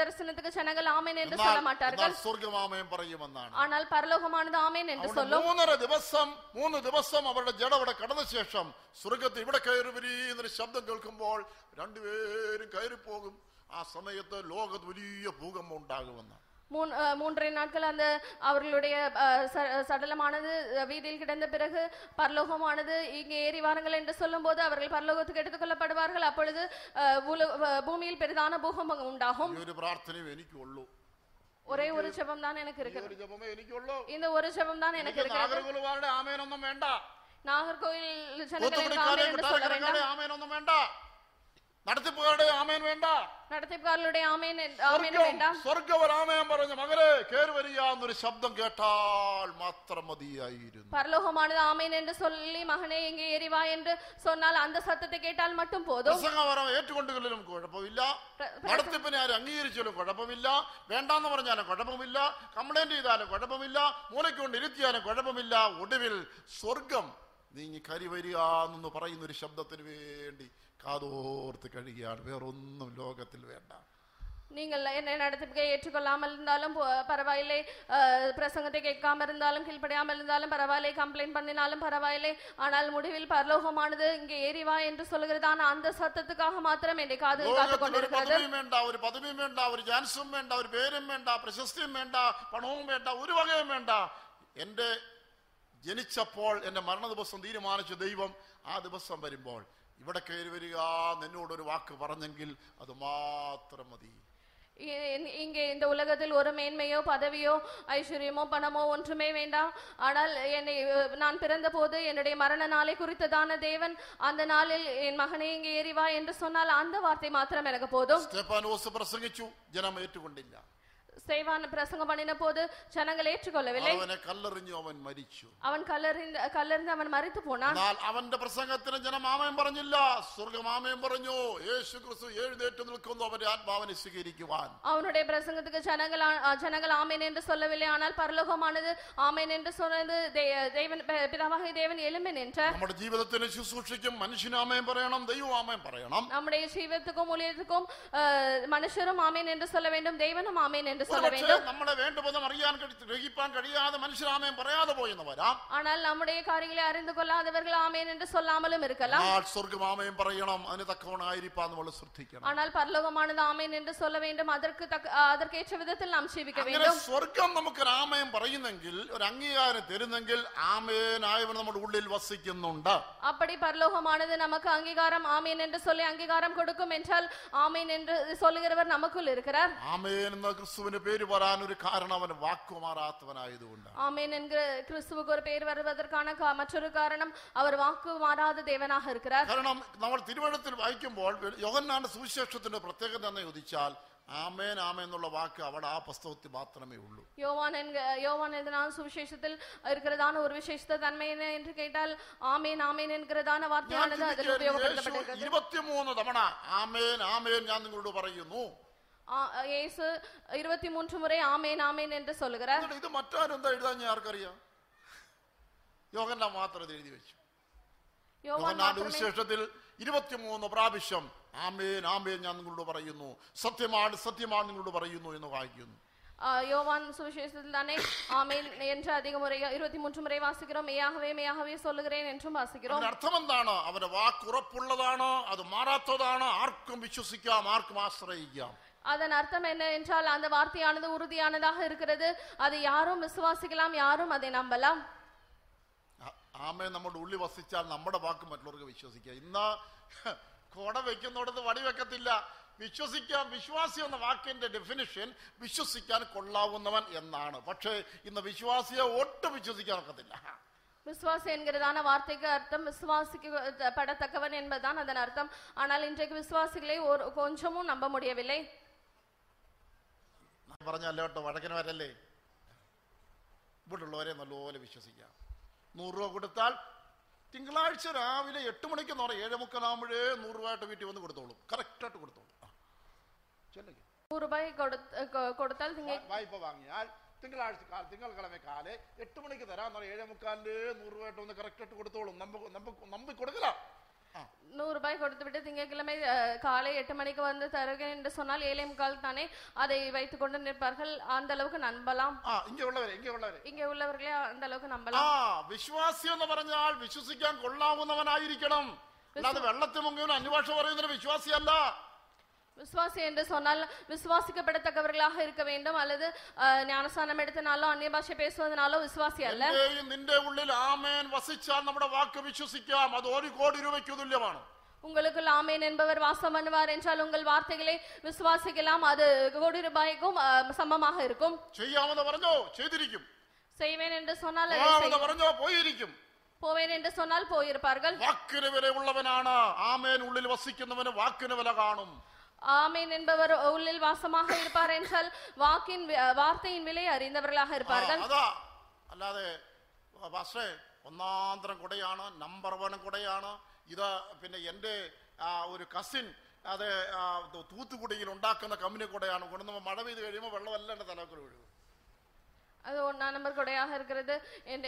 ജനങ്ങൾ ആമയൻ എന്ന് സ്വർഗമാമയം പറയുമെന്നാണ്. ആണാൽ പരലോകമാണിത് ആമയൻ എന്ന് സ്വലോ. മൂന്നര ദിവസം മൂന്ന് ദിവസം അവരുടെ ജഡവിടെ കടന്ന ശേഷം സ്വർഗത്തിൽ ഇവിടെ കയറി വരീന്നൊരു ശബ്ദം കേൾക്കുമ്പോൾ രണ്ടുപേരും കയറിപ്പോകും. ആ സമയത്ത് ലോകത്ത് വലിയ ഭൂകമ്പം ഉണ്ടാകുമെന്ന് மூன் அஹ், மூன்றரை நாட்கள் அந்த அவர்களுடைய அஹ், ச- சடலமானது அஹ், வீதியில் கிடந்த பிறகு பரலோகமானது இங்கே ஏறி வாருங்கள் என்று சொல்லும்போது அவர்கள் பரலோகத்துக்கு எடுத்துக் கொள்ளப்படுவார்கள் அப்பொழுது அஹ், உல- வ- பூமியில் பெரிதான பூகம்பம் உண்டாகும் ഈ ഒരു പ്രാർത്ഥനയും എനിക്കുള്ളൂ ஒரே ஒரு ஜெபம் தான் எனக்கு ഈ இருக்கிறது ഒരു ജപമേ എനിക്കുള്ളൂ இந்த ஒரு ஜெபம் தான் எனக்கு എനിക്ക് இருக்கிறது നാഗർകുലവാരുടെ ആമേനൊന്നും വേണ്ട நாகர்கோவில் ஜனங்களுக்கு തൂത്തുക്കുടിക്കാരെ ஆமென் என்று சொல்ல കൊട്ടാരക്കരക്കാരെ வேண்டாம் ആമേനൊന്നും വേണ്ട നടത്തിപ്പുകാരുടെ ആമേൻ വേണ്ട നടത്തിപ്പുകാരുടെ ആമേൻ ആമേന് സ്വർഗം വേണ്ട സ്വർഗം ഒരു ആമേൻ പറഞ്ഞു മകരെ കേറി വരിക എന്നൊരു ശബ്ദം കേട്ടാൽ മാത്രം മതിയായിരുന്നു பரலோகமானது ஆமேன் என்று சொல்லி மகனே இங்கே ஏறி வா என்று சொன்னால் அந்த சத்தத்தை கேட்டால் மட்டும் போதும் പ്രസംഗപരം ഏറ്റുകൊണ്ടുകളിലും കുഴപ്പമില്ല പ്ര- നടത്തിപ്പിനെ ആരും അംഗീകരിച്ചാലും കുഴപ്പമില്ല വേണ്ടാന്ന് പറഞ്ഞാലും കുഴപ്പമില്ല കംപ്ലൈന്റ് ചെയ്താലും കുഴപ്പമില്ല മൂലയ്ക്ക് കൊണ്ട് ഇരുത്തിയാലും കുഴപ്പമില്ല ഒടുവിൽ സ്വർഗം നീങ്ങി കരി വരിക എന്ന് പറയുന്ന ഒരു ശബ്ദത്തിന് വേണ്ടി കാതോർത്ത് കഴിയുകയാണ് വേറൊന്നും ലോകത്തിൽ വേണ്ട நீங்கள் என்னை நடத்திப்பை ஏற்றுக்கொள்ளாமல் இருந்தாலும் போ- பரவாயில்லை அஹ், பிரசங்கத்தை கேட்காம இருந்தாலும் கீழ்ப்படியாமல் இருந்தாலும் பரவாயில்லை கம்ப்ளைண்ட் பண்ணினாலும் பரவாயில்லை ஆனால் முடிவில் பரலோகமானது இங்கே ஏறி வா என்று சொல்கிறதான அந்த சத்தத்துக்காக மாத்திரம் என்னை காது காத்துக் ലോകത്തിൽ ഒരു கொண்டிருக்கிறது പദവിയും വേണ്ട ഒരു പദവിയും വേണ്ട ഒരു ചാൻസും വേണ്ട ഒരു പേരും വേണ്ട പ്രശസ്തിയും വേണ്ട പണവും വേണ്ട ഒരു വകയും വേണ്ട എൻ്റെ ജനിച്ചപ്പോൾ എൻ്റെ മരണ ദിവസം തീരുമാനിച്ച ദൈവം ആ ദിവസം വരുമ്പോൾ ഇവിടെ കയറി വരിക എന്നോടൊരു വാക്ക് പറഞ്ഞെങ്കിൽ അത് മാത്രം മതി இ- இங்கே இந்த உலகத்தில் ஒரு மேன்மையோ பதவியோ ஐஸ்வர்யமோ பணமோ ஒன்றுமே வேண்டாம் ஆனால் என்னை அஹ், நான் பிறந்தபோது என்னுடைய மரண நாளை குறித்ததான தேவன் அந்த நாளில் என் மகனை இங்கே ஏறி வா என்று சொன்னால் அந்த வார்த்தை மாத்திரம் எனக்கு போதும் സ്റ്റെഫാനോസ് പ്രസംഗിച്ചു ജനം ഏറ്റുകൊണ്ടില്ല செய்வான் பிரசங்கம் பண்ணின போது ஜனங்கள் ஏற்றுக்கொள்ளவில்லை അവനെ കല്ലെറിഞ്ഞു അവൻ മരിച്ചു அவன் கல்லறிந்து கல்லறிந்து அவன் மறித்து போனான் എന്നാൽ അവന്റെ പ്രസംഗത്തിന് ജനം ആമയം പറഞ്ഞില്ല സ്വർഗം ആമയം പറഞ്ഞു യേശു ക്രിസ്തു എഴുന്നേറ്റ് നിൽക്കുന്നു അവന്റെ ആത്മാവിനെ സ്വീകരിക്കുവാൻ அவனுடைய பிரசங்கத்துக்கு ஜனங்கள் ஆ- ஆ, ஜனங்கள் ஆமேன் என்று சொல்லவில்லை ஆனால் பரலோகமானது ஆமேன் என்று சொன்னது தே- தேவன் ப- பிதாவாகிய தேவன் எலும்பேன் என்றார் നമ്മുടെ ജീവിതത്തിന് ശുശ്രൂഷയ്ക്കും മനുഷ്യനാമയം പറയണം ദൈവം ആമയം പറയണം நம்முடைய ஜீவத்துக்கும் ஊழியத்துக்கும் அஹ், மனுஷரும் ஆமேன் என்று சொல்ல வேண்டும் தெய்வனும் ஆமேன் என்று சொல்ல ഒരുപക്ഷേ வேண்டும் നമ്മളെ വേണ്ടുപദം അറിയാൻ കഴി- ഗ്രഹിപ്പാൻ കഴിയാതെ മനുഷ്യനാമയം പറയാതെ പോയെന്ന് വരാം ஆனால் நம்முடைய காரியங்களை அறிந்து கொள்ளாதவர்கள் ஆமேன் என்று சொல்லாமலும் இருக்கலாம் ആ സ്വർഗം ആമയം പറയണം അതിന് തക്കവണായിരിക്കാൻ നമ്മൾ ശ്രദ്ധിക്കണം ஆனால் பரலோகமானது ஆமேன் என்று சொல்ல வேண்டும் அதற்கு தக்க அதற்கேற்ற விதத்தில் நாம் ஜீவிக்க അങ്ങനെ வேண்டும் സ്വർഗം നമുക്ക് ഒരു ആമയം പറയുന്നെങ്കിൽ ഒരു അംഗീകാരം തരുന്നെങ്കിൽ ആമേനായവൻ നമ്മുടെ ഉള്ളിൽ വസിക്കുന്നുണ്ട് அப்படி பரலோகமானது நமக்கு அங்கீகாரம் ஆமேன் என்று சொல்லி அங்கீகாரம் கொடுக்கும் என்றால் ஆமேன் என்று சொல்லுகிறவர் நமக்குள் இருக்கிறார் ആമേൻ എന്ന ക്രിസ്തുവിന് പേര് വരാൻ ഒരു കാരണം അവൻ വാക്കുമാറാത്തവനായതുകൊണ്ട് ஆமேன் என்கிற கிறிஸ்துவுக்கு ஒரு பேர் வருவதற்கான கா- மற்றொரு காரணம் அவர் வாக்கு மாறாத தேவனாக இருக்கிறார் കാരണം നമ്മൾ തിരുവഴുത്തിൽ വായിക്കുമ്പോൾ യോഹന്നാന്റെ സുവിശേഷത്തിന്റെ പ്രത്യേകത എന്ന് ചോദിച്ചാൽ ആമേൻ ആമേൻ എന്നുള്ള വാക്ക് അവിടെ ആ പുസ്തകത്തിൽ മാത്രമേ ഉള്ളൂ யோவான் என்க யோவான் எதனால் சுவிசேஷத்தில் இருக்கிறதான ஒரு விசேஷத்த தன்மை என்ன என்று கேட்டால் ஆமேன் ஆமேன் என்கிறதான ഞാൻ வார்த்தையானது அதில் ചിന്തിക്കുകയാണ്, യേശു உபயோகப்படுத்தப்பட்டிருக்கிறது ഇരുപത്തിമൂന്ന് തവണ ആമേൻ ആമേൻ ഞാൻ നിങ്ങളോട് പറയുന്നു ஆ- இயேசு இருபத்தி மூன்று முறை ஆமேன் ஆமேன் என்று சொல்லுகிறார் എന്നിട്ട് ഇത് മറ്റാരും എന്താ എഴുതാൻ ഞാൻ ആർക്കറിയാം യോഹന്നാൻ മാത്രം ഇത് എഴുതി വെച്ചു யோவான் യോഹന്നാന്റെ மாத்திரமே വിശേഷത്തിൽ ഇരുപത്തിമൂന്ന് പ്രാവശ്യം ആമേൻ ആമേൻ ഞാൻ നിങ്ങളോട് പറയുന്നു സത്യമാണ് സത്യമാണ് നിങ്ങളോട് പറയുന്നു എന്ന് വായിക്കുന്നു ஆ, யோவான் சுவிசேஷத்தில் தானே ஆமேன் என்று அதிக முறை இருபத்தி மூன்று முறை வாசிக்கிறோம் மெய்யாகவே மெய்யாகவே சொல்லுகிறேன் என்றும் வாசிக்கிறோம் അതിന്റെ അർത്ഥം എന്താണ് അവന്റെ വാക്കുറപ്പുള്ളതാണ് അത് മാറാത്തതാണ് ആർക്കും വിശ്വസിക്കാം ആർക്കും ആശ്രയിക്കാം அதன் அர்த்தம் என்ன என்றால் அந்த வார்த்தையானது உறுதியானதாக இருக்கிறது அதை யாரும் விசுவாசிக்கலாம் யாரும் அதை நம்பலாம் ആ- ആമേൻ നമ്മുടെ ഉള്ളിൽ വസിച്ചാൽ നമ്മുടെ വാക്ക് മറ്റുള്ളവർക്ക് വിശ്വസിക്കാം ഇന്ന് കൊട വെക്കുന്നിടത്ത് വടി വെക്കത്തില്ല വിശ്വസിക്കാൻ വിശ്വാസി എന്ന വാക്കിന്റെ ഡെഫിനിഷൻ വിശ്വസിക്കാൻ കൊള്ളാവുന്നവൻ എന്നാണ് പക്ഷേ ഇന്ന് വിശ്വാസിയെ ഒട്ടും വിശ്വസിക്കാൻ ഒക്കത്തില്ല விசுவாசி என்கிறதான வார்த்தைக்கு அர்த்தம் விசுவாசிக்கு படத்தக்கவன் என்பதுதான் அதன் அர்த்தம் ஆனால் இன்றைக்கு விசுவாசிகளை ஒரு கொஞ்சமும் நம்ப முடியவில்லை ഞാൻ പറഞ്ഞല്ലോ കേട്ടോ വടക്കനവരല്ലേ ഇവിടുള്ളവരെ നല്ലപോലെ വിശ്വസിക്കാം. നൂറ് രൂപ കൊടുത്താൽ തിങ്കളാഴ്ച രാവിലെ എട്ട് മണിക്കെന്ന് പറയാം ഏഴ് മുക്കാലാകുമ്പോഴേ നൂറ് രൂപയായിട്ട് വീട്ടിൽ വന്ന് കൊടുത്തോളൂ. കറക്റ്റായിട്ട് കൊടുത്തോളൂ. നൂറ് രൂപ കൊടുത്താൽ വായ്പ വാങ്ങിയാൽ തിങ്കളാഴ്ച കാല തിങ്കൾ കിളമേ കാലെ എട്ട് മണിക്ക് തരാമെന്ന് പറയാം ഏഴ് മുക്കാലിന്റെ നൂറ് രൂപയായിട്ട് ഒന്ന് കറക്റ്റായിട്ട് കൊടുത്തോളും. നമ്പ നമ്പി കൊടുക്കലാം. நூறு ரூபாய் கொடுத்து விட்டு திங்கட்கிழமை அஹ், காலை எட்டு மணிக்கு வந்து தருகிறேன் என்று சொன்னால் ஏழை முக்கால் தானே அதை வைத்துக் கொண்டு நிற்பார்கள் அந்த அளவுக்கு நம்பலாம் ആ ഇങ്ങ ഉള്ളവരെ ഇങ്ങ ഉള്ളവരെ இங்கே உள்ளவர்களே அந்த அளவுக்கு ആ நம்பலாம் വിശ്വാസി എന്ന് പറഞ്ഞാൽ വിശ്വസിക്കാൻ കൊള്ളാവുന്നവനായിരിക്കണം അല്ലാതെ വെള്ളത്തിൽ മുങ്ങിയവൻ അന്യഭാഷ പറയുന്നൊരു വിശ്വാസിയല്ല விசுவாசி என்று சொன்னால் விசுவாசிக்கப்படத்தக்கவர்களாக இருக்க வேண்டும் அல்லது அஹ், ஞானஸ்நானம் எடுத்தனாலோ அந்நிய பாஷை பேசுவதனாலோ விசுவாசி அல்ல എന്റെയും നിന്റെ ഉള്ളിൽ ആമേൻ വസിച്ചാൽ നമ്മുടെ വാക്ക് വിശ്വസിക്കാം അത് ഒരു കോടി രൂപയ്ക്ക് തുല്യമാണ് உங்களுக்குள் ஆமேன் என்பவர் வாசம் பண்ணுவார் என்றால் உங்கள் வார்த்தைகளை விசுவாசிக்கலாம் அது கோடி ரூபாய்க்கும் அஹ், சமமாக இருக்கும் ചെയ്യാമെന്ന് പറഞ്ഞോ ചെയ്തിരിക്കും செய்வேன் என்று சொன்னால் அதை പോകാമെന്ന് செய்வேன். പറഞ്ഞോ പോയിരിക്കും போவேன் என்று சொன்னால் போயிருப்பார்கள் വാക്കിന് വിലയുള്ളവനാണ് ആമേൻ ഉള്ളിൽ വസിക്കുന്നവന് വാക്കിന് വില കാണും ஆமீன் என்பவர் உள்ளில் வாசமாக இருப்பார் என்றால் வாக்கின் வி- வார்த்தையின் விலை அறிந்தவர்களாக ആ, இருப்பார்கள் അതാ അല്ലാതെ പക്ഷേ ഒന്നാന്തരം കുടയാണ് നമ്പർ വൺ കുടയാണ് ഇത് പിന്നെ എൻ്റെ ആ, ഒരു കസിൻ അത് ആ, തു- തൂത്തുക്കുടിയിൽ ഉണ്ടാക്കുന്ന കമ്പനി കുടയാണ് കൊണ്ടുവന്ന് മഴ പെയ്ത് കഴിയുമ്പോൾ വെള്ളമെല്ലാം എൻ്റെ തലക്കുറി ഒഴുകും அது ஒன்னாம் நம்பர் கொடையாக இருக்கிறது என்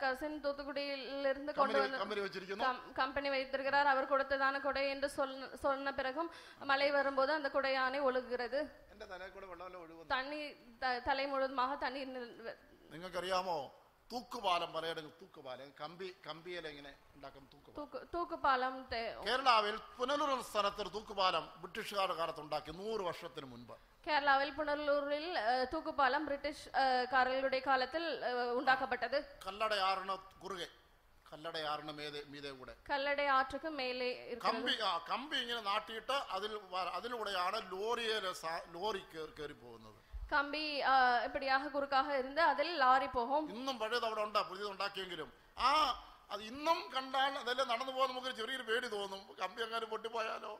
கசின் தூத்துக்குடியிலிருந்து கொண்டு കമ്പനി வந்து കമ്പനി വെച്ചിരിക്കുന്നു கம்- கம்பெனி வைத்திருக்கிறார் அவர் கொடுத்ததான கொடை என்று சொன்ன சொன்ன பிறகும் மழை வரும்போது அந்த கொடையானை ஒழுகுகிறது എൻ്റെ തലക്കൂടെ വെള്ളമെല്ലാം ഒഴുകുന്നു தண்ணி த- தலை முழுவதுமாக தண்ணீர் நில்- നിങ്ങൾക്കറിയാമോ തൂക്കുപാലം പലയിടങ്ങളിൽ തൂക്കുപാലം. കമ്പി കമ്പിയിലെ ഇങ്ങനെ ഉണ്ടാക്കും തൂക്കുപാലം. കേരളാവിൽ പുനലൂർ സ്ഥലത്ത് തൂക്കുപാലം ബ്രിട്ടീഷുകാരുടെ കാലത്ത് ഉണ്ടാക്കി നൂറ് വർഷത്തിന് മുൻപ്. കേരളാവിൽ പുനലൂരിൽ തൂക്കുപാലം ബ്രിട്ടീഷ് ബ്രിട്ടീഷുകാരുടെ കാലത്തിൽ ഉണ്ടാക്കപ്പെട്ടത്. കല്ലടയാറിന് കുറുകെ കല്ലടയാറിന് മേതെ മീതെ കൂടെ. കല്ലടയാറ്റക്ക് മേലെ കമ്പി കമ്പി ഇങ്ങനെ നാട്ടിയിട്ട് അതിൽ അതിലൂടെയാണ് ലോറിയിലെ ലോറി കയറി പോകുന്നത് கம்பி அஹ், இப்படியாக குறுக்காக இருந்து அதில் லாரி போகும் ഇന്നും പഴയത് അവിടെ ഉണ്ടാ പുതിയത് ഉണ്ടാക്കിയെങ്കിലും ആ അത് ഇന്നും കണ്ടാൽ അതെല്ലാം നടന്നു പോകാൻ നമുക്ക് ചെറിയൊരു പേടി തോന്നും കമ്പി അങ്ങനെ പൊട്ടിപ്പോയാലോ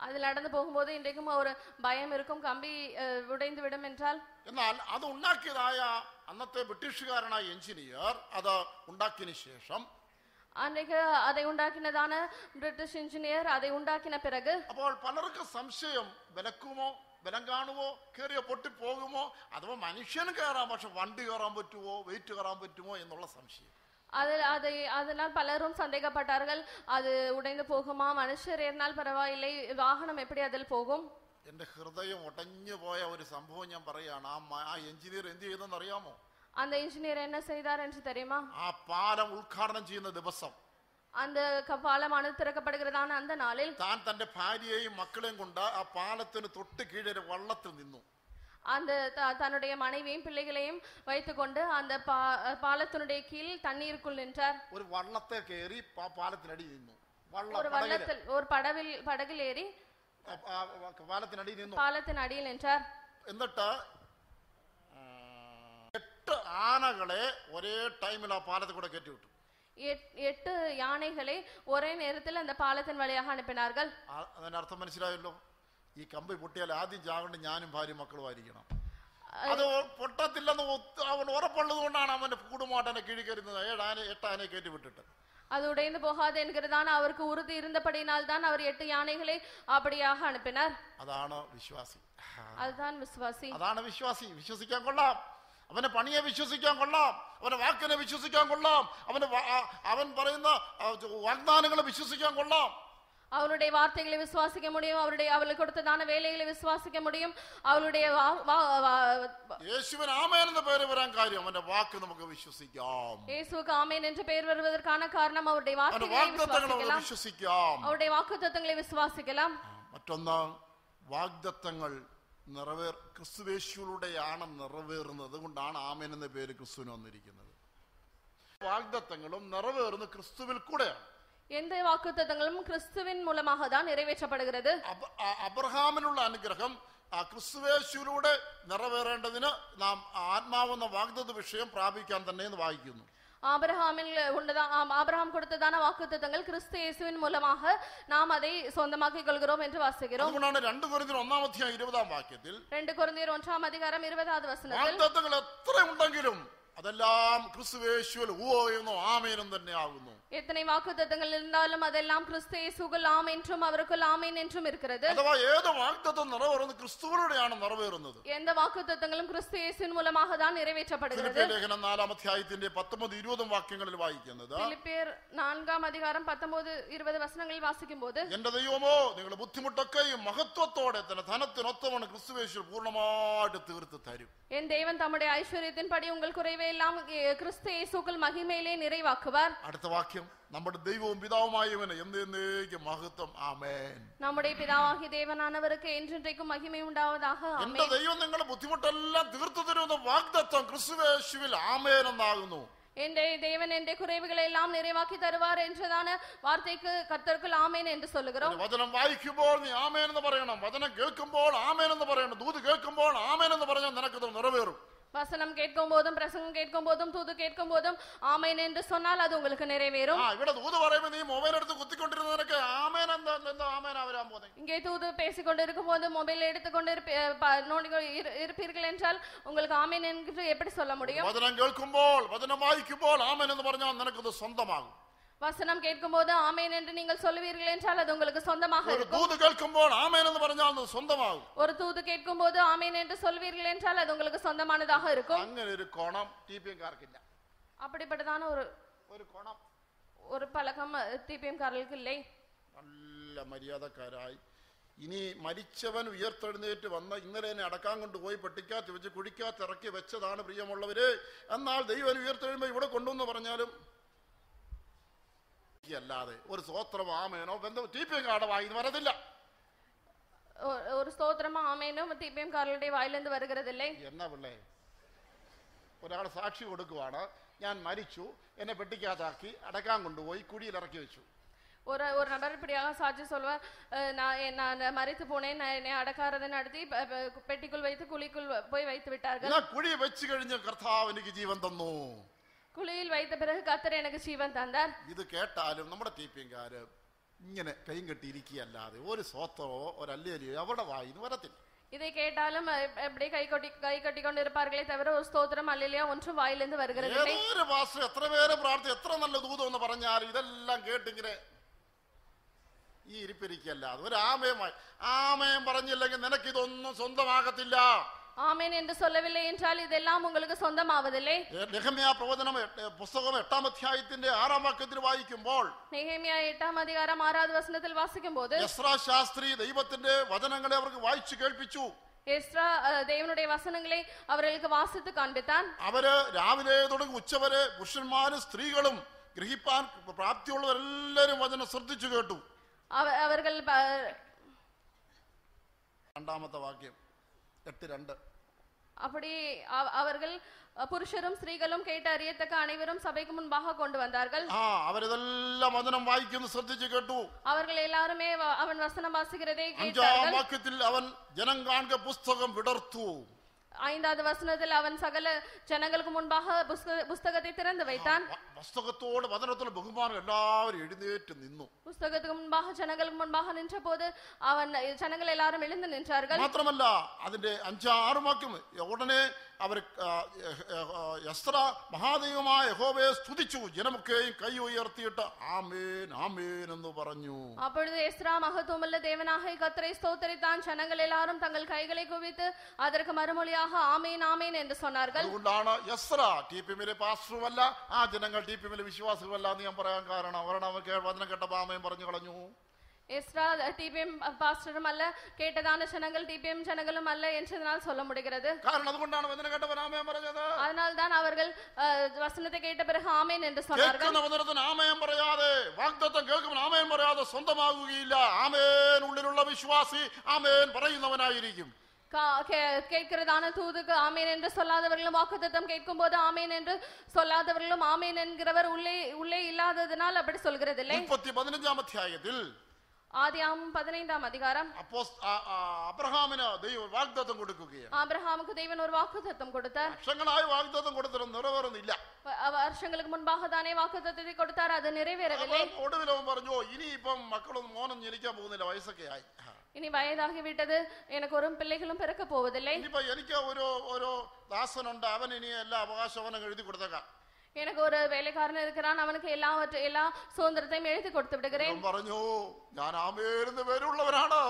அதில் நடந்து போகும்போது இன்றைக்கும் ஒரு பயம் இருக்கும் கம்பி அஹ், உடைந்து விடும் என்றால் എന്നാൽ അത് ഉണ്ടാക്കിയതായ അന്നത്തെ ബ്രിട്ടീഷുകാരനായ എഞ്ചിനീയർ അത് ഉണ്ടാക്കിയതിന് ശേഷം அன்றைக்கு அதை உண்டாக்கினதான பிரிட்டிஷ் இன்ஜினியர் அதை உண்டாக்கின பிறகு അപ്പോൾ പലർക്കും സംശയം വിലക്കുമോ ബലം കാണുമോ കയറിയോ പൊട്ടിപ്പോകുമോ അഥവാ മനുഷ്യന് കയറാം പക്ഷെ വണ്ടി കയറാൻ പറ്റുമോ വെയിറ്റ് കയറാൻ പറ്റുമോ എന്നുള്ള സംശയം அது அதை அதனால் பலரும் சந்தேகப்பட்டார்கள் அது உடைந்து போகுமா மனுஷர் ஏறினால் பரவாயில்லை வாகனம் எப்படி அதில் போகும் എന്റെ ഹൃദയം ഒടഞ്ഞു പോയ ഒരു സംഭവം ഞാൻ പറയാണ് ആ മ- ആ എഞ്ചിനീയർ എന്ത് ചെയ്തെന്ന് അറിയാമോ அந்த இன்ஜினியர் என்ன செய்தார் என்று தெரியுமா ആ പാലം ഉദ്ഘാടനം ചെയ്യുന്ന ദിവസം அந்த க- பாலமானது திறக்கப்படுகிறதான அந்த நாளில் താൻ തന്റെ ഭാര്യയെയും മക്കളെയും കൊണ്ട് ആ പാലത്തിന് തൊട്ട് കീഴെ ഒരു വള്ളത്തിൽ നിന്നു அந்த த- தன்னுடைய மனைவியும் பிள்ளைகளையும் வைத்துக்கொண்டு அந்த பா- பாலத்தினுடைய கீழ் தண்ணீருக்குள் நின்றார் ഒരു വള്ളത്തെ കയറി ആ പാലത്തിനടി നിന്നു വള്ളം ஒரு പടകില്. வள்ளத்தில் ஒரு படவில் പടകിൽ ഏറി ആ- ആ പാലത്തിനടി നിന്നു பாலத்தின் அடியில் நின்றார் എന്നിട്ട് ആ, എട്ട് ആനകളെ ഒരേ ടൈമിൽ ആ പാലത്തിൽ കൂടെ കയറ്റി വിട്ടു எட்- எட்டு யானைகளை ஒரே நேரத்தில் அந்த பாலத்தின் வழியாக அனுப்பினார்கள் ആ- അതിനർത്ഥം മനസ്സിലായല്ലോ ഈ കമ്പി പൊട്ടിയാൽ ആദ്യം ചാവേണ്ട ഞാനും ഭാര്യ മക്കളും ആയിരിക്കണം അത് പൊട്ടത്തില്ലെന്ന് ഒത്ത- അവൻ ഉറപ്പുള്ളത് കൊണ്ടാണ് അവന്റെ കൂടുമാട്ടനെ കീഴി കയറുന്നത് ഏഴാന എട്ടാനെ കയറ്റി വിട്ടിട്ട് அது உடைந்து போகாது என்கிறதான அவருக்கு உறுதி இருந்தபடியினால் தான் அவர் எட்டு யானைகளை அப்படியாக அனுப்பினார் അതാണ് വിശ്വാസി அதுதான் விசுவாசி അതാണ് വിശ്വാസി വിശ്വസിക്കാൻ കൊള്ളാം അവന്റെ പണിയെ വിശ്വസിക്കാൻ കൊള്ളാം അവന്റെ വാക്കിനെ വിശ്വസിക്കാൻ കൊള്ളാം അവന്റെ വാ- ആ- അവൻ പറയുന്ന ആ, വാഗ്ദാനങ്ങളെ വിശ്വസിക്കാൻ കൊള്ളാം அவருடைய வார்த்தைகளை விசுவாசிக்க முடியும் அவருடைய அவளுக்கு கொடுத்ததான வேலைகளை விசுவாசிக்க முடியும் அவளுடைய வா- வா- வா- യേശുവിന് ആമേൻ എന്ന പേര് വരാൻ കാര്യം അവന്റെ വാക്ക് നമുക്ക് വിശ്വസിക്കാം இயேசுவுக்கு ஆமேன் என்று பெயர் வருவதற்கான காரணம் அவருடைய അവന്റെ வார்த்தைகளை വാഗ്ദത്തങ്ങൾ നമുക്ക് விசுவாசிக்கலாம் വിശ്വസിക്കാം அவருடைய வாக்குத்தத்தங்களை விசுவாசிக்கலாம் മറ്റൊന്ന് വാഗ്ദത്തങ്ങൾ നിറവേർ ക്രിസ്തുവേശുകളുടെയാണ് നിറവേറുന്നത് അതുകൊണ്ടാണ് ആമേൻ എന്ന പേര് ക്രിസ്തുവിന് വന്നിരിക്കുന്നത് വാഗ്ദത്തങ്ങളും നിറവേറുന്ന ക്രിസ്തുവിൽ കൂടെയാണ് எந்த வாக்குத்தத்தங்களும் கிறிஸ்துவின் மூலமாக தான் நிறைவேற்றப்படுகிறது അബ- ആ- അബ്രഹാമിനുള്ള അനുഗ്രഹം ആ ക്രിസ്തുവേശുവിലൂടെ നിറവേറേണ്ടതിന് നാം ആത്മാവെന്ന വാഗ്ദത്ത വിഷയം പ്രാപിക്കാൻ തന്നെ എന്ന് വായിക്കുന്നു ஆபிரகாமில் உண்டதா ஆம், ஆபிரகாம் கொடுத்ததான வாக்குத்தத்தங்கள் கிறிஸ்து இயேசுவின் மூலமாக நாம் அதை சொந்தமாக்கிக் கொள்கிறோம் என்று வாசிக்கிறோம் അതുകൊണ്ടാണ് രണ്ട് കുറിഞ്ഞ ഒന്നാം അധ്യായം ഇരുപതാം വാക്യത്തിൽ ரெண்டு குழந்தையர் ஒன்றாம் அதிகாரம் இருபதாவது வசனத்தில் വാഗ്ദത്തങ്ങൾ എത്ര ഉണ്ടെങ്കിലും അതെല്ലാം ക്രിസ്തുവേശുവിൽ ഊ എന്നോ ആമേനും തന്നെ ആകുന്നു எத்தனை வாக்குத்தத்தங்கள் இருந்தாலும் அதெல்லாம் கிறிஸ்து இயேசுக்குள் ஆம் என்றும் அவருக்குள் ஆமேன் என்றும் இருக்கிறது അഥവാ ഏത് വാഗ്ദത്തം നിറവേറുന്നത് ക്രിസ്തുവിലൂടെയാണ് നിറവേറുന്നത് எந்த வாக்குத்தத்தங்களும் கிறிஸ்து இயேசுவின் மூலமாக தான் நிறைவேற்றப்படுகிறது ഫിലിപ്പിയ ലേഖനം നാലാം അധ്യായത്തിന്റെ പത്തൊമ്പത് ഇരുപതും വാക്യങ്ങളിൽ വായിക്കുന്നത് பிலிப்பியர் நான்காம் அதிகாரம் பத்தொன்பது இருபது வசனங்களில் வாசிக்கும் போது എന്റെ ദൈവമോ നിങ്ങളുടെ ബുദ്ധിമുട്ടൊക്കെയും മഹത്വത്തോടെ തന്നെ ധനത്തിനൊത്തവണ് ക്രിസ്തുവേശു പൂർണ്ണമായിട്ട് തീർത്ത് തരും என் தேவன் தம்முடைய ஐஸ்வர்யத்தின்படி உங்கள் குறைவை எல்லாம் எ- கிறிஸ்து இயேசுக்குள் மகிமையிலே நிறைவாக்குவார் അടുത്ത വാക്യം നമ്മുടെ ദൈവവും പിതാവുമായവന് എന്നേക്കും മഹത്വം ആമേൻ நம்முடைய பிதாவாகிய தேவனானவருக்கு என்றென்றைக்கும் மகிமை உண்டாவதாக എന്റെ ஆமென் ദൈവം നിങ്ങളുടെ ബുദ്ധിമുട്ടെല്ലാം തീർത്തു തരുമെന്ന വാഗ്ദത്വം ക്രിസ്തുവേശുവിൽ ആമേൻ എന്നാകുന്നു என்ற தேவன் என்ற குறைவுகளை எல்லாம் நிறைவாக்கி தருவார் என்றதான வார்த்தைக்கு கர்த்தருக்குள் ஆமேன் என்று சொல்லுகிறோம் ഒരു വചനം വായിക്കുമ്പോൾ നീ ആമേൻ എന്ന് പറയണം വചനം കേൾക്കുമ്പോൾ ആമേൻ എന്ന് പറയണം ദൂത് കേൾക്കുമ്പോൾ ആമേൻ എന്ന് പറഞ്ഞാൽ നിനക്കത് നിറവേറും வசனம் கேட்கும் போதும் பிரசங்கம் கேட்கும் போதும் தூது கேட்கும் போதும் ஆமேன் என்று சொன்னால் அது உங்களுக்கு நிறைவேறும் ആ ഇവിടെ ദൂത് പറയുമ്പോ നീ മൊബൈൽ എടുത്ത് കുത്തിക്കൊണ്ടിരുന്ന നിനക്ക് ആമേൻ എന്താ എന്താ ആമേനാ വരാൻ പോകുന്നത് இங்கே தூது பேசிக்கொண்டிருக்கும் போது மொபைல் எடுத்துக்கொண்டு இருப்ப- ப- நோண்டி இரு- இருப்பீர்கள் என்றால் உங்களுக்கு ஆமேன் என்று எப்படி சொல்ல முடியும் വചനം കേൾക്കുമ്പോൾ വചനം വായിക്കുമ്പോൾ ആമേൻ എന്ന് പറഞ്ഞാൽ നിനക്കത് സ്വന്തമാകും வசனம் கேட்கும் போது ஆமேன் என்று நீங்கள் சொல்லுவீர்கள் என்றால் அது உங்களுக்கு சொந்தமாக ഒരു இருக்கும் ദൂത് കേൾക്കുമ്പോൾ ആമേൻ എന്ന് പറഞ്ഞാൽ അത് സ്വന്തമാകും ஒரு தூது கேட்கும் போது ஆமேன் என்று சொல்வீர்கள் என்றால் அது உங்களுக்கு சொந்தமானதாக இருக்கும் അങ്ങനെ ഒരു കോണം ടി പി എംകാർക്കില്ല அப்படிப்பட்டதான ஒரு ഒരു കോണം ஒரு பழக்கம் டிபிஎம் காரர்களுக்கு இல்லை നല്ല മര്യാദക്കാരായി ഇനി മരിച്ചവൻ ഉയർത്തെഴുന്നേറ്റ് വന്ന ഇന്നലെ എന്നെ അടക്കാൻ കൊണ്ടുപോയി പെട്ടിക്കകത്ത് വെച്ച് കുഴിക്കകത്ത് ഇറക്കി വെച്ചതാണ് പ്രിയമുള്ളവര് എന്നാൽ ദൈവം ഉയർത്തെഴുമ്പോ ഇവിടെ കൊണ്ടുവന്ന് പറഞ്ഞാലും അല്ലാതെ ഒരു സ്വോത്രം ആമേനോ ബന്ധം ടി പി കാർഡ് വായി വരത്തില്ല ஒ- ஒரு ஸ்தோத்திரமா ஆமேனும் டிபிஎம் காரர்களுடைய வாயிலிருந்து வருகிறதில்லை എന്നാ പിള്ളേ ഒരാൾ സാക്ഷി കൊടുക്കുവാണ് ഞാൻ മരിച്ചു എന്നെ പെട്ടിക്കകത്താക്കി അടക്കാൻ കൊണ്ടുപോയി കുഴിയിൽ ഇറക്കി വെച്ചു ஒரு ஒரு நபர் இப்படியாக சாட்சி சொல்வார் அஹ், நான் என் நான் மறித்து போனேன் நான் என்னை அடக்காரதை நடத்தி ப- ப- பெட்டிக்குள் வைத்து குழிக்குள் வ- போய் வைத்து விட்டார்கள் ഞാൻ കുഴി വെച്ച് കഴിഞ്ഞ് കർത്താവ് എനിക്ക് ജീവൻ തന്നു குழியில் வைத்த பிறகு கத்தர் எனக்கு ஜீவன் தந்தார் ഇത് കേട്ടാലും നമ്മുടെ ടി പി എംകാര് ഇങ്ങനെ കൈയും കെട്ടിയിരിക്കുകയല്ലാതെ ഒരു സ്വത്തമോ ഒരു അല്ലേലിയോ അവിടെ വായിന്ന് വരത്തില്ല இதை கேட்டாலும் அஹ், அப்படியே கை கொட்டி கை கட்டி கொண்டு இருப்பார்களே தவிர ஒரு ஸ்தோத்திரம் அல்லையா ஒன்றும் வாயிலிருந்து வருகிறதில்லை ഏതൊരു പാസ്റ്റർ എത്ര പേര് പ്രാർത്ഥി എത്ര നല്ല ദൂതം എന്ന് പറഞ്ഞാലും ഇതെല്ലാം കേട്ടിങ്ങനെ ഈ ഇരിപ്പിരിക്കല്ലാതെ ഒരു ആമയമായി ആമയം പറഞ്ഞില്ലെങ്കിൽ നിനക്ക് ഇതൊന്നും സ്വന്തമാകത്തില്ല ஆமேன் என்று சொல்லவில்லை என்றால் இதெல்லாம் உங்களுக்கு சொந்தமாவதில்லை നെഹമ്യ പ്രവചനം എട്ട്- പുസ്തകം എട്ടാം അധ്യായത്തിന്റെ ആറാം വാക്യത്തിൽ വായിക്കുമ്പോൾ நெகேமியா எட்டாம் அதிகாரம் ஆறாவது வசனத்தில் வாசிக்கும் போது യസ്രാ ശാസ്ത്രി ദൈവത്തിന്റെ വചനങ്ങളെ അവർക്ക് വായിച്ചു കേൾപ്പിച്ചു எஸ்ரா அஹ், தேவனுடைய வசனங்களை அவர்களுக்கு வாசித்து காண்பித்தான் അവര് രാവിലെ തുടങ്ങി ഉച്ചവരെ പുരുഷന്മാരും സ്ത്രീകളും ഗ്രഹിപ്പാൻ പ്രാപ്തിയുള്ളവരെല്ലാരും വചനം ശ്രദ്ധിച്ചു കേട്ടു அவ- அவர்கள் ப- രണ്ടാമത്തെ വാക്യം എട്ട് രണ്ട് அப்படி அவ- அவர்கள் அஹ், புருஷரும் ஸ்திரீகளும் கேட்டு அறியத்தக்க அனைவரும் சபைக்கு முன்பாக கொண்டு வந்தார்கள் ആ അവരിതെല്ലാം വചനം വായിക്കുന്നു ശ്രദ്ധിച്ചു കേട്ടു அவர்கள் எல்லாருமே வ- அவன் வசனம் வாசிக்கிறதை അഞ്ചാം கேட்டார்கள் വാക്യത്തിൽ അവൻ ജനം കാണുക പുസ്തകം വിടർത്തു ஐந்தாவது வசனத்தில் அவன் சகல ஜனங்களுக்கு முன்பாக புஸ்த- புஸ்தகத்தை திறந்து வைத்தான் വ- പുസ്തകത്തോട് വചനത്തോട് ബഹുമാനം എല്ലാവരും എഴുന്നേറ്റ് നിന്നു புஸ்தகத்துக்கு முன்பாக ஜனங்களுக்கு முன்பாக நின்ற போது அவன் ஜனங்கள் எல்லாரும் எழுந்து நின்றார்கள் മാത്രമല്ല അതിന്റെ അഞ്ചാറ് വാക്യം ഉടനെ അവർ എസ്ര മഹാദൈവമായ യഹോവയെ സ്തുതിച്ചു ജനമൊക്കെയും കൈ ഉയർത്തിയിട്ട് ആമേൻ ആമേൻ എന്ന് പറഞ്ഞു அப்பொழுது எஸ்ரா மகத்துவமுள்ள தேவனாக கத்தரை ஸ்தோத்தரித்தான் ஜனங்கள் எல்லாரும் தங்கள் கைகளை குவித்து அதற்கு மறுமொழியாக ஆமேன் ஆமேன் என்று சொன்னார்கள் അതുകൊണ്ടാണ് എസ്ര ടി പി എമ്മിലെ പാസ്റ്ററുമല്ല ആ ജനങ്ങൾ ടി പി എമ്മിലെ വിശ്വാസികളല്ല എന്ന് ഞാൻ പറയാൻ കാരണം അവരുടെ അവർ കേ- വചനം കേട്ടപ്പോൾ ആമേൻ പറഞ്ഞു കളഞ്ഞു எஸ்ரா டிபிஎம் பாஸ்டரும் அல்ல கேட்டதான ஜனங்கள் டிபிஎம் ஜனங்களும் அல்ல என்றதனால் சொல்ல முடிகிறது കാരണം അതുകൊണ്ടാണ് വചനം കേട്ടവൻ ആമേൻ പറഞ്ഞത് அதனால்தான் அவர்கள் அஹ், வசனத்தை கேட்ட பிறகு ആമേൻ என்று சொன்னார்கள் കേൾക്കുന്ന വചനത്തിന് ആമയം പറയാതെ വാഗ്ദത്തം കേൾക്കുമ്പോൾ ആമയം പറയാതെ സ്വന്തമാകുകയില്ല ആമേൻ ഉള്ളിലുള്ള വിശ്വാസി ആമേൻ പറയുന്നവനായിരിക്കും கா- கே- கேட்கிறதான தூதுக்கு ஆமேன் என்று சொல்லாதவர்களும் வாக்குத்தத்தம் கேட்கும் போது ஆமேன் என்று சொல்லாதவர்களும் ஆமேன் என்கிறவர் உள்ளே உள்ளே இல்லாததினால் அப்படி சொல்கிறதில்லை മുപ്പത്തി പതിനഞ്ചാം അധ്യായത്തിൽ ஆதியாகமம் ആദ്യാമം പതിനൈന്താം അധികാരം. അബ്രഹാമിന് ദൈവം വാഗ്ദത്തം കൊടുക്കുകയാണ്. അബ്രഹാമുക്ക് ദൈവം ഒരു വാക്കുതത്വം കൊടുത്ത. വർഷങ്ങളായി വാഗ്ദത്തം കൊടുത്തിട്ട് നിറവേറുന്നില്ല. വർഷങ്ങൾക്ക് മുൻപാക തന്നെ വാക്കുതത്വത്തിൽ കൊടുത്താൽ അത് നിറവേറവില്ലേ ഒടുവിൽ അവൻ പറഞ്ഞു ഇനി ഇപ്പം മക്കളും മോനും ജനിക്കാൻ പോകുന്നില്ല വയസ്സൊക്കെ ആയി. ഇനി വയതാകി വിട്ടത് എനിക്ക് ഒരു പിള്ളേകളും പിറക്കെ പോവതില്ലേ? ഇനിയിപ്പോ എനിക്ക് ഒരു ഒരു ദാസനുണ്ട് അവൻ ഇനി എല്ലാ അവകാശവനം എഴുതി കൊടുത്തേക്കാം. எனக்கு ஒரு வேலைக்காரன் இருக்கிறான் அவனுக்கு எல்லாவற்றை எல்லா சுதந்திரத்தையும் எழுதி கொடுத்து விடுகிறேன் അവൻ പറഞ്ഞു ഞാൻ ആമേരുന്ന് പേരുള്ളവനാണ്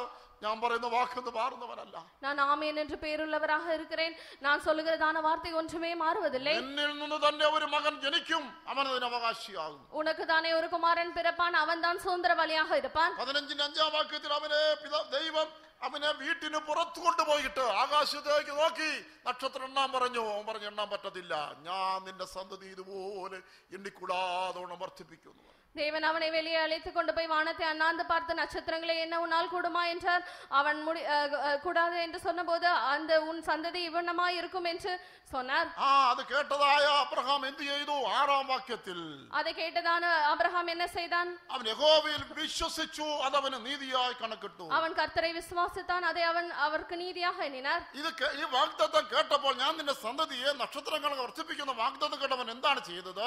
ഞാൻ പറയുന്ന വാക്കൊന്ന് മാറുന്നവനല്ല நான் ஆமேன் என்று பேருள்ளவராக இருக்கிறேன் நான் சொல்லுகிறதான வார்த்தை ஒன்றுமே மாறுவதில்லை എന്നിൽ നിന്ന് തന്നെ ഒരു മകൻ ജനിക്കും അവൻ അതിന് അവകാശിയാകും உனக்கு தானே ஒரு குமாரன் பிறப்பான் அவன்தான் சுதந்திரவாளியாக இருப்பான் പതിനഞ്ചിന്റെ അഞ്ചാം വാക്യത്തിൽ അവനെ പിത- ദൈവം അവനെ വീട്ടിന് പുറത്തു കൊണ്ടുപോയിട്ട് ആകാശത്തേക്ക് നോക്കി. നക്ഷത്രം എണ്ണാൻ പറഞ്ഞു. അവൻ പറഞ്ഞു എണ്ണാൻ പറ്റത്തില്ല. ഞാൻ നിന്റെ സന്തതി ഇതുപോലെ എണ്ണിക്കൂടാതോണം വർദ്ധിപ്പിക്കുന്നു தேவன் அவனை வெளியே அழைத்து கொண்டு போய் வானத்தை அண்ணாந்து பார்த்த நட்சத்திரங்களை என்ன உன்னால் கூடுமா என்றார் அவன் முடி அஹ், அஹ், கூடாது என்று சொன்னபோது அந்த உன் சந்ததி இவ்வண்ணமாய் இருக்கும் என்று சொன்னார் ആ അത് കേട്ടതായ അബ്രഹാം എന്ത് ചെയ്തു ആറാം വാക്യത്തിൽ அதை கேட்டதான ஆபிரகாம் என்ன செய்தான் അവൻ യഹോവയിൽ വിശ്വസിച്ചു അതവന് നീതിയായി കണക്കിട്ടു அவன் கர்த்தரை விசுவாசி விசுவாசித்தான் அதை அவன் அவருக்கு நீதியாக எண்ணினார் ഇത് കേ- ഈ വാഗ്ദത്തം കേട്ടപ്പോൾ ഞാൻ നിന്റെ സന്തതിയെ നക്ഷത്രങ്ങൾ വർദ്ധിപ്പിക്കുന്ന വാഗ്ദത്തം കേട്ടവൻ എന്താണ് ചെയ്തത്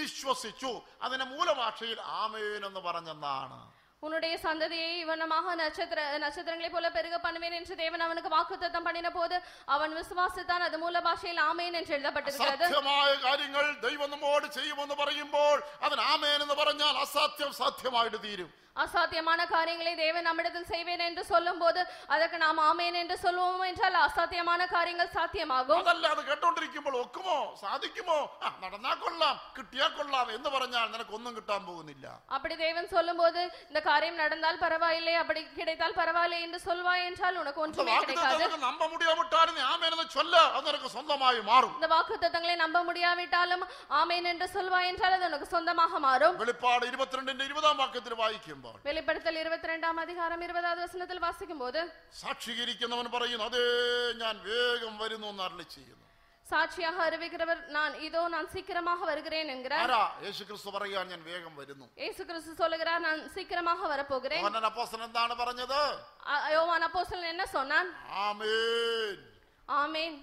വിശ്വസിച്ചു അതിന്റെ മൂലഭാഷയിൽ ആമേൻ എന്ന് പറഞ്ഞെന്നാണ് உன்னுடைய சந்ததியை இவனமாக நட்சத்திர நட்சத்திரங்களைப் போல பெருக பண்ணுவேன் என்று தேவன் அவனுக்கு வாக்குத்தத்தம் பண்ணின போது அவன் விசுவாசித்தான் அது மூல பாஷையில் ஆமேன் என்று எழுதப்பட்டிருக்கிறது അസാധ്യമായ കാര്യങ്ങൾ ദൈവം നമ്മോട് ചെയ്യുമെന്ന് പറയുമ്പോൾ അതിന് ആമേൻ എന്ന് പറഞ്ഞാൽ അസാധ്യം സാധ്യമായിട്ട് തീരും அசாத்தியமான காரியங்களை தேவன் நம்மிடத்தில் செய்வேன் என்று சொல்லும் போது அதற்கு நாம் ஆமேன் என்று சொல்வோம் என்றால் அசாத்தியமான காரியங்கள் சாத்தியமாகும் അതല്ല അത് കേട്ടോണ്ടിരിക്കുമ്പോൾ ഒക്കുമോ സാധിക്കുമോ ആ, നടന്നാ കൊള്ളാം കിട്ടിയാ കൊള്ളാം എന്ന് പറഞ്ഞാൽ നിനക്കൊന്നും കിട്ടാൻ പോകുന്നില്ല அப்படி தேவன் சொல்லும்போது இந்த காரியம் நடந்தால் பரவாயில்லை அப்படி கிடைத்தால் பரவாயில்லை என்று சொல்வாய் என்றால் உனக்கு இந்த ஒன்றுமே கிடைக்காது വാഗ്ദത്തം നമ്പ മുടിയാവിട്ടാലും നീ ആമേനെന്ന് ചൊല്ല അത് നിനക്ക് സ്വന്തമായി മാറും இந்த வாக்கு தத்தங்களை நம்ப முடியாவிட்டாலும் ஆமேன் என்று சொல்வாய் என்றால் அது உனக்கு சொந்தமாக மாறும் വെളിപ്പാട് ഇരുപത്തിരണ്ടിന്റെ ഇരുപതാം വാക്യത്തിൽ വായിക്കുമ്പോൾ வெளிப்படுத்தல் இருபத்தி ரெண்டாம் அதிகாரம் இருபதாவது வசனத்தில் வாசிக்கும் போது സാക്ഷീകരിക്കുന്നവൻ പറയുന്നു അതേ ഞാൻ വേഗം വരുന്നു എന്ന് അരളി ചെയ്യുന്നു சாட்சியாக அறிவிக்கிறவர் நான் இதோ நான் சீக்கிரமாக வருகிறேன் என்கிறார் ആരാ യേശു ക്രിസ്തു പറയുക ഞാൻ വേഗം വരുന്നു இயேசு கிறிஸ்து சொல்லுகிறார் நான் சீக்கிரமாக வரப்போகிறேன் യോഹന്നാൻ അപ്പോസ്തലൻ എന്താണ് പറഞ്ഞത് அ- யோவான் அப்போஸ்தலன் என்ன சொன்னான் ആമേൻ ஆமேன்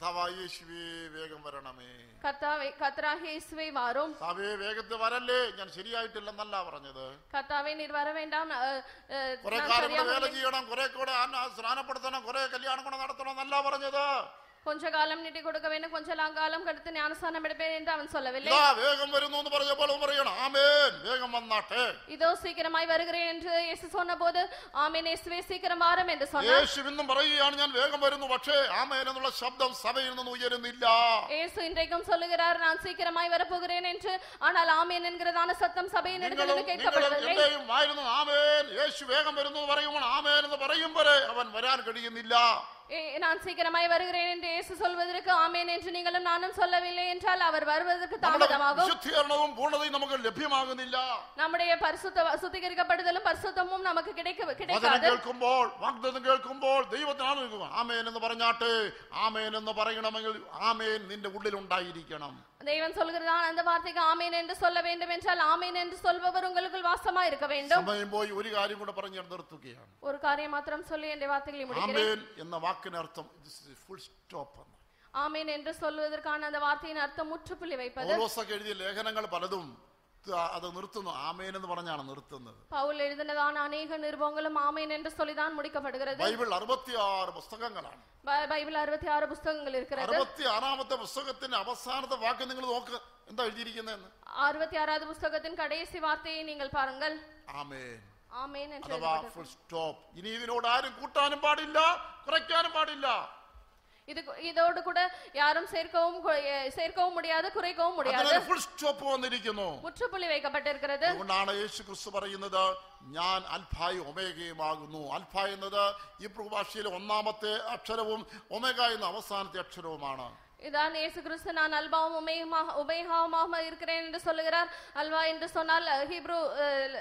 കർത്താവേശുവേ വേഗം വരണമേ കർത്താവേ കർത്താവേശുവേ വാറും കർത്താവേ വേഗത്തിൽ വരല്ലേ ഞാൻ ശരിയായിട്ടില്ലെന്നല്ല പറഞ്ഞത് കർത്താവേ നീ വരവേണ്ട കുറെ കാലം വേല ചെയ്യണം കുറെ കൂടെ സ്നാനപ്പെടുത്തണം കുറെ കല്യാണം കൂടെ നടത്തണം എന്നല്ല പറഞ്ഞത് கொஞ்ச காலம் நீட்டி கொடுக்க வேண்டும் கொஞ்ச காலம் கடுத்து ஞானஸ்தானம் எடுப்பேன் என்று அவன் சொல்லவில்லை ഇതാ വേഗം വരുന്നു എന്ന് പറഞ്ഞപ്പോൾ അവൻ പറയണം ആമേൻ വേഗം വന്നാട്ടെ இதோ சீக்கிரமாய் வருகிறேன் என்று இயேசு சொன்னபோது ஆமேன் இயேசுவே சீக்கிரம் வாரும் என்று சொன்னார் യേശു ഇന്നും പറയുകയാണ് ഞാൻ വേഗം വരുന്നു പക്ഷേ ആമേൻ എന്നുള്ള ശബ്ദം സഭയിൽ നിന്ന് ഉയരുന്നില്ല இயேசு இன்றைக்கும் சொல்லுகிறார் நான் சீக்கிரமாய் வரப்போகிறேன் என்று ஆனால் ஆமேன் என்கிறதான சத்தம் சபையின் നിങ്ങളും இடத்தில் നിങ്ങളും கேட்கப்படவில்லை എന്റെയും വായിരുന്നു ആമേൻ യേശു വേഗം വരുന്നു എന്ന് പറയുമ്പോൾ ആമേൻ എന്ന് പറയും വരെ അവൻ വരാൻ കഴിയുന്നില്ല ஏ- நான் சீக்கிரமாய் வருகிறேன் என்று இயேசு சொல்வதற்கு ஆமேன் என்று நீங்களும் நானும் சொல்லவில்லை என்றால் அவர் வருவதற்கு നമ്മുടെ தாமதமாகும் വിശുദ്ധീകരണവും പൂർണ്ണതയും നമുക്ക് ലഭ്യമാകുന്നില്ല நம்முடைய பரிசுத்த சுத்திகரிக்கப்படுதலும் பரிசுத்தமும் நமக்கு கிடைக்க വചനം கிடைக்காது കേൾക്കുമ്പോൾ വാഗ്ദത്തം കേൾക്കുമ്പോൾ ദൈവത്തിനാണ് നിൽക്കുക. ആമേൻ എന്ന് പറഞ്ഞാട്ടെ ആമേൻ എന്ന് പറയണമെങ്കിൽ ആമേൻ നിന്റെ ഉള്ളിൽ ഉണ്ടായിരിക്കണം தேவன் சொல்கிறதான் அந்த வார்த்தைக்கு ஆமேன் என்று சொல்ல வேண்டும் என்றால் ஆமேன் என்று சொல்பவர் உங்களுக்குள் வாசமா இருக்க வேண்டும் സമയം പോയി ഒരു കാര്യം കൂടെ പറഞ്ഞ് ഞാൻ നിർത്തുകയാണ് ஒரு காரியம் மாத்திரம் சொல்லி என் வார்த்தைகளை முடிக்கிறேன் ആമേൻ എന്ന വാക്കിനർത്ഥം ഫുൾ സ്റ്റോപ്പ് എന്ന് ஆமேன் என்று சொல்வதற்கான அந்த வார்த்தையின் அர்த்தம் முற்றுப்புள்ளி வைப்பது പൗലോസൊക്കെ എഴുതിയ ലേഖനങ്ങൾ പലതും ത- അത് നിർത്തുന്നു ആമേൻ എന്ന് പറഞ്ഞാണ് നിർത്തുന്നത് பவுல் எழுதினதான அநேக நிருபங்களும் ஆமேன் என்று சொல்லிதான் முடிக்கப்படுகிறது ബൈബിൾ അറുപത്തിയാറ് പുസ്തകങ്ങളാണ് ப- பைபிள் அறுபத்தி ஆறு புஸ்தகங்கள் இருக்கிறது അറുപത്തി ആറാമത്തെ പുസ്തകത്തിന്റെ അവസാനത്തെ വാക്ക് നിങ്ങൾ നോക്ക് എന്താ എഴുതിയിരിക്കുന്നതെന്ന് அறுபத்தி ஆறாவது புஸ்தகத்தின் கடைசி வார்த்தையை நீங்கள் பாருங்கள் ആമേൻ ஆமேன் என்று അഥവാ எழுதப்பட்டிருக்கிறது. ഫുൾ സ്റ്റോപ്പ് ഇനി ഇതിനോട് ആരും കൂട്ടാനും പാടില്ല കുറയ്ക്കാനും പാടില്ല இது இதோடு கூட யாரும் சேர்க்கவும் கு- எ- சேர்க்கவும் முடியாது குறைக்கவும் முடியாது അതിനൊരു ഫുൾ സ്റ്റോപ്പ് വന്നിരിക്കുന്നു முற்றுப்புள்ளி வைக்கப்பட்டிருக்கிறது അതുകൊണ്ടാണ് യേശു ക്രിസ്തു പറയുന്നത് ഞാൻ അൽഫായും ഒമേഗയുമാകുന്നു അൽഫ എന്നത് ഈ ഭാഷയിലെ ഒന്നാമത്തെ അക്ഷരവും ഒമേഗ എന്ന അവസാനത്തെ അക്ഷരവുമാണ് இதான் இயேசு கிறிஸ்து நான் அல்பாவும் உமேகமாக உபேகாவுமாக இருக்கிறேன் என்று சொல்லுகிறார் அல்வா என்று சொன்னால் அஹ், ஹீப்ரு அஹ்,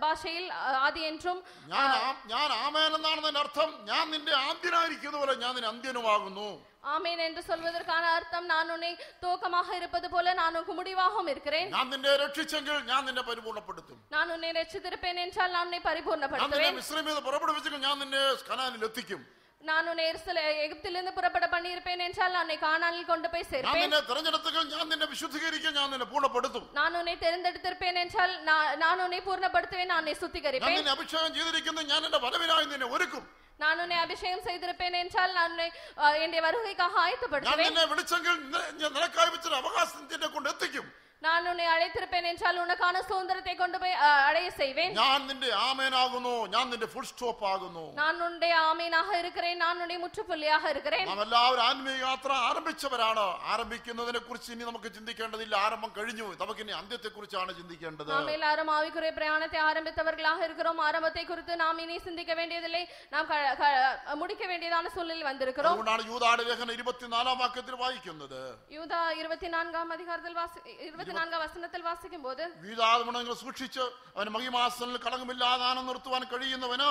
பாஷையில் அஹ், ஆதி என்றும் ഞാൻ ആ- ഞാൻ ആമേൻ എന്നാണ് അതിന്റെ അർത്ഥം ഞാൻ നിന്റെ ആദ്യനായിരിക്കുന്ന പോലെ ഞാൻ നിന്റെ അന്ത്യനുമാകുന്നു ஆமேன் என்று சொல்வதற்கான அர்த்தம் நான் உன்னை துவக்கமாக இருப்பது போல நான் உனக்கு முடிவாகவும் இருக்கிறேன் ഞാൻ നിന്നെ രക്ഷിച്ചെങ്കിൽ ഞാൻ നിന്നെ പരിപൂർണപ്പെടുത്തും நான் உன்னை ரட்சித்திருப்பேன் என்றால் நான் உன்னை ഞാൻ നിന്നെ பரிபூர்ணப்படுத்துவேன் മിശ്രമീത് പുറപ്പെടുവിച്ചെങ്കിൽ ഞാൻ നിന്നെ കനാനിൽ എത്തിക്കും நான் உன்னை எருசல எகிப்திலிருந்து புறப்பட பண்ணியிருப்பேன் என்றால் நான் உன்னை கானானில் கொண்டு போய் ഞാൻ சேர்ப்பேன் നിന്നെ തെരഞ്ഞെടുത്തെങ്കിൽ ഞാൻ നിന്നെ വിശുദ്ധീകരിക്കും ഞാൻ നിന്നെ പൂർണ്ണപ്പെടുത്തും நான் உன்னை தெரிந்தெடுத்திருப்பேன் என்றால் நான் நான் உன்னை பூர்ணப்படுத்துவேன் நான் உன்னை ഞാൻ சுத்திகரிப்பேன் നിന്നെ അഭിഷേകം ചെയ്തിരിക്കുന്നു ഞാൻ എന്റെ വരവിനായി നിന്നെ ഒരുക്കും நான் உன்னை அபிஷேகம் செய்திருப்பேன் என்றால் நான் உன்னை அஹ், என்னுடைய வருகைக்காக ഞാൻ ஆயத்தப்படுத்துவேன் നിന്നെ വിളിച്ചെങ്കിൽ നി- ഞാൻ നിനക്കായി വെച്ചൊരു അവകാശത്തിന്റെ കൊണ്ട് എത്തിക്കും நான் உன்னை அழைத்திருப்பேன் என்றால் உனக்கான சுதந்திரத்தை கொண்டு போய் அஹ், அடைய செய்வேன் ഞാൻ നിന്റെ ആമേനാകുന്നു ഞാൻ നിന്റെ ഫുൾ സ്റ്റോപ്പ് ആകുന്നു நான் உன்னுடைய ஆமீனாக இருக்கிறேன் நான் உன்னுடைய முற்றுப்புள்ளியாக இருக்கிறேன் നാം എല്ലാവരും ആത്മീയ യാത്ര ആരംഭിച്ചവരാണ് ആരംഭിക്കുന്നതിനെ കുറിച്ച് ഇനി നമുക്ക് ചിന്തിക്കേണ്ടതില്ല ആരംഭം കഴിഞ്ഞു നമുക്ക് ഇനി അന്ത്യത്തെ കുറിച്ചാണ് ചിന്തിക്കേണ്ടത് நாம் எல்லாரும் ஆவிக்குரிய பிரயாணத்தை ஆரம்பித்தவர்களாக இருக்கிறோம் ஆரம்பத்தை குறித்து நாம் இனி சிந்திக்க வேண்டியதில்லை நாம் க- க- முடிக்க வேண்டியதான சூழலில் வந்திருக்கிறோம் അതുകൊണ്ടാണ് യൂതാട് ലേഖനം ഇരുപത്തിനാലാം വാക്യത്തിൽ വായിക്കുന്നത് யூதா இருபத்தி நான்காம் அதிகாரத்தில் வாசி இருபத்தி நான்காம் வசனத்தில் வாசிக்கும் போது വീതാഗുണങ്ങൾ സൂക്ഷിച്ച് അവന് മഹിമാസനിൽ കളങ്കമില്ലാതാനം നിർത്തുവാൻ കഴിയുന്നവന്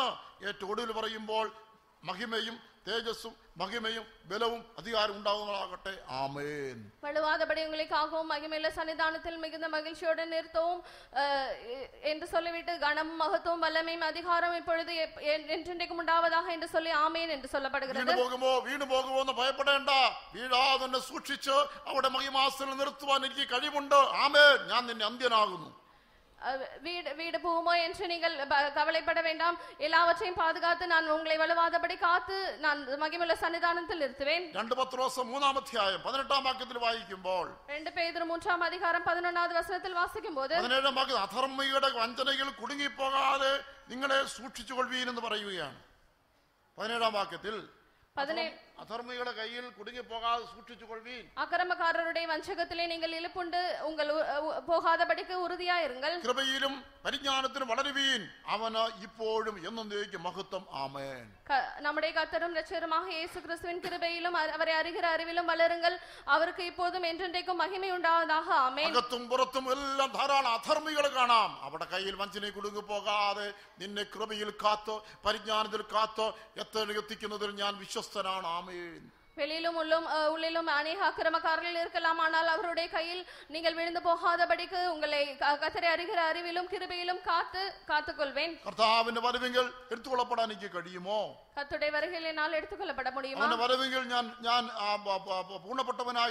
ഏറ്റവും ഒടുവിൽ പറയുമ്പോൾ മഹിമയും തേജസ്സും മഹിമയും ബലവും അധികാരം ഉണ്ടാകുന്നതാകട്ടെ ആമേൻ வலுவாதபடி உங்களுக்காகவும் மகிமையுள்ள சன்னிதானத்தில் மிகுந்த மகிழ்ச்சியோடு நிறுத்தவும் அஹ், என்று சொல்லிவிட்டு கனம் மகத்துவம் வல்லமையும் அதிகாரம் இப்பொழுது எப்- என்- என்றென்றைக்கும் உண்டாவதாக என்று சொல்லி ஆமேன் என்று വീണു சொல்லப்படுகிறது പോകുമോ വീണു പോകുമോ എന്ന് ഭയപ്പെടേണ്ട വീഴാതെ തന്നെ സൂക്ഷിച്ച് അവിടെ മഹിമാസനം നിർത്തുവാൻ എനിക്ക് കഴിവുണ്ട് ആമേൻ ഞാൻ നിന്നെ അന്ത്യനാകുന്നു அஹ், வீடு வீடு போகுமோ என்று நீங்கள் ப- கவலைப்பட வேண்டாம் எல்லாவற்றையும் பாதுகாத்து நான் உங்களை வலுவாதபடி காத்து நான் மகிமையுள்ள சன்னிதானத்தில் நிறுத்துவேன் രണ്ട് പത്രോസ് മൂന്നാം അധ്യായം പതിനെട്ടാം വാക്യത്തിൽ വായിക്കുമ്പോൾ ரெண்டு பேதர் மூன்றாம் அதிகாரம் பதினொன்னாவது வசனத்தில் வாசிக்கும் போது പതിനേഴാം വാക്യം അധർമ്മിയുടെ വഞ്ചനയിൽ കുടുങ്ങിപ്പോകാതെ നിങ്ങളെ സൂക്ഷിച്ചുകൊള്ളുവീൻ എന്ന് പറയുകയാണ് പതിനേഴാം വാക്യത്തിൽ பதினேழு അധർമ്മികളുടെ കയ്യിൽ കുടുങ്ങിപ്പോകാതെ സൂക്ഷിച്ചു കൊള്ളുവീൻ അക്രമക്കാരുടെ വഞ്ചകത്തിലെ നിങ്ങൾ ഇലപ്പുണ്ട് ഉങ്ങൾ പോകാതെ പടിക്ക് ഉറുതിയായിരുങ്ങൾ കൃപയിലും പരിജ്ഞാനത്തിലും വളരുവീൻ. അവന് ഇപ്പോഴും എന്നും എന്നേക്കും മഹത്വം. ആമേൻ. നമ്മുടെ കർത്തരും രക്ഷകരുമായ യേസു ക്രിസ്തുവിൻ കൃപയിലും അവരെ അരികര അറിവിലും വളരുങ്ങൾ അവർക്ക് ഇപ്പോഴും എന്റെക്കും മഹിമയുണ്ടാകാതാക ആമേൻ. അകത്തും പുറത്തും എല്ലാം ധാരാളം അധർമ്മികളെ കാണാം. അവിടെ കയ്യിൽ വഞ്ചനെ കുടുങ്ങിപ്പോകാതെ നിന്നെ കൃപയിൽ കാത്തോ പരിജ്ഞാനത്തിൽ കാത്തോ എത്ര എത്തിക്കുന്നതിൽ ഞാൻ വിശ്വസ്തനാണ്. ആമേൻ. Amen. வெளியிலும் உள்ளும் உள்ளிலும் அநேக அக்கிரமக்காரர்கள் இருக்கலாம். ஆனால் அவருடைய கையில் நீங்கள் விழுந்து போகாதபடிக்கு உங்களை கத்தரை அறிகிற அறிவிலும் கிருபையிலும் காத்து காத்துக்கொள்வேன். കർത്താവിന്റെ വരവെങ്കിൽ എടുത്തുകൊള്ളപ്പെടാൻ എനിക്ക് കഴിയുമോ? கத்துடைய வருகையில் என்னால் எடுத்துக்கொள்ளப்பட முடியுமா? അവന്റെ വരവെങ്കിൽ ഞാൻ ഞാൻ ആ, പ-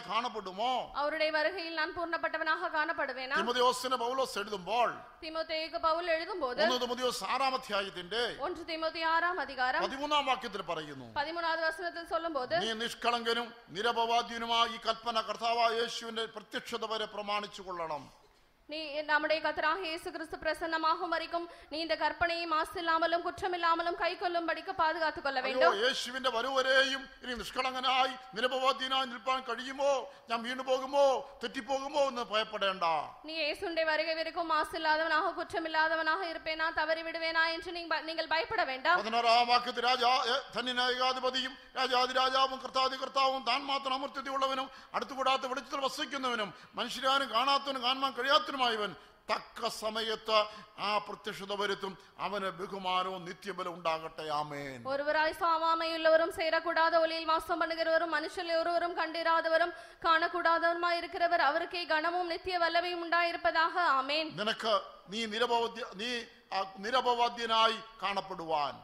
കാണപ്പെടുമോ அவருடைய வருகையில் நான் பூர்ணப்பட்டவனாக காணப்படுவேனா? തിമോഥയോസിന് പൗലോസ് എഴുതുമ്പോൾ திமுத்தேயுக்கு பவுல் எழுதும்போது മൂന്ന് തിമോഥയോസ് ஆறாം അധ്യായത്തിന്റെ ஒன்று திமுத்தி ஆறாம் அதிகாரம் പതിമൂന്നാം വാക്യത്തിൽ പറയുന്നു. பதிமூணாவது வசனத்தில் சொல்லும்போது നീ നിഷ്കളങ്കനും നിരപവാദ്യനുമായ ഈ കൽപ്പന കർത്താവായ യേശുവിന്റെ പ്രത്യക്ഷത വരെ പ്രമാണിച്ചു കൊള്ളണം நீ நம்முடைய கத்தராக இயேசு கிறிஸ்து பிரசன்னமாகும் வரைக்கும் நீ இந்த கற்பனையை மாசில்லாமலும் குற்றமில்லாமலும் கை கொள்ளும்படிக்கு பாதுகாத்துக் கொள்ள അയ്യോ வேண்டும் യേശുവിന്റെ വരവരെയും ഇനി നിഷ്കളങ്കനായി നിരപവാദ്യനായി നിൽപ്പാൻ കഴിയുമോ ഞാൻ വീണു പോകുമോ തെറ്റിപ്പോകുമോ എന്ന് ഭയപ്പെടേണ്ട நீ இயேசுடைய வருகை வரைக்கும் மாசில்லாதவனாக குற்றமில்லாதவனாக இருப்பேனா தவறி விடுவேனா என்று நீங்க ப- நீங்கள் பயப்பட வேண்டாம் പതിനാറാം വാക്യത്തിൽ രാജാ ഏ, ധന്യനായകാധിപതിയും രാജാതി രാജാവും കർത്താതി കർത്താവും താൻ മാത്രം അമർത്യതയുള്ളവനും അടുത്തുകൂടാത്ത വെളിച്ചത്തിൽ വസിക്കുന്നവനും മനുഷ്യരാരും കാണാത്തവനും കാണാൻ കഴിയാത്തവനുമായവൻ തക്ക സമയത്ത് ആ പ്രത്യക്ഷത വരുത്തും അവന് ബഹുമാനവും നിത്യബലം ഉണ്ടാകട്ടെ ആമേൻ ஒருவராய் சாவாமையுள்ளவரும் சேரக்கூடாத ஒளியில் வாசம் பண்ணுகிறவரும் மனுஷரில் ஒருவரும் கண்டிராதவரும் காணக்கூடாதவருமாய் இருக்கிறவர் அவருக்கே கனமும் நித்திய வல்லமையும் உண்டாயிருப்பதாக ஆமேன் നിനക്ക് നീ നിരപവാദ്യ നീ ആ, നിരപവാദ്യനായി കാണപ്പെടുവാൻ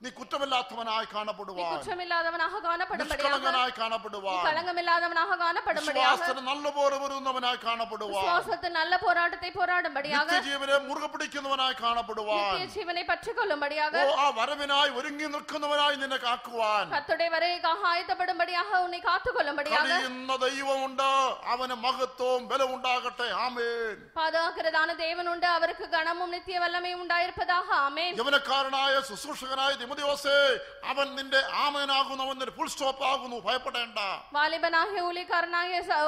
നീ കുറ്റമില്ലാത്തവനായി நீ കാണപ്പെടുവാൻ குற்றமில்லாதவனாக காணப்படும்படியாக നിഷ്കളങ്കനായി நீ കാണപ്പെടുവാൻ களங்கமில்லாதவனாக காணப்படும்படியாக വിശ്വാസത്തിന് നല്ലപോലെ വരുന്നവനായി കാണപ്പെടുവാൻ விசுவாசத்தில் நல்ல போராட்டத்தை போராடும்படியாக നിത്യജീവനെ മുറുകെ പിടിക്കുന്നവനായി കാണപ്പെടുവാൻ நித்திய ஜீவனை பற்றிக் கொள்ளும்படியாக ഓ ആ വരവിനായി ഒരുങ്ങി നിൽക്കുന്നവനായി നിന്നെ കാക്കുവാൻ கர்த்தருடைய வருகைக்காக ஆயத்தப்படும்படியாக உன்னை காத்துக் கொள்ளும்படியாக കഴിയുന്ന ദൈവമുണ്ട് അവന് മഹത്വവും ബലവും ഉണ്ടാകട്ടെ ആമേൻ பாதுகாக்கிறதான தேவன் உண்டு அவருக்கு கனமும் நித்திய வல்லமையும் உண்டாயிருப்பதாக ஆமேன் യവനക്കാരനായ ശുശ്രൂഷകനായ തിമതിയോസേ അവൻ നിന്റെ ആമേനാകുന്നു അവൻ ഫുൾ സ്റ്റോപ്പ് ആകുന്നു ഭയപ്പെടേണ്ട வாலிபனாகிய ஊழியக்காரனாகிய ச-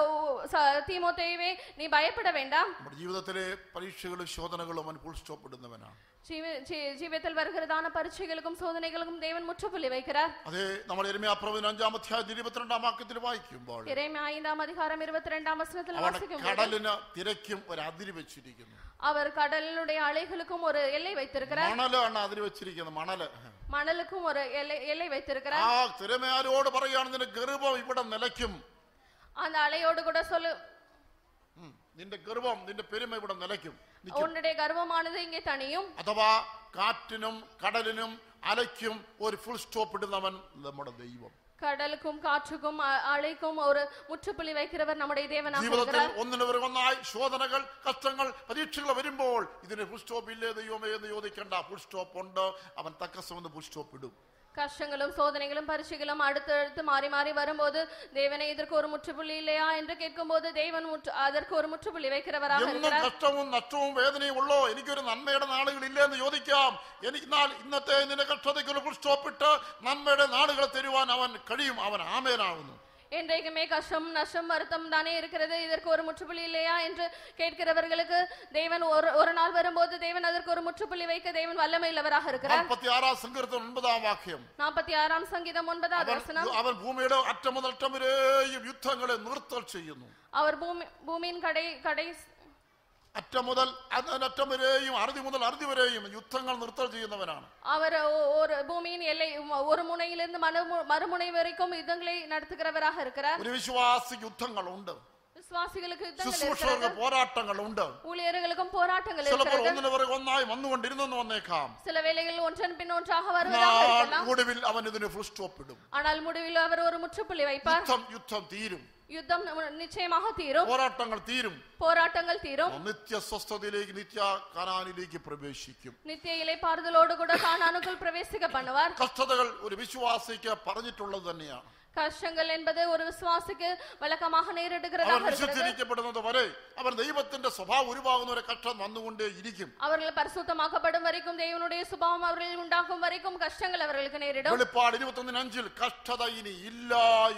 ச- தீமோத்தேயுவே நீ பயப்பட வேண்டாம் നമ്മുടെ ജീവിതത്തിലെ പരീക്ഷകളും ശോധനകളും അവൻ ഫുൾ സ്റ്റോപ്പ് ഇടുന്നവനാണ് ஜீவ- ஜீ- ஜீவியத்தில் வருகிறதான பரீட்சைகளுக்கும் சோதனைகளுக்கும் தேவன் முற்றுப்புள்ளி வைக்கிறார் അതെ നമ്മൾ എരുമയാപ്രവചന അഞ്ചാം അധ്യായത്തിൽ ഇരുപത്തിരണ്ടാം വാക്യത്തിൽ വായിക്കുമ്പോൾ இறைமை ஐந்தாம் அதிகாரம் இருபத்தி ரெண்டாம் வசனத்தில் അവിടെ வாசிக்கும் കടലിന് തിരക്കും ഒരു അതിര് വെച്ചിരിക്കുന്നു அவர் கடலினுடைய அலைகளுக்கும் ஒரு எல்லை வைத்திருக்கிறார் മണലാണ് അതിര് വെച്ചിരിക്കുന്നത് മണല് மணலுக்கும் ஒரு எல்லை எல்லை வைத்திருக்கிறார் ആ തിരമേലോട് പറയുകയാണ് നിന്റെ ഗർഭം ഇവിടെ നിലയ്ക്കും அந்த அலையோடு கூட சொல்லு ഉം. നിന്റെ ഗർഭം നിന്റെ പെരുമ ഇവിടെ നിലയ്ക്കും നിൽക്കും. உன்னுடைய கர்வமானது இங்கே தனியும் അഥവാ കാറ്റിനും കടലിനും അലയ്ക്കും ഒരു ഫുൾ സ്റ്റോപ്പ് ഇടുന്നവൻ നമ്മുടെ ദൈവം கடலுக்கும் காற்றுக்கும் அ- அலைக்கும் ஒரு முற்றுப்புள்ளி வைக்கிறவர் நம்முடைய தேவனாக ജീവിതത്തിൽ இருக்கிறார் ഒന്നിനു പിറകെ ഒന്നായി ശോധനകൾ കഷ്ടങ്ങൾ പരീക്ഷകൾ വരുമ്പോൾ ഇതിന് ഫുൾ സ്റ്റോപ്പ് ഇല്ലേ ദൈവമേ എന്ന് ചോദിക്കണ്ട ഫുൾ സ്റ്റോപ്പ് ഉണ്ട് അവൻ തക്ക സമയത്ത് ഫുൾ സ്റ്റോപ്പ് ഇടും கஷ்டங்களும் சோதனைகளும் பரீட்சைகளும் அடுத்தடுத்து மாறி மாறி வரும்போது தேவனை இதற்கு ஒரு முற்றுப்புள்ளி இல்லையா என்று கேட்கும்போது தேவன் முற்று அதற்கு ஒரு முற்றுப்புள்ளி வைக்கிறவராக എന്നും இருக்கிறார் കഷ്ടവും നഷ്ടവും വേദനയും ഉള്ളോ എനിക്കൊരു നന്മയുടെ നാളുകൾ ഇല്ലേ എന്ന് ചോദിക്കാം എനിക്ക് നാൾ ഇന്നത്തെ നിന്റെ കഷ്ടതയ്ക്ക് ഒരു ഫുൾ സ്റ്റോപ്പ് ഇട്ട് നന്മയുടെ നാളുകൾ തരുവാൻ അവൻ കഴിയും അവൻ ആമേനാകുന്നു என்றைக்குமே கஷ்டம் நஷ்டம் வருத்தம் தானே இருக்கிறது இதற்கு ஒரு முற்றுப்புள்ளி இல்லையா என்று கேட்கிறவர்களுக்கு தேவன் ஒரு ஒரு நாள் வரும்போது தேவன் அதற்கு ஒரு முற்றுப்புள்ளி வைக்க தேவன் வல்லமை உள்ளவராக இருக்கிறார் നാൽപ്പത്തി ആറാം സങ്കീർത്തനം ഒൻപതാം വാക്യം நாற்பத்தி ஆறாம் சங்கீதம் ஒன்பதாவது അവൻ வசனம் അവൻ ഭൂമിയുടെ അറ്റം മുതൽ അറ്റം വരെയും യുദ്ധങ്ങളെ നിർത്തൽ ചെയ്യുന്നു அவர் பூமி பூமியின் கடை கடை അറ്റം മുതൽ അറ്റം വരെയും അറുതി മുതൽ അറുതി വരെയും യുദ്ധങ്ങൾ നിർത്തൽ ചെയ്യുന്നവനാണ് அவர் ஒ- ஒரு பூமியின் எல்லை ஒரு முனையிலிருந்து மறு மறுமுனை வரைக்கும் யுத்தங்களை நடத்துகிறவராக இருக்கிறார் ഒരു വിശ്വാസി യുദ്ധങ്ങളുണ്ട് விசுவாசிகளுக்கு யுத்தங்கள் ശുശ്രൂഷകർക്ക് இருக்கிறது പോരാട്ടങ്ങളുണ്ട് ஊழியர்களுக்கும் போராட்டங்கள் ചിലപ്പോൾ இருக்கிறது ഒന്നിനു പിറകെ ഒന്നായി വന്നുകൊണ്ടിരുന്നെന്ന് വന്നേക്കാം சில வேளைகளில் ஒன்றன் பின் ஒன்றாக வருவதாக എന്നാൽ இருக்கலாம் ഒടുവിൽ അവൻ ഇതിന് ഫുൾ സ്റ്റോപ്പ് ഇടും ஆனால் முடிவில் அவர் ஒரு முற்றுப்புள்ளி வைப்பார் യുദ്ധം യുദ്ധം തീരും യുദ്ധം നിശ്ചയമാക തീരും പോരാട്ടങ്ങൾ തീരും പോരാട്ടങ്ങൾ തീരും നിത്യ സ്വസ്ഥതയിലേക്ക് നിത്യ കാനാനിലേക്ക് പ്രവേശിക്കും നിത്യയിലെ പാറുതലോടുകൂടെ കാനാനുകൾ പ്രവേശിക്ക പണുവാർ കഷ്ടതകൾ ഒരു വിശ്വാസിക്ക് പറഞ്ഞിട്ടുള്ളത് തന്നെയാണ് കഷ്ടങ്ങൾ എൺപത് ഒരു വിശ്വാസിക്ക് വഴക്കമാക നേരിടുക വരെ ദൈവത്തിന്റെ സ്വഭാവം ഉരുവാകുന്ന ഒരു കഷ്ടം വന്നുകൊണ്ടേ ഇരിക്കും அவர்கள் பரிசுத்தமாக்கப்படும் வரைக்கும் தேவனுடைய சுபாவம் அவர்கள் உண்டாக்கும் வரைக்கும் கஷ்டங்கள் அவர்களுக்கு நேரிடும் വെളിപ്പാട് ഇരുപത്തൊന്നിന് അഞ്ചിൽ കഷ്ടത ഇനി ഇല്ല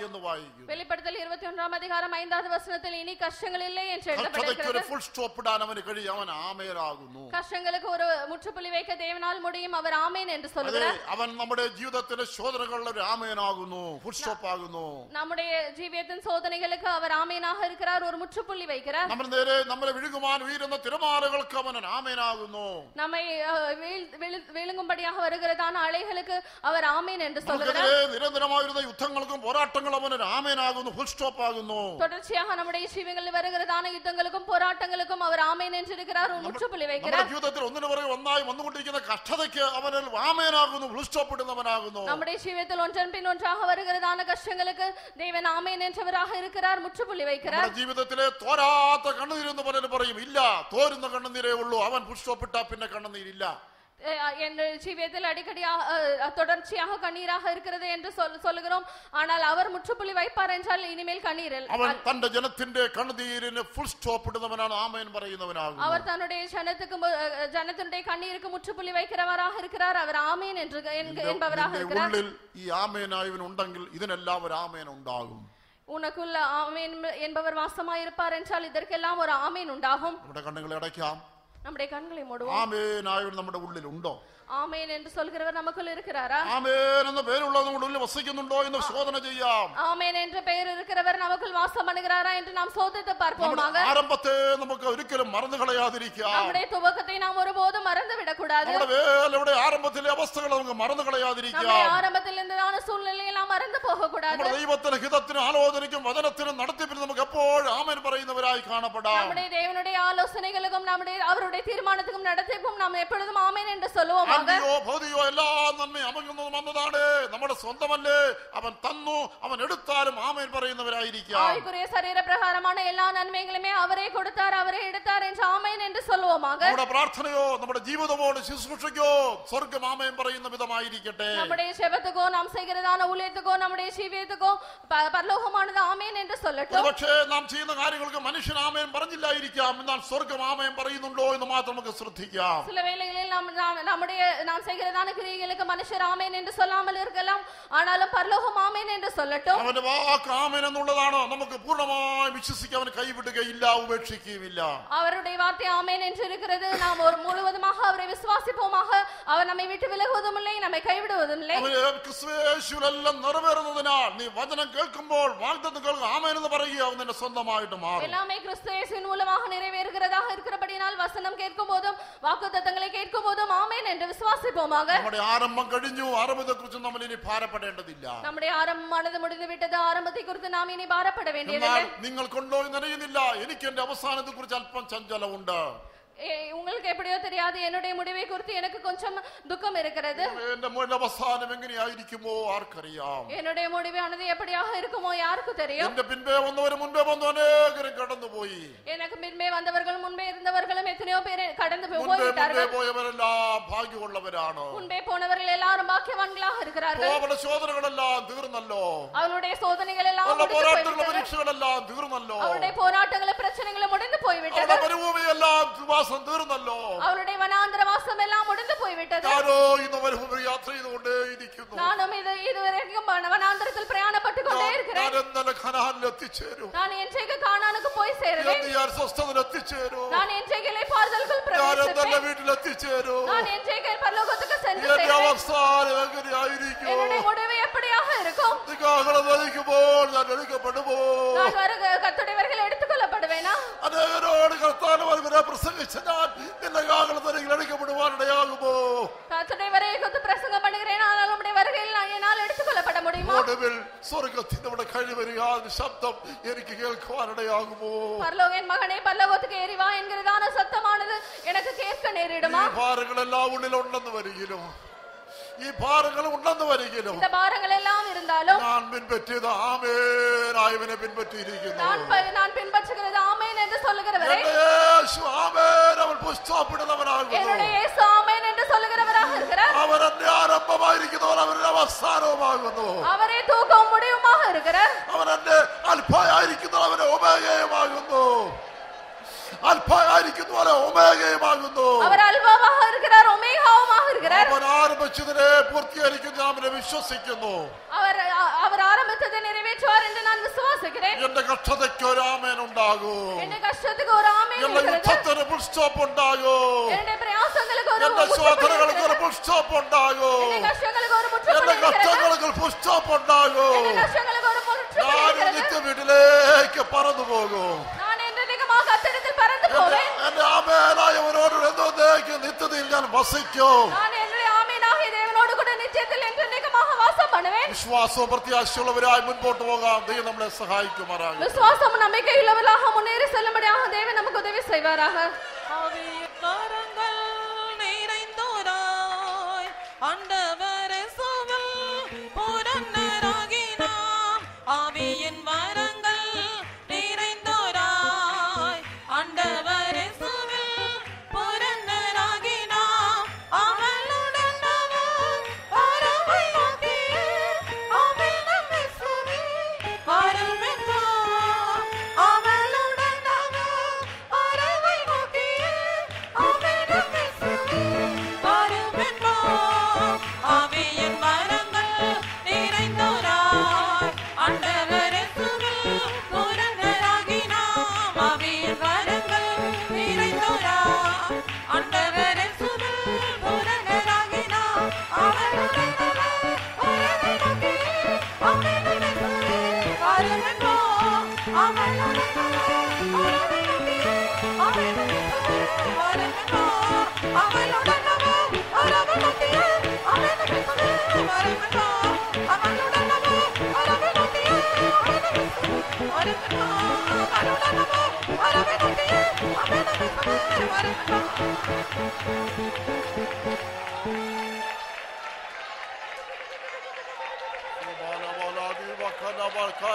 എന്ന് വായിക്കും வெளிப்படுத்தல் இருபத்தி ஒன்றாம் அதிகாரம் ஐந்தாவது வசனத்தில் இனி கஷ்டங்கள் இல்லை என்று കഷ്ടതയ്ക്ക് ഒരു எழுதப்பட்டிருக்கிறது ഫുൾ സ്റ്റോപ്പ് ഇടാൻ അവന് കഴിയും അവൻ ആമേരാകുന്നു கஷ்டங்களுக்கு ஒரு முற்றுப்புள்ளி வைக்க தேவனால் முடியும் அவர் ஆமேன் என்று അതെ சொல்லுகிறார் അവൻ നമ്മുടെ ജീവിതത്തിലെ ശോധനകളിൽ ഒരു ആമേനാകുന്നു ഫുൾ സ്റ്റോപ്പ് ആകുന്നു நம்முடைய ஜீவியத்தின் சோதனைகளுக்கு அவர் ஆமேனாக இருக்கிறார் ஒரு முற்றுப்புள்ளி வைக்கிறார் നമ്മൾ നേരെ നമ്മളെ വിഴുകുവാൻ ഉയരുന്ന തിരമാലകൾക്ക് അവൻ ആമേനാകുന്നു நம்மை அஹ், வீழ்- வீழ்- விழுங்கும்படியாக வருகிறதான அலைகளுக்கு அவர் ஆமேன் என்று சொல்லுகிறார் നമുക്കെതിരെ നിരന്തരമായിരുന്ന യുദ്ധങ്ങൾക്കും പോരാട്ടങ്ങളും അവൻ ഒരു ആമേനാകുന്നു ഫുൾ സ്റ്റോപ്പ് ആകുന്നു தொடர்ச்சியாக நம்முடைய ஜீவங்களில் வருகிறதான யுத்தங்களுக்கும் போராட்டங்களுக்கும் அவர் ஆமேன் என்று இருக்கிறார் ஒரு முற்றுப்புள்ளி നമ്മുടെ வைக்கிறார் ജീവിതത്തിൽ ഒന്നിനു പുറകെ ഒന്നായി വന്നുകൊണ്ടിരിക്കുന്ന കഷ്ടതയ്ക്ക് അവനിൽ ആമേനാകുന്നു ഫുൾ സ്റ്റോപ്പ് ഇടുന്നവനാകുന്നു நம்முடைய ஜீவியத்தில் ஒன்றன் பின் ஒன்றாக வருகிறதான கஷ்டங்களுக்கு தேவன் ஆமேன் என்றவராக இருக்கிறார் முற்றுப்புள்ளி வைக்கிறார் നമ്മുടെ ജീവിതത്തിലെ തോരാത്ത കണ്ണുനീരെന്ന് പലരും പറയും ഇല്ല തോരുന്ന കണ്ണുനീരേ ഉള്ളൂ അവൻ ഫുൾ സ്റ്റോപ്പ് ഇട്ടാ പിന്നെ കണ്ണുനീരില്ല அஹ், என் ஜீவியத்தில் அடிக்கடியாக அஹ், தொடர்ச்சியாக கண்ணீராக இருக்கிறது என்று சொல்- சொல்லுகிறோம் ஆனால் அவர் முற்றுப்புள்ளி வைப்பார் என்றால் இனிமேல் கண்ணீர் இல்ல. അവൻ തന്റെ ജനത്തിന്റെ കണ്ണുനീരിന് ഫുൾ സ്റ്റോപ്പ് ഇടുന്നവനാണ് ആമേൻ പറയുന്നവനാകുന്നു அவர் தன்னுடைய ஜனத்துக்கு மு- அஹ், ஜனத்தினுடைய கண்ணீருக்கு முற்றுப்புள்ளி வைக்கிறவராக இருக்கிறார் அவர் ஆமேன் என்று என்க- என்பவராக നിന്റെ இருக்கிறார் ഉള്ളിൽ ഈ ആമേനായവൻ ഉണ്ടെങ്കിൽ ഇതിനെല്ലാം ഒരു ആമേൻ ഉണ്ടാകും உனக்குள்ள ஆமேன் என்பவர் வாசமாயிருப்பார் என்றால் இதற்கெல்லாம் ஒரு ஆமேன் உண்டாகும் നമ്മുടെ കണ്ണുകളെ അടയ്ക്കാം நம்முடைய கண்களை மூடுவோம் ആമേനായവൻ നമ്മുടെ ഉള്ളിൽ ഉണ്ടോ ஆமேன் என்று சொல்கிறவர் நமக்குள் இருக்கிறாரா ആമേൻ എന്ന പേരുള്ളത് നമ്മുടെ ഉള്ളിൽ വസിക്കുന്നുണ്ടോ എന്ന് ശോധന ചെയ്യാം ஆமேன் என்ற பெயர் இருக்கிறவர் நமக்குள் வாசம் பண்ணுகிறாரா என்று நாம் சோதித்து നമ്മുടെ பார்ப்போமாக ആരംഭത്തെ നമുക്ക് ഒരിക്കലും മറന്നു കളയാതിരിക്കാം நம்முடைய துவக்கத்தை நாம் ஒருபோதும் மறந்து விடக்கூடாது നമ്മുടെ വേലയുടെ ആരംഭത്തിലെ അവസ്ഥകൾ നമുക്ക് മറന്നു நம்முடைய കളയാതിരിക്കാം ஆரம்பத்தில் இருந்ததான சூழ்நிலையை நாம் மறந்து போக கூடாது നമ്മുടെ ദൈവത്തിന് ഹിതത്തിനും ആലോചനയ്ക്കും വചനത്തിനും നടത്തിപ്പിനും നമുക്ക് എപ്പോഴും ആമേൻ പറയുന്നവരായി കാണപ്പെടാം நம்முடைய தேவனுடைய ஆலோசனைகளுக்கும் நம்முடைய அவருடைய தீர்மானத்துக்கும் நடத்திப்பும் நாம் எப்பொழுதும் ஆமேன் என்று சொல்லுவோமாக അന്തിയോ ഭൗതികോ എല്ലാ നന്മയും അവങ്ങുന്നത് വന്നതാണ് നമ്മുടെ സ്വന്തമല്ലേ അവൻ തന്നു അവൻ എടുത്താലും ആമേൻ പറയുന്നവരായിരിക്കാം ஆவிக்குரிய சரீர பிரகாரமான எல்லா நன்மைகளுமே அவரே கொடுத்தார் அவரே எடுத்தார் என்று ஆமேன் என்று சொல்லுவோமாக നമ്മുടെ പ്രാർത്ഥനയോ നമ്മുടെ ജീവിതമോ ശുശ്രൂഷയ്ക്കോ സ്വർഗം ആമേൻ പറയുന്ന വിധമായിരിക്കട്ടെ நம்முடைய செபத்துக்கோ நாம் செய்கிறதான ஊழியத்துக்கோ நம்முடைய ஜீவியத்துக்கோ ப- பரலோகமானது ஆமேன் என்று சொல்லட்டும் പക്ഷേ നാം ചെയ്യുന്ന കാര്യങ്ങൾക്ക് മനുഷ്യൻ ആമേൻ പറഞ്ഞില്ലായിരിക്കാം എന്നാൽ സ്വർഗം ആമേൻ പറയുന്നുണ്ടോ എന്ന് മാത്രം നമുക്ക് ശ്രദ്ധിക്കാം சில வேளைகளில் நாம் நாம் நம்முடைய நாம் செய்கிறதான கிரியைகளுக்கு மனுஷர் ஆமேன் என்று சொல்லாமல் இருக்கலாம் ஆனாலும் பரலோகம் ஆமேன் என்று சொல்லட்டும் അവന്റെ വാക്ക് ആമേൻ എന്നുള്ളതാണ് നമുക്ക് പൂർണ്ണമായി വിശ്വസിക്കാൻ അവൻ കൈവിടുകയില്ല ഉപേക്ഷിക്കുകയുമില്ല அவருடைய வார்த்தை ஆமேன் என்று இருக்கிறது நாம் ஒரு முழுவதுமாக அவரை விசுவாசிப்போமாக அவர் நம்மை விட்டு விலகுவதும் இல்லை நம்மை கைவிடுவதும் இல்லை അവന് ക്രിസ്തുവേശുവിലെല്ലാം നിറവേറുന്നതിനാൽ നീ വചനം കേൾക്കുമ്പോൾ വാഗ്ദത്തം കേൾക്കുക ആമേൻ എന്ന് പറയുക അവൻ നിന്റെ സ്വന്തമായിട്ട് മാറും எல்லாமே கிறிஸ்து இயேசுவின் மூலமாக நிறைவேறுகிறதாக இருக்கிறபடினால் வசனம் கேட்கும் போதும் வாக்குத்தத்தங்களை கேட்கும் போதும் ஆமேன் என்று விசுவாசிப்போமாக നമ്മുടെ ആരംഭം കഴിഞ്ഞു ആരംഭത്തെ കുറിച്ച് നമ്മൾ ഇനി ഭാരപ്പെടേണ്ടതില്ല நம்முடைய ஆரம்பமானது முடிந்து விட்டது ஆரம்பத்தை குறித்து நாம் இனி பாரப்பட എന്നാൽ வேண்டியதில்லை നിങ്ങൾക്കുണ്ടോ എന്നറിയുന്നില്ല എനിക്ക് എന്റെ അവസാനത്തെ കുറിച്ച് അല്പം ചഞ്ചലമുണ്ട് ஏ- உங்களுக்கு எப்படியோ தெரியாது என்னுடைய முடிவை குறித்து எனக்கு கொஞ்சம் துக்கம் இருக்கிறது എന്റെ മുന്നിൽ അവസാനം എങ്ങനെയായിരിക്കുമോ ആർക്കറിയാം என்னுடைய முடிவானது எப்படியாக இருக்குமோ யாருக்கு தெரியும் എന്റെ പിൻപേ വന്നവരും മുൻപേ വന്നു അനേകരും കടന്നുപോയി எனக்கு பின்பே வந்தவர்கள் முன்பே இருந்தவர்களும் எத்தனையோ பேர் கடந்து போய் മുൻപേ മുൻപേ போய்விட்டார்கள் പോയവരെല്ലാം ഭാഗ്യമുള്ളവരാണ് முன்பே போனவர்கள் எல்லாரும் பாக்கியவான்களாக இருக்கிறார்கள் അവരുടെ ശോധനകളെല്ലാം തീർന്നല്ലോ அவருடைய சோதனைகள் எல்லாம் അവരുടെ முடிந்து പോരാട്ടങ്ങളും போய்விட்டது. പരീക്ഷകളെല്ലാം തീർന്നല്ലോ அவருடைய போராட்டங்களும் பிரச்சனைகளும் முடிந்து போய்விட்டது അവരുടെ മരുഭൂമിയെല്ലാം വാസം തീർന്നല്ലോ அவருடைய வனாந்திர வாசம் எல்லாம் முடிந்து போய்விட்டது ഞാനോ ഇന്ന് മരുഭൂമി യാത്ര ചെയ്തുകൊണ്ടേ ഇരിക്കുന്നു நானும் இது இதுவரைக்கும் வன- வனாந்திரத்தில் பிரயாணப்பட்டு கொண்டே ഞാൻ இருக்கிறேன் എന്നലെ ഖനാനിൽ എത്തിച്ചേരും நான் என்றைக்கு கானானுக்கு போய் சேருவேன் എന്ന് ഞാൻ സ്വസ്ഥതയിൽ എത്തിച്ചേരും நான் என்றைக்கு இலைப்பாறுதலுக்குள் ഞാൻ பிரவேசிப்பேன் എന്നലെ വീട്ടിൽ എത്തിച്ചേരും நான் என்றைக்கு பரலோகத்துக்கு சென்று എന്റെ சேருவேன் അവസാനം എങ്ങനെയായിരിക്കും என்னுடைய முடிவு எப்படியாக இருக்கும் നിങ്ങളെ വഹിക്കുമ്പോൾ ഞാൻ എടുക്കപ്പെടുമോ நான் வருக கத்துடையவர்கள் വേണം അനേകരോട് കർത്താവ് അതുവരെ പ്രസംഗിച്ച ഞാൻ നിന്റെ കാകളത്തിൽ എടുക്കപ്പെടുവാനിടയാകുമോ കർത്തനെ വരെ കൊത്ത് പ്രസംഗം പണികരേ ആണാൽ നമ്മുടെ വരകയിൽ എന്നാൽ എടുത്തു കൊല്ലപ്പെട മുടിയുമോ ഒടുവിൽ സ്വർഗ്ഗത്തിൽ നമ്മുടെ കഴിവരിയാകുന്ന ശബ്ദം എനിക്ക് കേൾക്കുവാനിടയാകുമോ പരലോകൻ മകനെ പരലോകത്തേക്ക് ഏറിവാ എൻகிறதான சத்தமானது எனக்கு கேட்க நேரிடுமா பாருங்கள் எல்லாம் உள்ளில் உண்டெന്ന് വരികിലും ഈ ഭാരങ്ങൾ ഉണ്ടെന്ന് വരികിലും இந்த பாரங்கள் எல்லாம் இருந்தாலும் ഞാൻ പിൻപറ്റിയത് ആമേനായവനെ പിൻപറ്റിയിരിക്കുന്നു நான் ப- நான் பின்பற்றுகிறது ஆமேன் என்று சொல்லுகிறவரே എന്റെ യേശു ആമേൻ അവൻ പുസ്തകപ്പെടുന്നവനാകുന്നു என்னுடைய இயேசு ஆமேன் என்று சொல்லுகிறவராக இருக்கிறார் അവൻ എന്റെ ആരംഭമായിരിക്കുന്നവൻ അവരുടെ അവസാനവുമാകുന്നു அவரே தூக்கவும் முடிவுமாக இருக்கிறார் അവൻ എന്റെ അല്പയായിരിക്കുന്നവൻ അവന്റെ அல்பாயாയിരിക്കുന്നു அவர் ஒமேகாயுமாகுന്നു அவர் அல்பாவாக இருக்கிறார் വിശ്വസിക്കുന്നു. അവർ അവർ വീട്ടിലേക്ക് പറന്നു പോകും கர்த்தரிடத்தில் பறந்து എന്റെ போவேன் എന്റെ ആമേനായവനോട് എന്നേക്ക് നിത്യതയിൽ ഞാൻ വസിക്കും நான் என்னுடைய ஆமீனாகிய தேவனோடு கூட நிச்சயத்தில் என்றென்றைக்குமாக வாசம் பண்ணுவேன் വിശ്വാസവും പ്രത്യാശയുള്ളവരായി മുൻപോട്ട് പോകാം ദൈവം നമ്മളെ സഹായിക്കുമാറാകും விசுவாசம் நம்பிக்கையுள்ளவர்களாக முன்னேறி செல்லும்படியாக தேவன் நமக்கு உதவி செய்வாராக ஆவியின் கரங்கள் want to call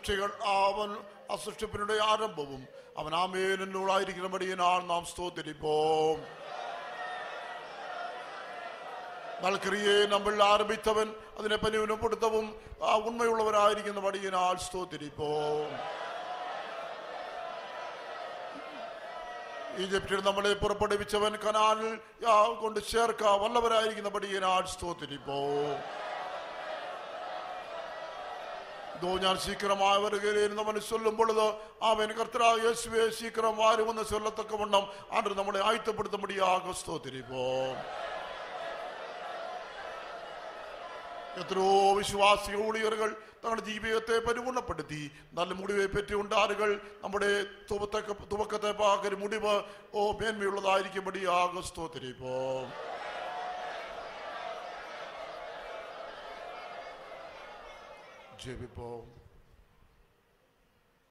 സൃഷ്ടികൾ അവൻ ആ സൃഷ്ടിപ്പിനുടെ ആരംഭവും. അവൻ ആ ആമേനോടായിരിക്കുന്നപടിയാൽ നാം സ്തോത്തിരിപ്പോം നൽക്രിയെ നമ്മൾ ആരംഭിച്ചവൻ അതിനെ പനിവിനപ്പെടുത്തവും ആ ഉണ്മയുള്ളവരായിരിക്കുന്ന പടിയനാൽ സ്തോത്തിരിപ്പോം ഈജിപ്തിൽ നമ്മളെ പുറപ്പെടുവിച്ചവൻ കനാലിൽ കൊണ്ട് ചേർക്ക വല്ലവരായിരിക്കുന്ന പടിയനാൽ സ്തോത്തിരിപ്പോം ഇതോ ഞാൻ ശീഘ്രമായി വരുകയിലിരുന്ന് അവൻ ചൊല്ലുമ്പോഴത് ആമേൻ കർത്തരാ യേശുവെ ശീഘ്രം വാരുമെന്ന് ചൊല്ലത്തക്കവണ്ണം ആണ്ട് നമ്മളെ ആയത്തപ്പെടുത്ത ആകസ്തോ സ്തോത്തിരിപ്പോ എത്രയോ വിശ്വാസി ഊഴിയറുകൾ തങ്ങളുടെ ജീവിതത്തെ പരിപൂർണപ്പെടുത്തി നല്ല മുടിവെ പറ്റിയുണ്ട് ആരുകൾ നമ്മുടെ തുവത്തൊക്കെ തുവക്കത്തെ പാകരി മുടിവ് ഓ മേന്മയുള്ളതായിരിക്കും ആകസ്തോ ആകസ്തോത്തിരിപ്പോ ஜெபிப்போம்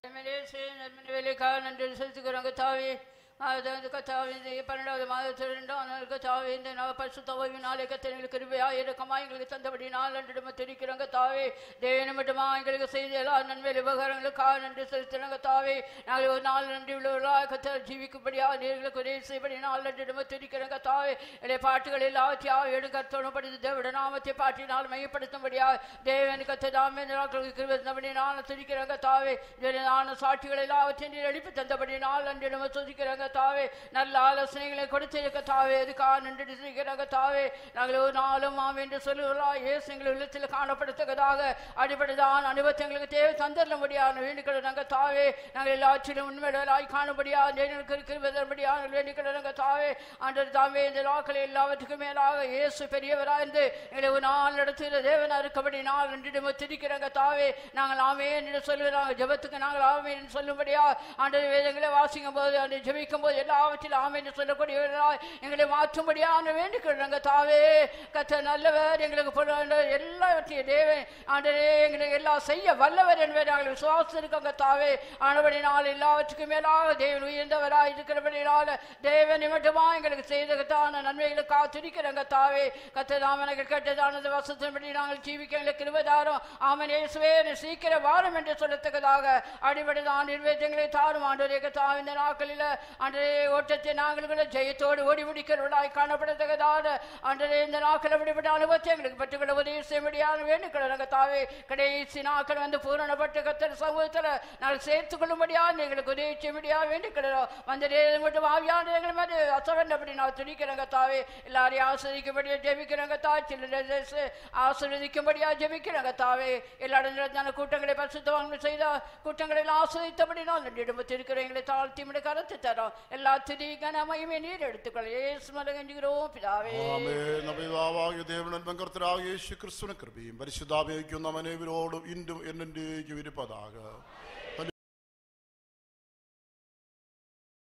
நன்மையிலே நன்மையிலே காவல் நன்றி செலுத்துகிறோங்க தாவே பன்னெண்டாவது மாதத்தில் இரண்டாம் நாள் கத்தாவே இந்த நாள் பரிசுத்தவினாலே எங்களுக்கு கிருபையா இறக்கமாய் எங்களுக்கு தந்தபடினால் நன்றிடம தெரிவிக்கிறாங்க தாவே. தேவன மட்டுமா எங்களுக்கு செய்த எல்லா நன்மை விவகாரங்களுக்காக நன்றி செலுத்தினாங்க தாவே. நாங்கள் ஒரு நாள் நன்றி உள்ளவர்களாக கத்த ஜீவிக்கும்படியாக நேர்களுக்கு உதவி செய்யபடி நாள் நன்றிடம தெரிவிக்கிறாங்க தாவே. என்னுடைய பாட்டுகள் எல்லாவற்றையும் எடுக்கத்தோணப்படுது தேவட நாமத்தை பாட்டினால் மையப்படுத்தும்படியாக தேவன் கத்த தாமே கிருபி நாள் தெரிவிக்கிறாங்க தாவே. நான் சாட்சிகள் எல்லாவற்றையும் நீர் எழுப்பி தந்தபடி நாள் நன்றிடம துதிக்கிறோங்க தாவே நல்ல ஆலோசனைகளை கொடுத்திருக்க தாவே அதுக்காக நன்றி தாவே நாங்கள் ஒரு நாளும் ஆம் என்று சொல்லுகிறா இயேசு எங்கள் உள்ளத்தில் காணப்படுத்தக்கதாக அடிப்படைதான் அனுபவத்தை எங்களுக்கு தேவை தந்தரல முடியாது வேண்டிக்கிறோங்க தாவே நாங்கள் எல்லாற்றிலும் உண்மையாய் காணபடியாக இருக்கிறபடியாக நாங்கள் தாவே அன்று தாமே இந்த நாட்களை எல்லாவற்றுக்கும் மேலாக இயேசு பெரியவராக இருந்து எங்களை ஒரு நாள் நடத்துகிற தேவனா இருக்கபடி நாள் நன்றிடம திரிக்கிறாங்க தாவே நாங்கள் ஆமே என்று சொல்லுகிறாங்க ஜெபத்துக்கு நாங்கள் ஆமே என்று சொல்லும்படியா ஆண்டவர் வேதங்களை வாசிக்கும் போது அன்று ஜெபிக்கும் போது எல்லாவற்றிலும் ஆமே என்று சொல்லக்கூடிய எங்களை மாற்றும்படியான வேண்டிக்கிறோங்க தாவே. கத்த நல்லவர் எங்களுக்கு எல்லாவற்றையும் தேவன் ஆண்டரே எங்களை எல்லாம் செய்ய வல்லவர் என்பதை நாங்கள் விசுவாசம் இருக்கோங்க தாவே. ஆனபடி நாள் எல்லாவற்றுக்கும் மேலாக தேவன் உயர்ந்தவராக இருக்கிறபடினால தேவன் மட்டுமா எங்களுக்கு செய்ததான நன்மைகளை காத்திருக்கிறாங்க தாவே. கத்த எனக்கு கேட்டதானது வசத்தின்படி நாங்கள் ஜீவிக்க எங்களுக்கு இருபதாயிரம் ஆமன். இயேசுவே சீக்கிரம் வாரம் என்று சொல்லத்தக்கதாக அடிபடிதான். நிர்வேதங்களை தாரும் ஆண்டு கத்தா இந்த நாட்களில் ஆண்டரே ஓட்டத்தை நாங்கள் கூட ஜெயத்தோடு ஓடி முடிக்கிறவர்களாய் காணப்படத்தக்கதாக ஆண்டரே இந்த நாட்கள் அப்படிப்பட்ட அனுபவத்தை எங்களுக்கு பெற்றுக்கொள்ள உதவி செய்ய முடியாது. நாங்கள் தாவே கடைசி நாட்கள் வந்து பூரணப்பட்டு கத்தர் சமூகத்தில் நாங்கள் சேர்த்துக் கொள்ளும்படியாக எங்களுக்கு உதவி செய்ய முடியாது. வேண்டுகிறோம் வந்த மட்டும் ஆவியான எங்கள் மாதிரி அசவன் அப்படி நான் துணிக்கிறேங்க தாவே எல்லாரையும் ஆசிரிக்கும்படியா ஜெபிக்கிறேங்க தா சில ஆசிர்வதிக்கும்படியா ஜெபிக்கிறேங்க தாவே எல்லா இடங்களிலும் கூட்டங்களை பரிசுத்தவாங்க செய்த கூட்டங்களை ஆசிரியத்தபடி நான் நன்றிடம் இருக்கிறோம் எங்களை தாழ்த்தி கருத்து தரோம். എല്ലാത്തിനെയും ഘനമായി പിതാവേ. കൃപയും പരിശുദ്ധാപയോഗിക്കുന്ന മനേവിനോടും ഇന്നും എന്നെയും പതാക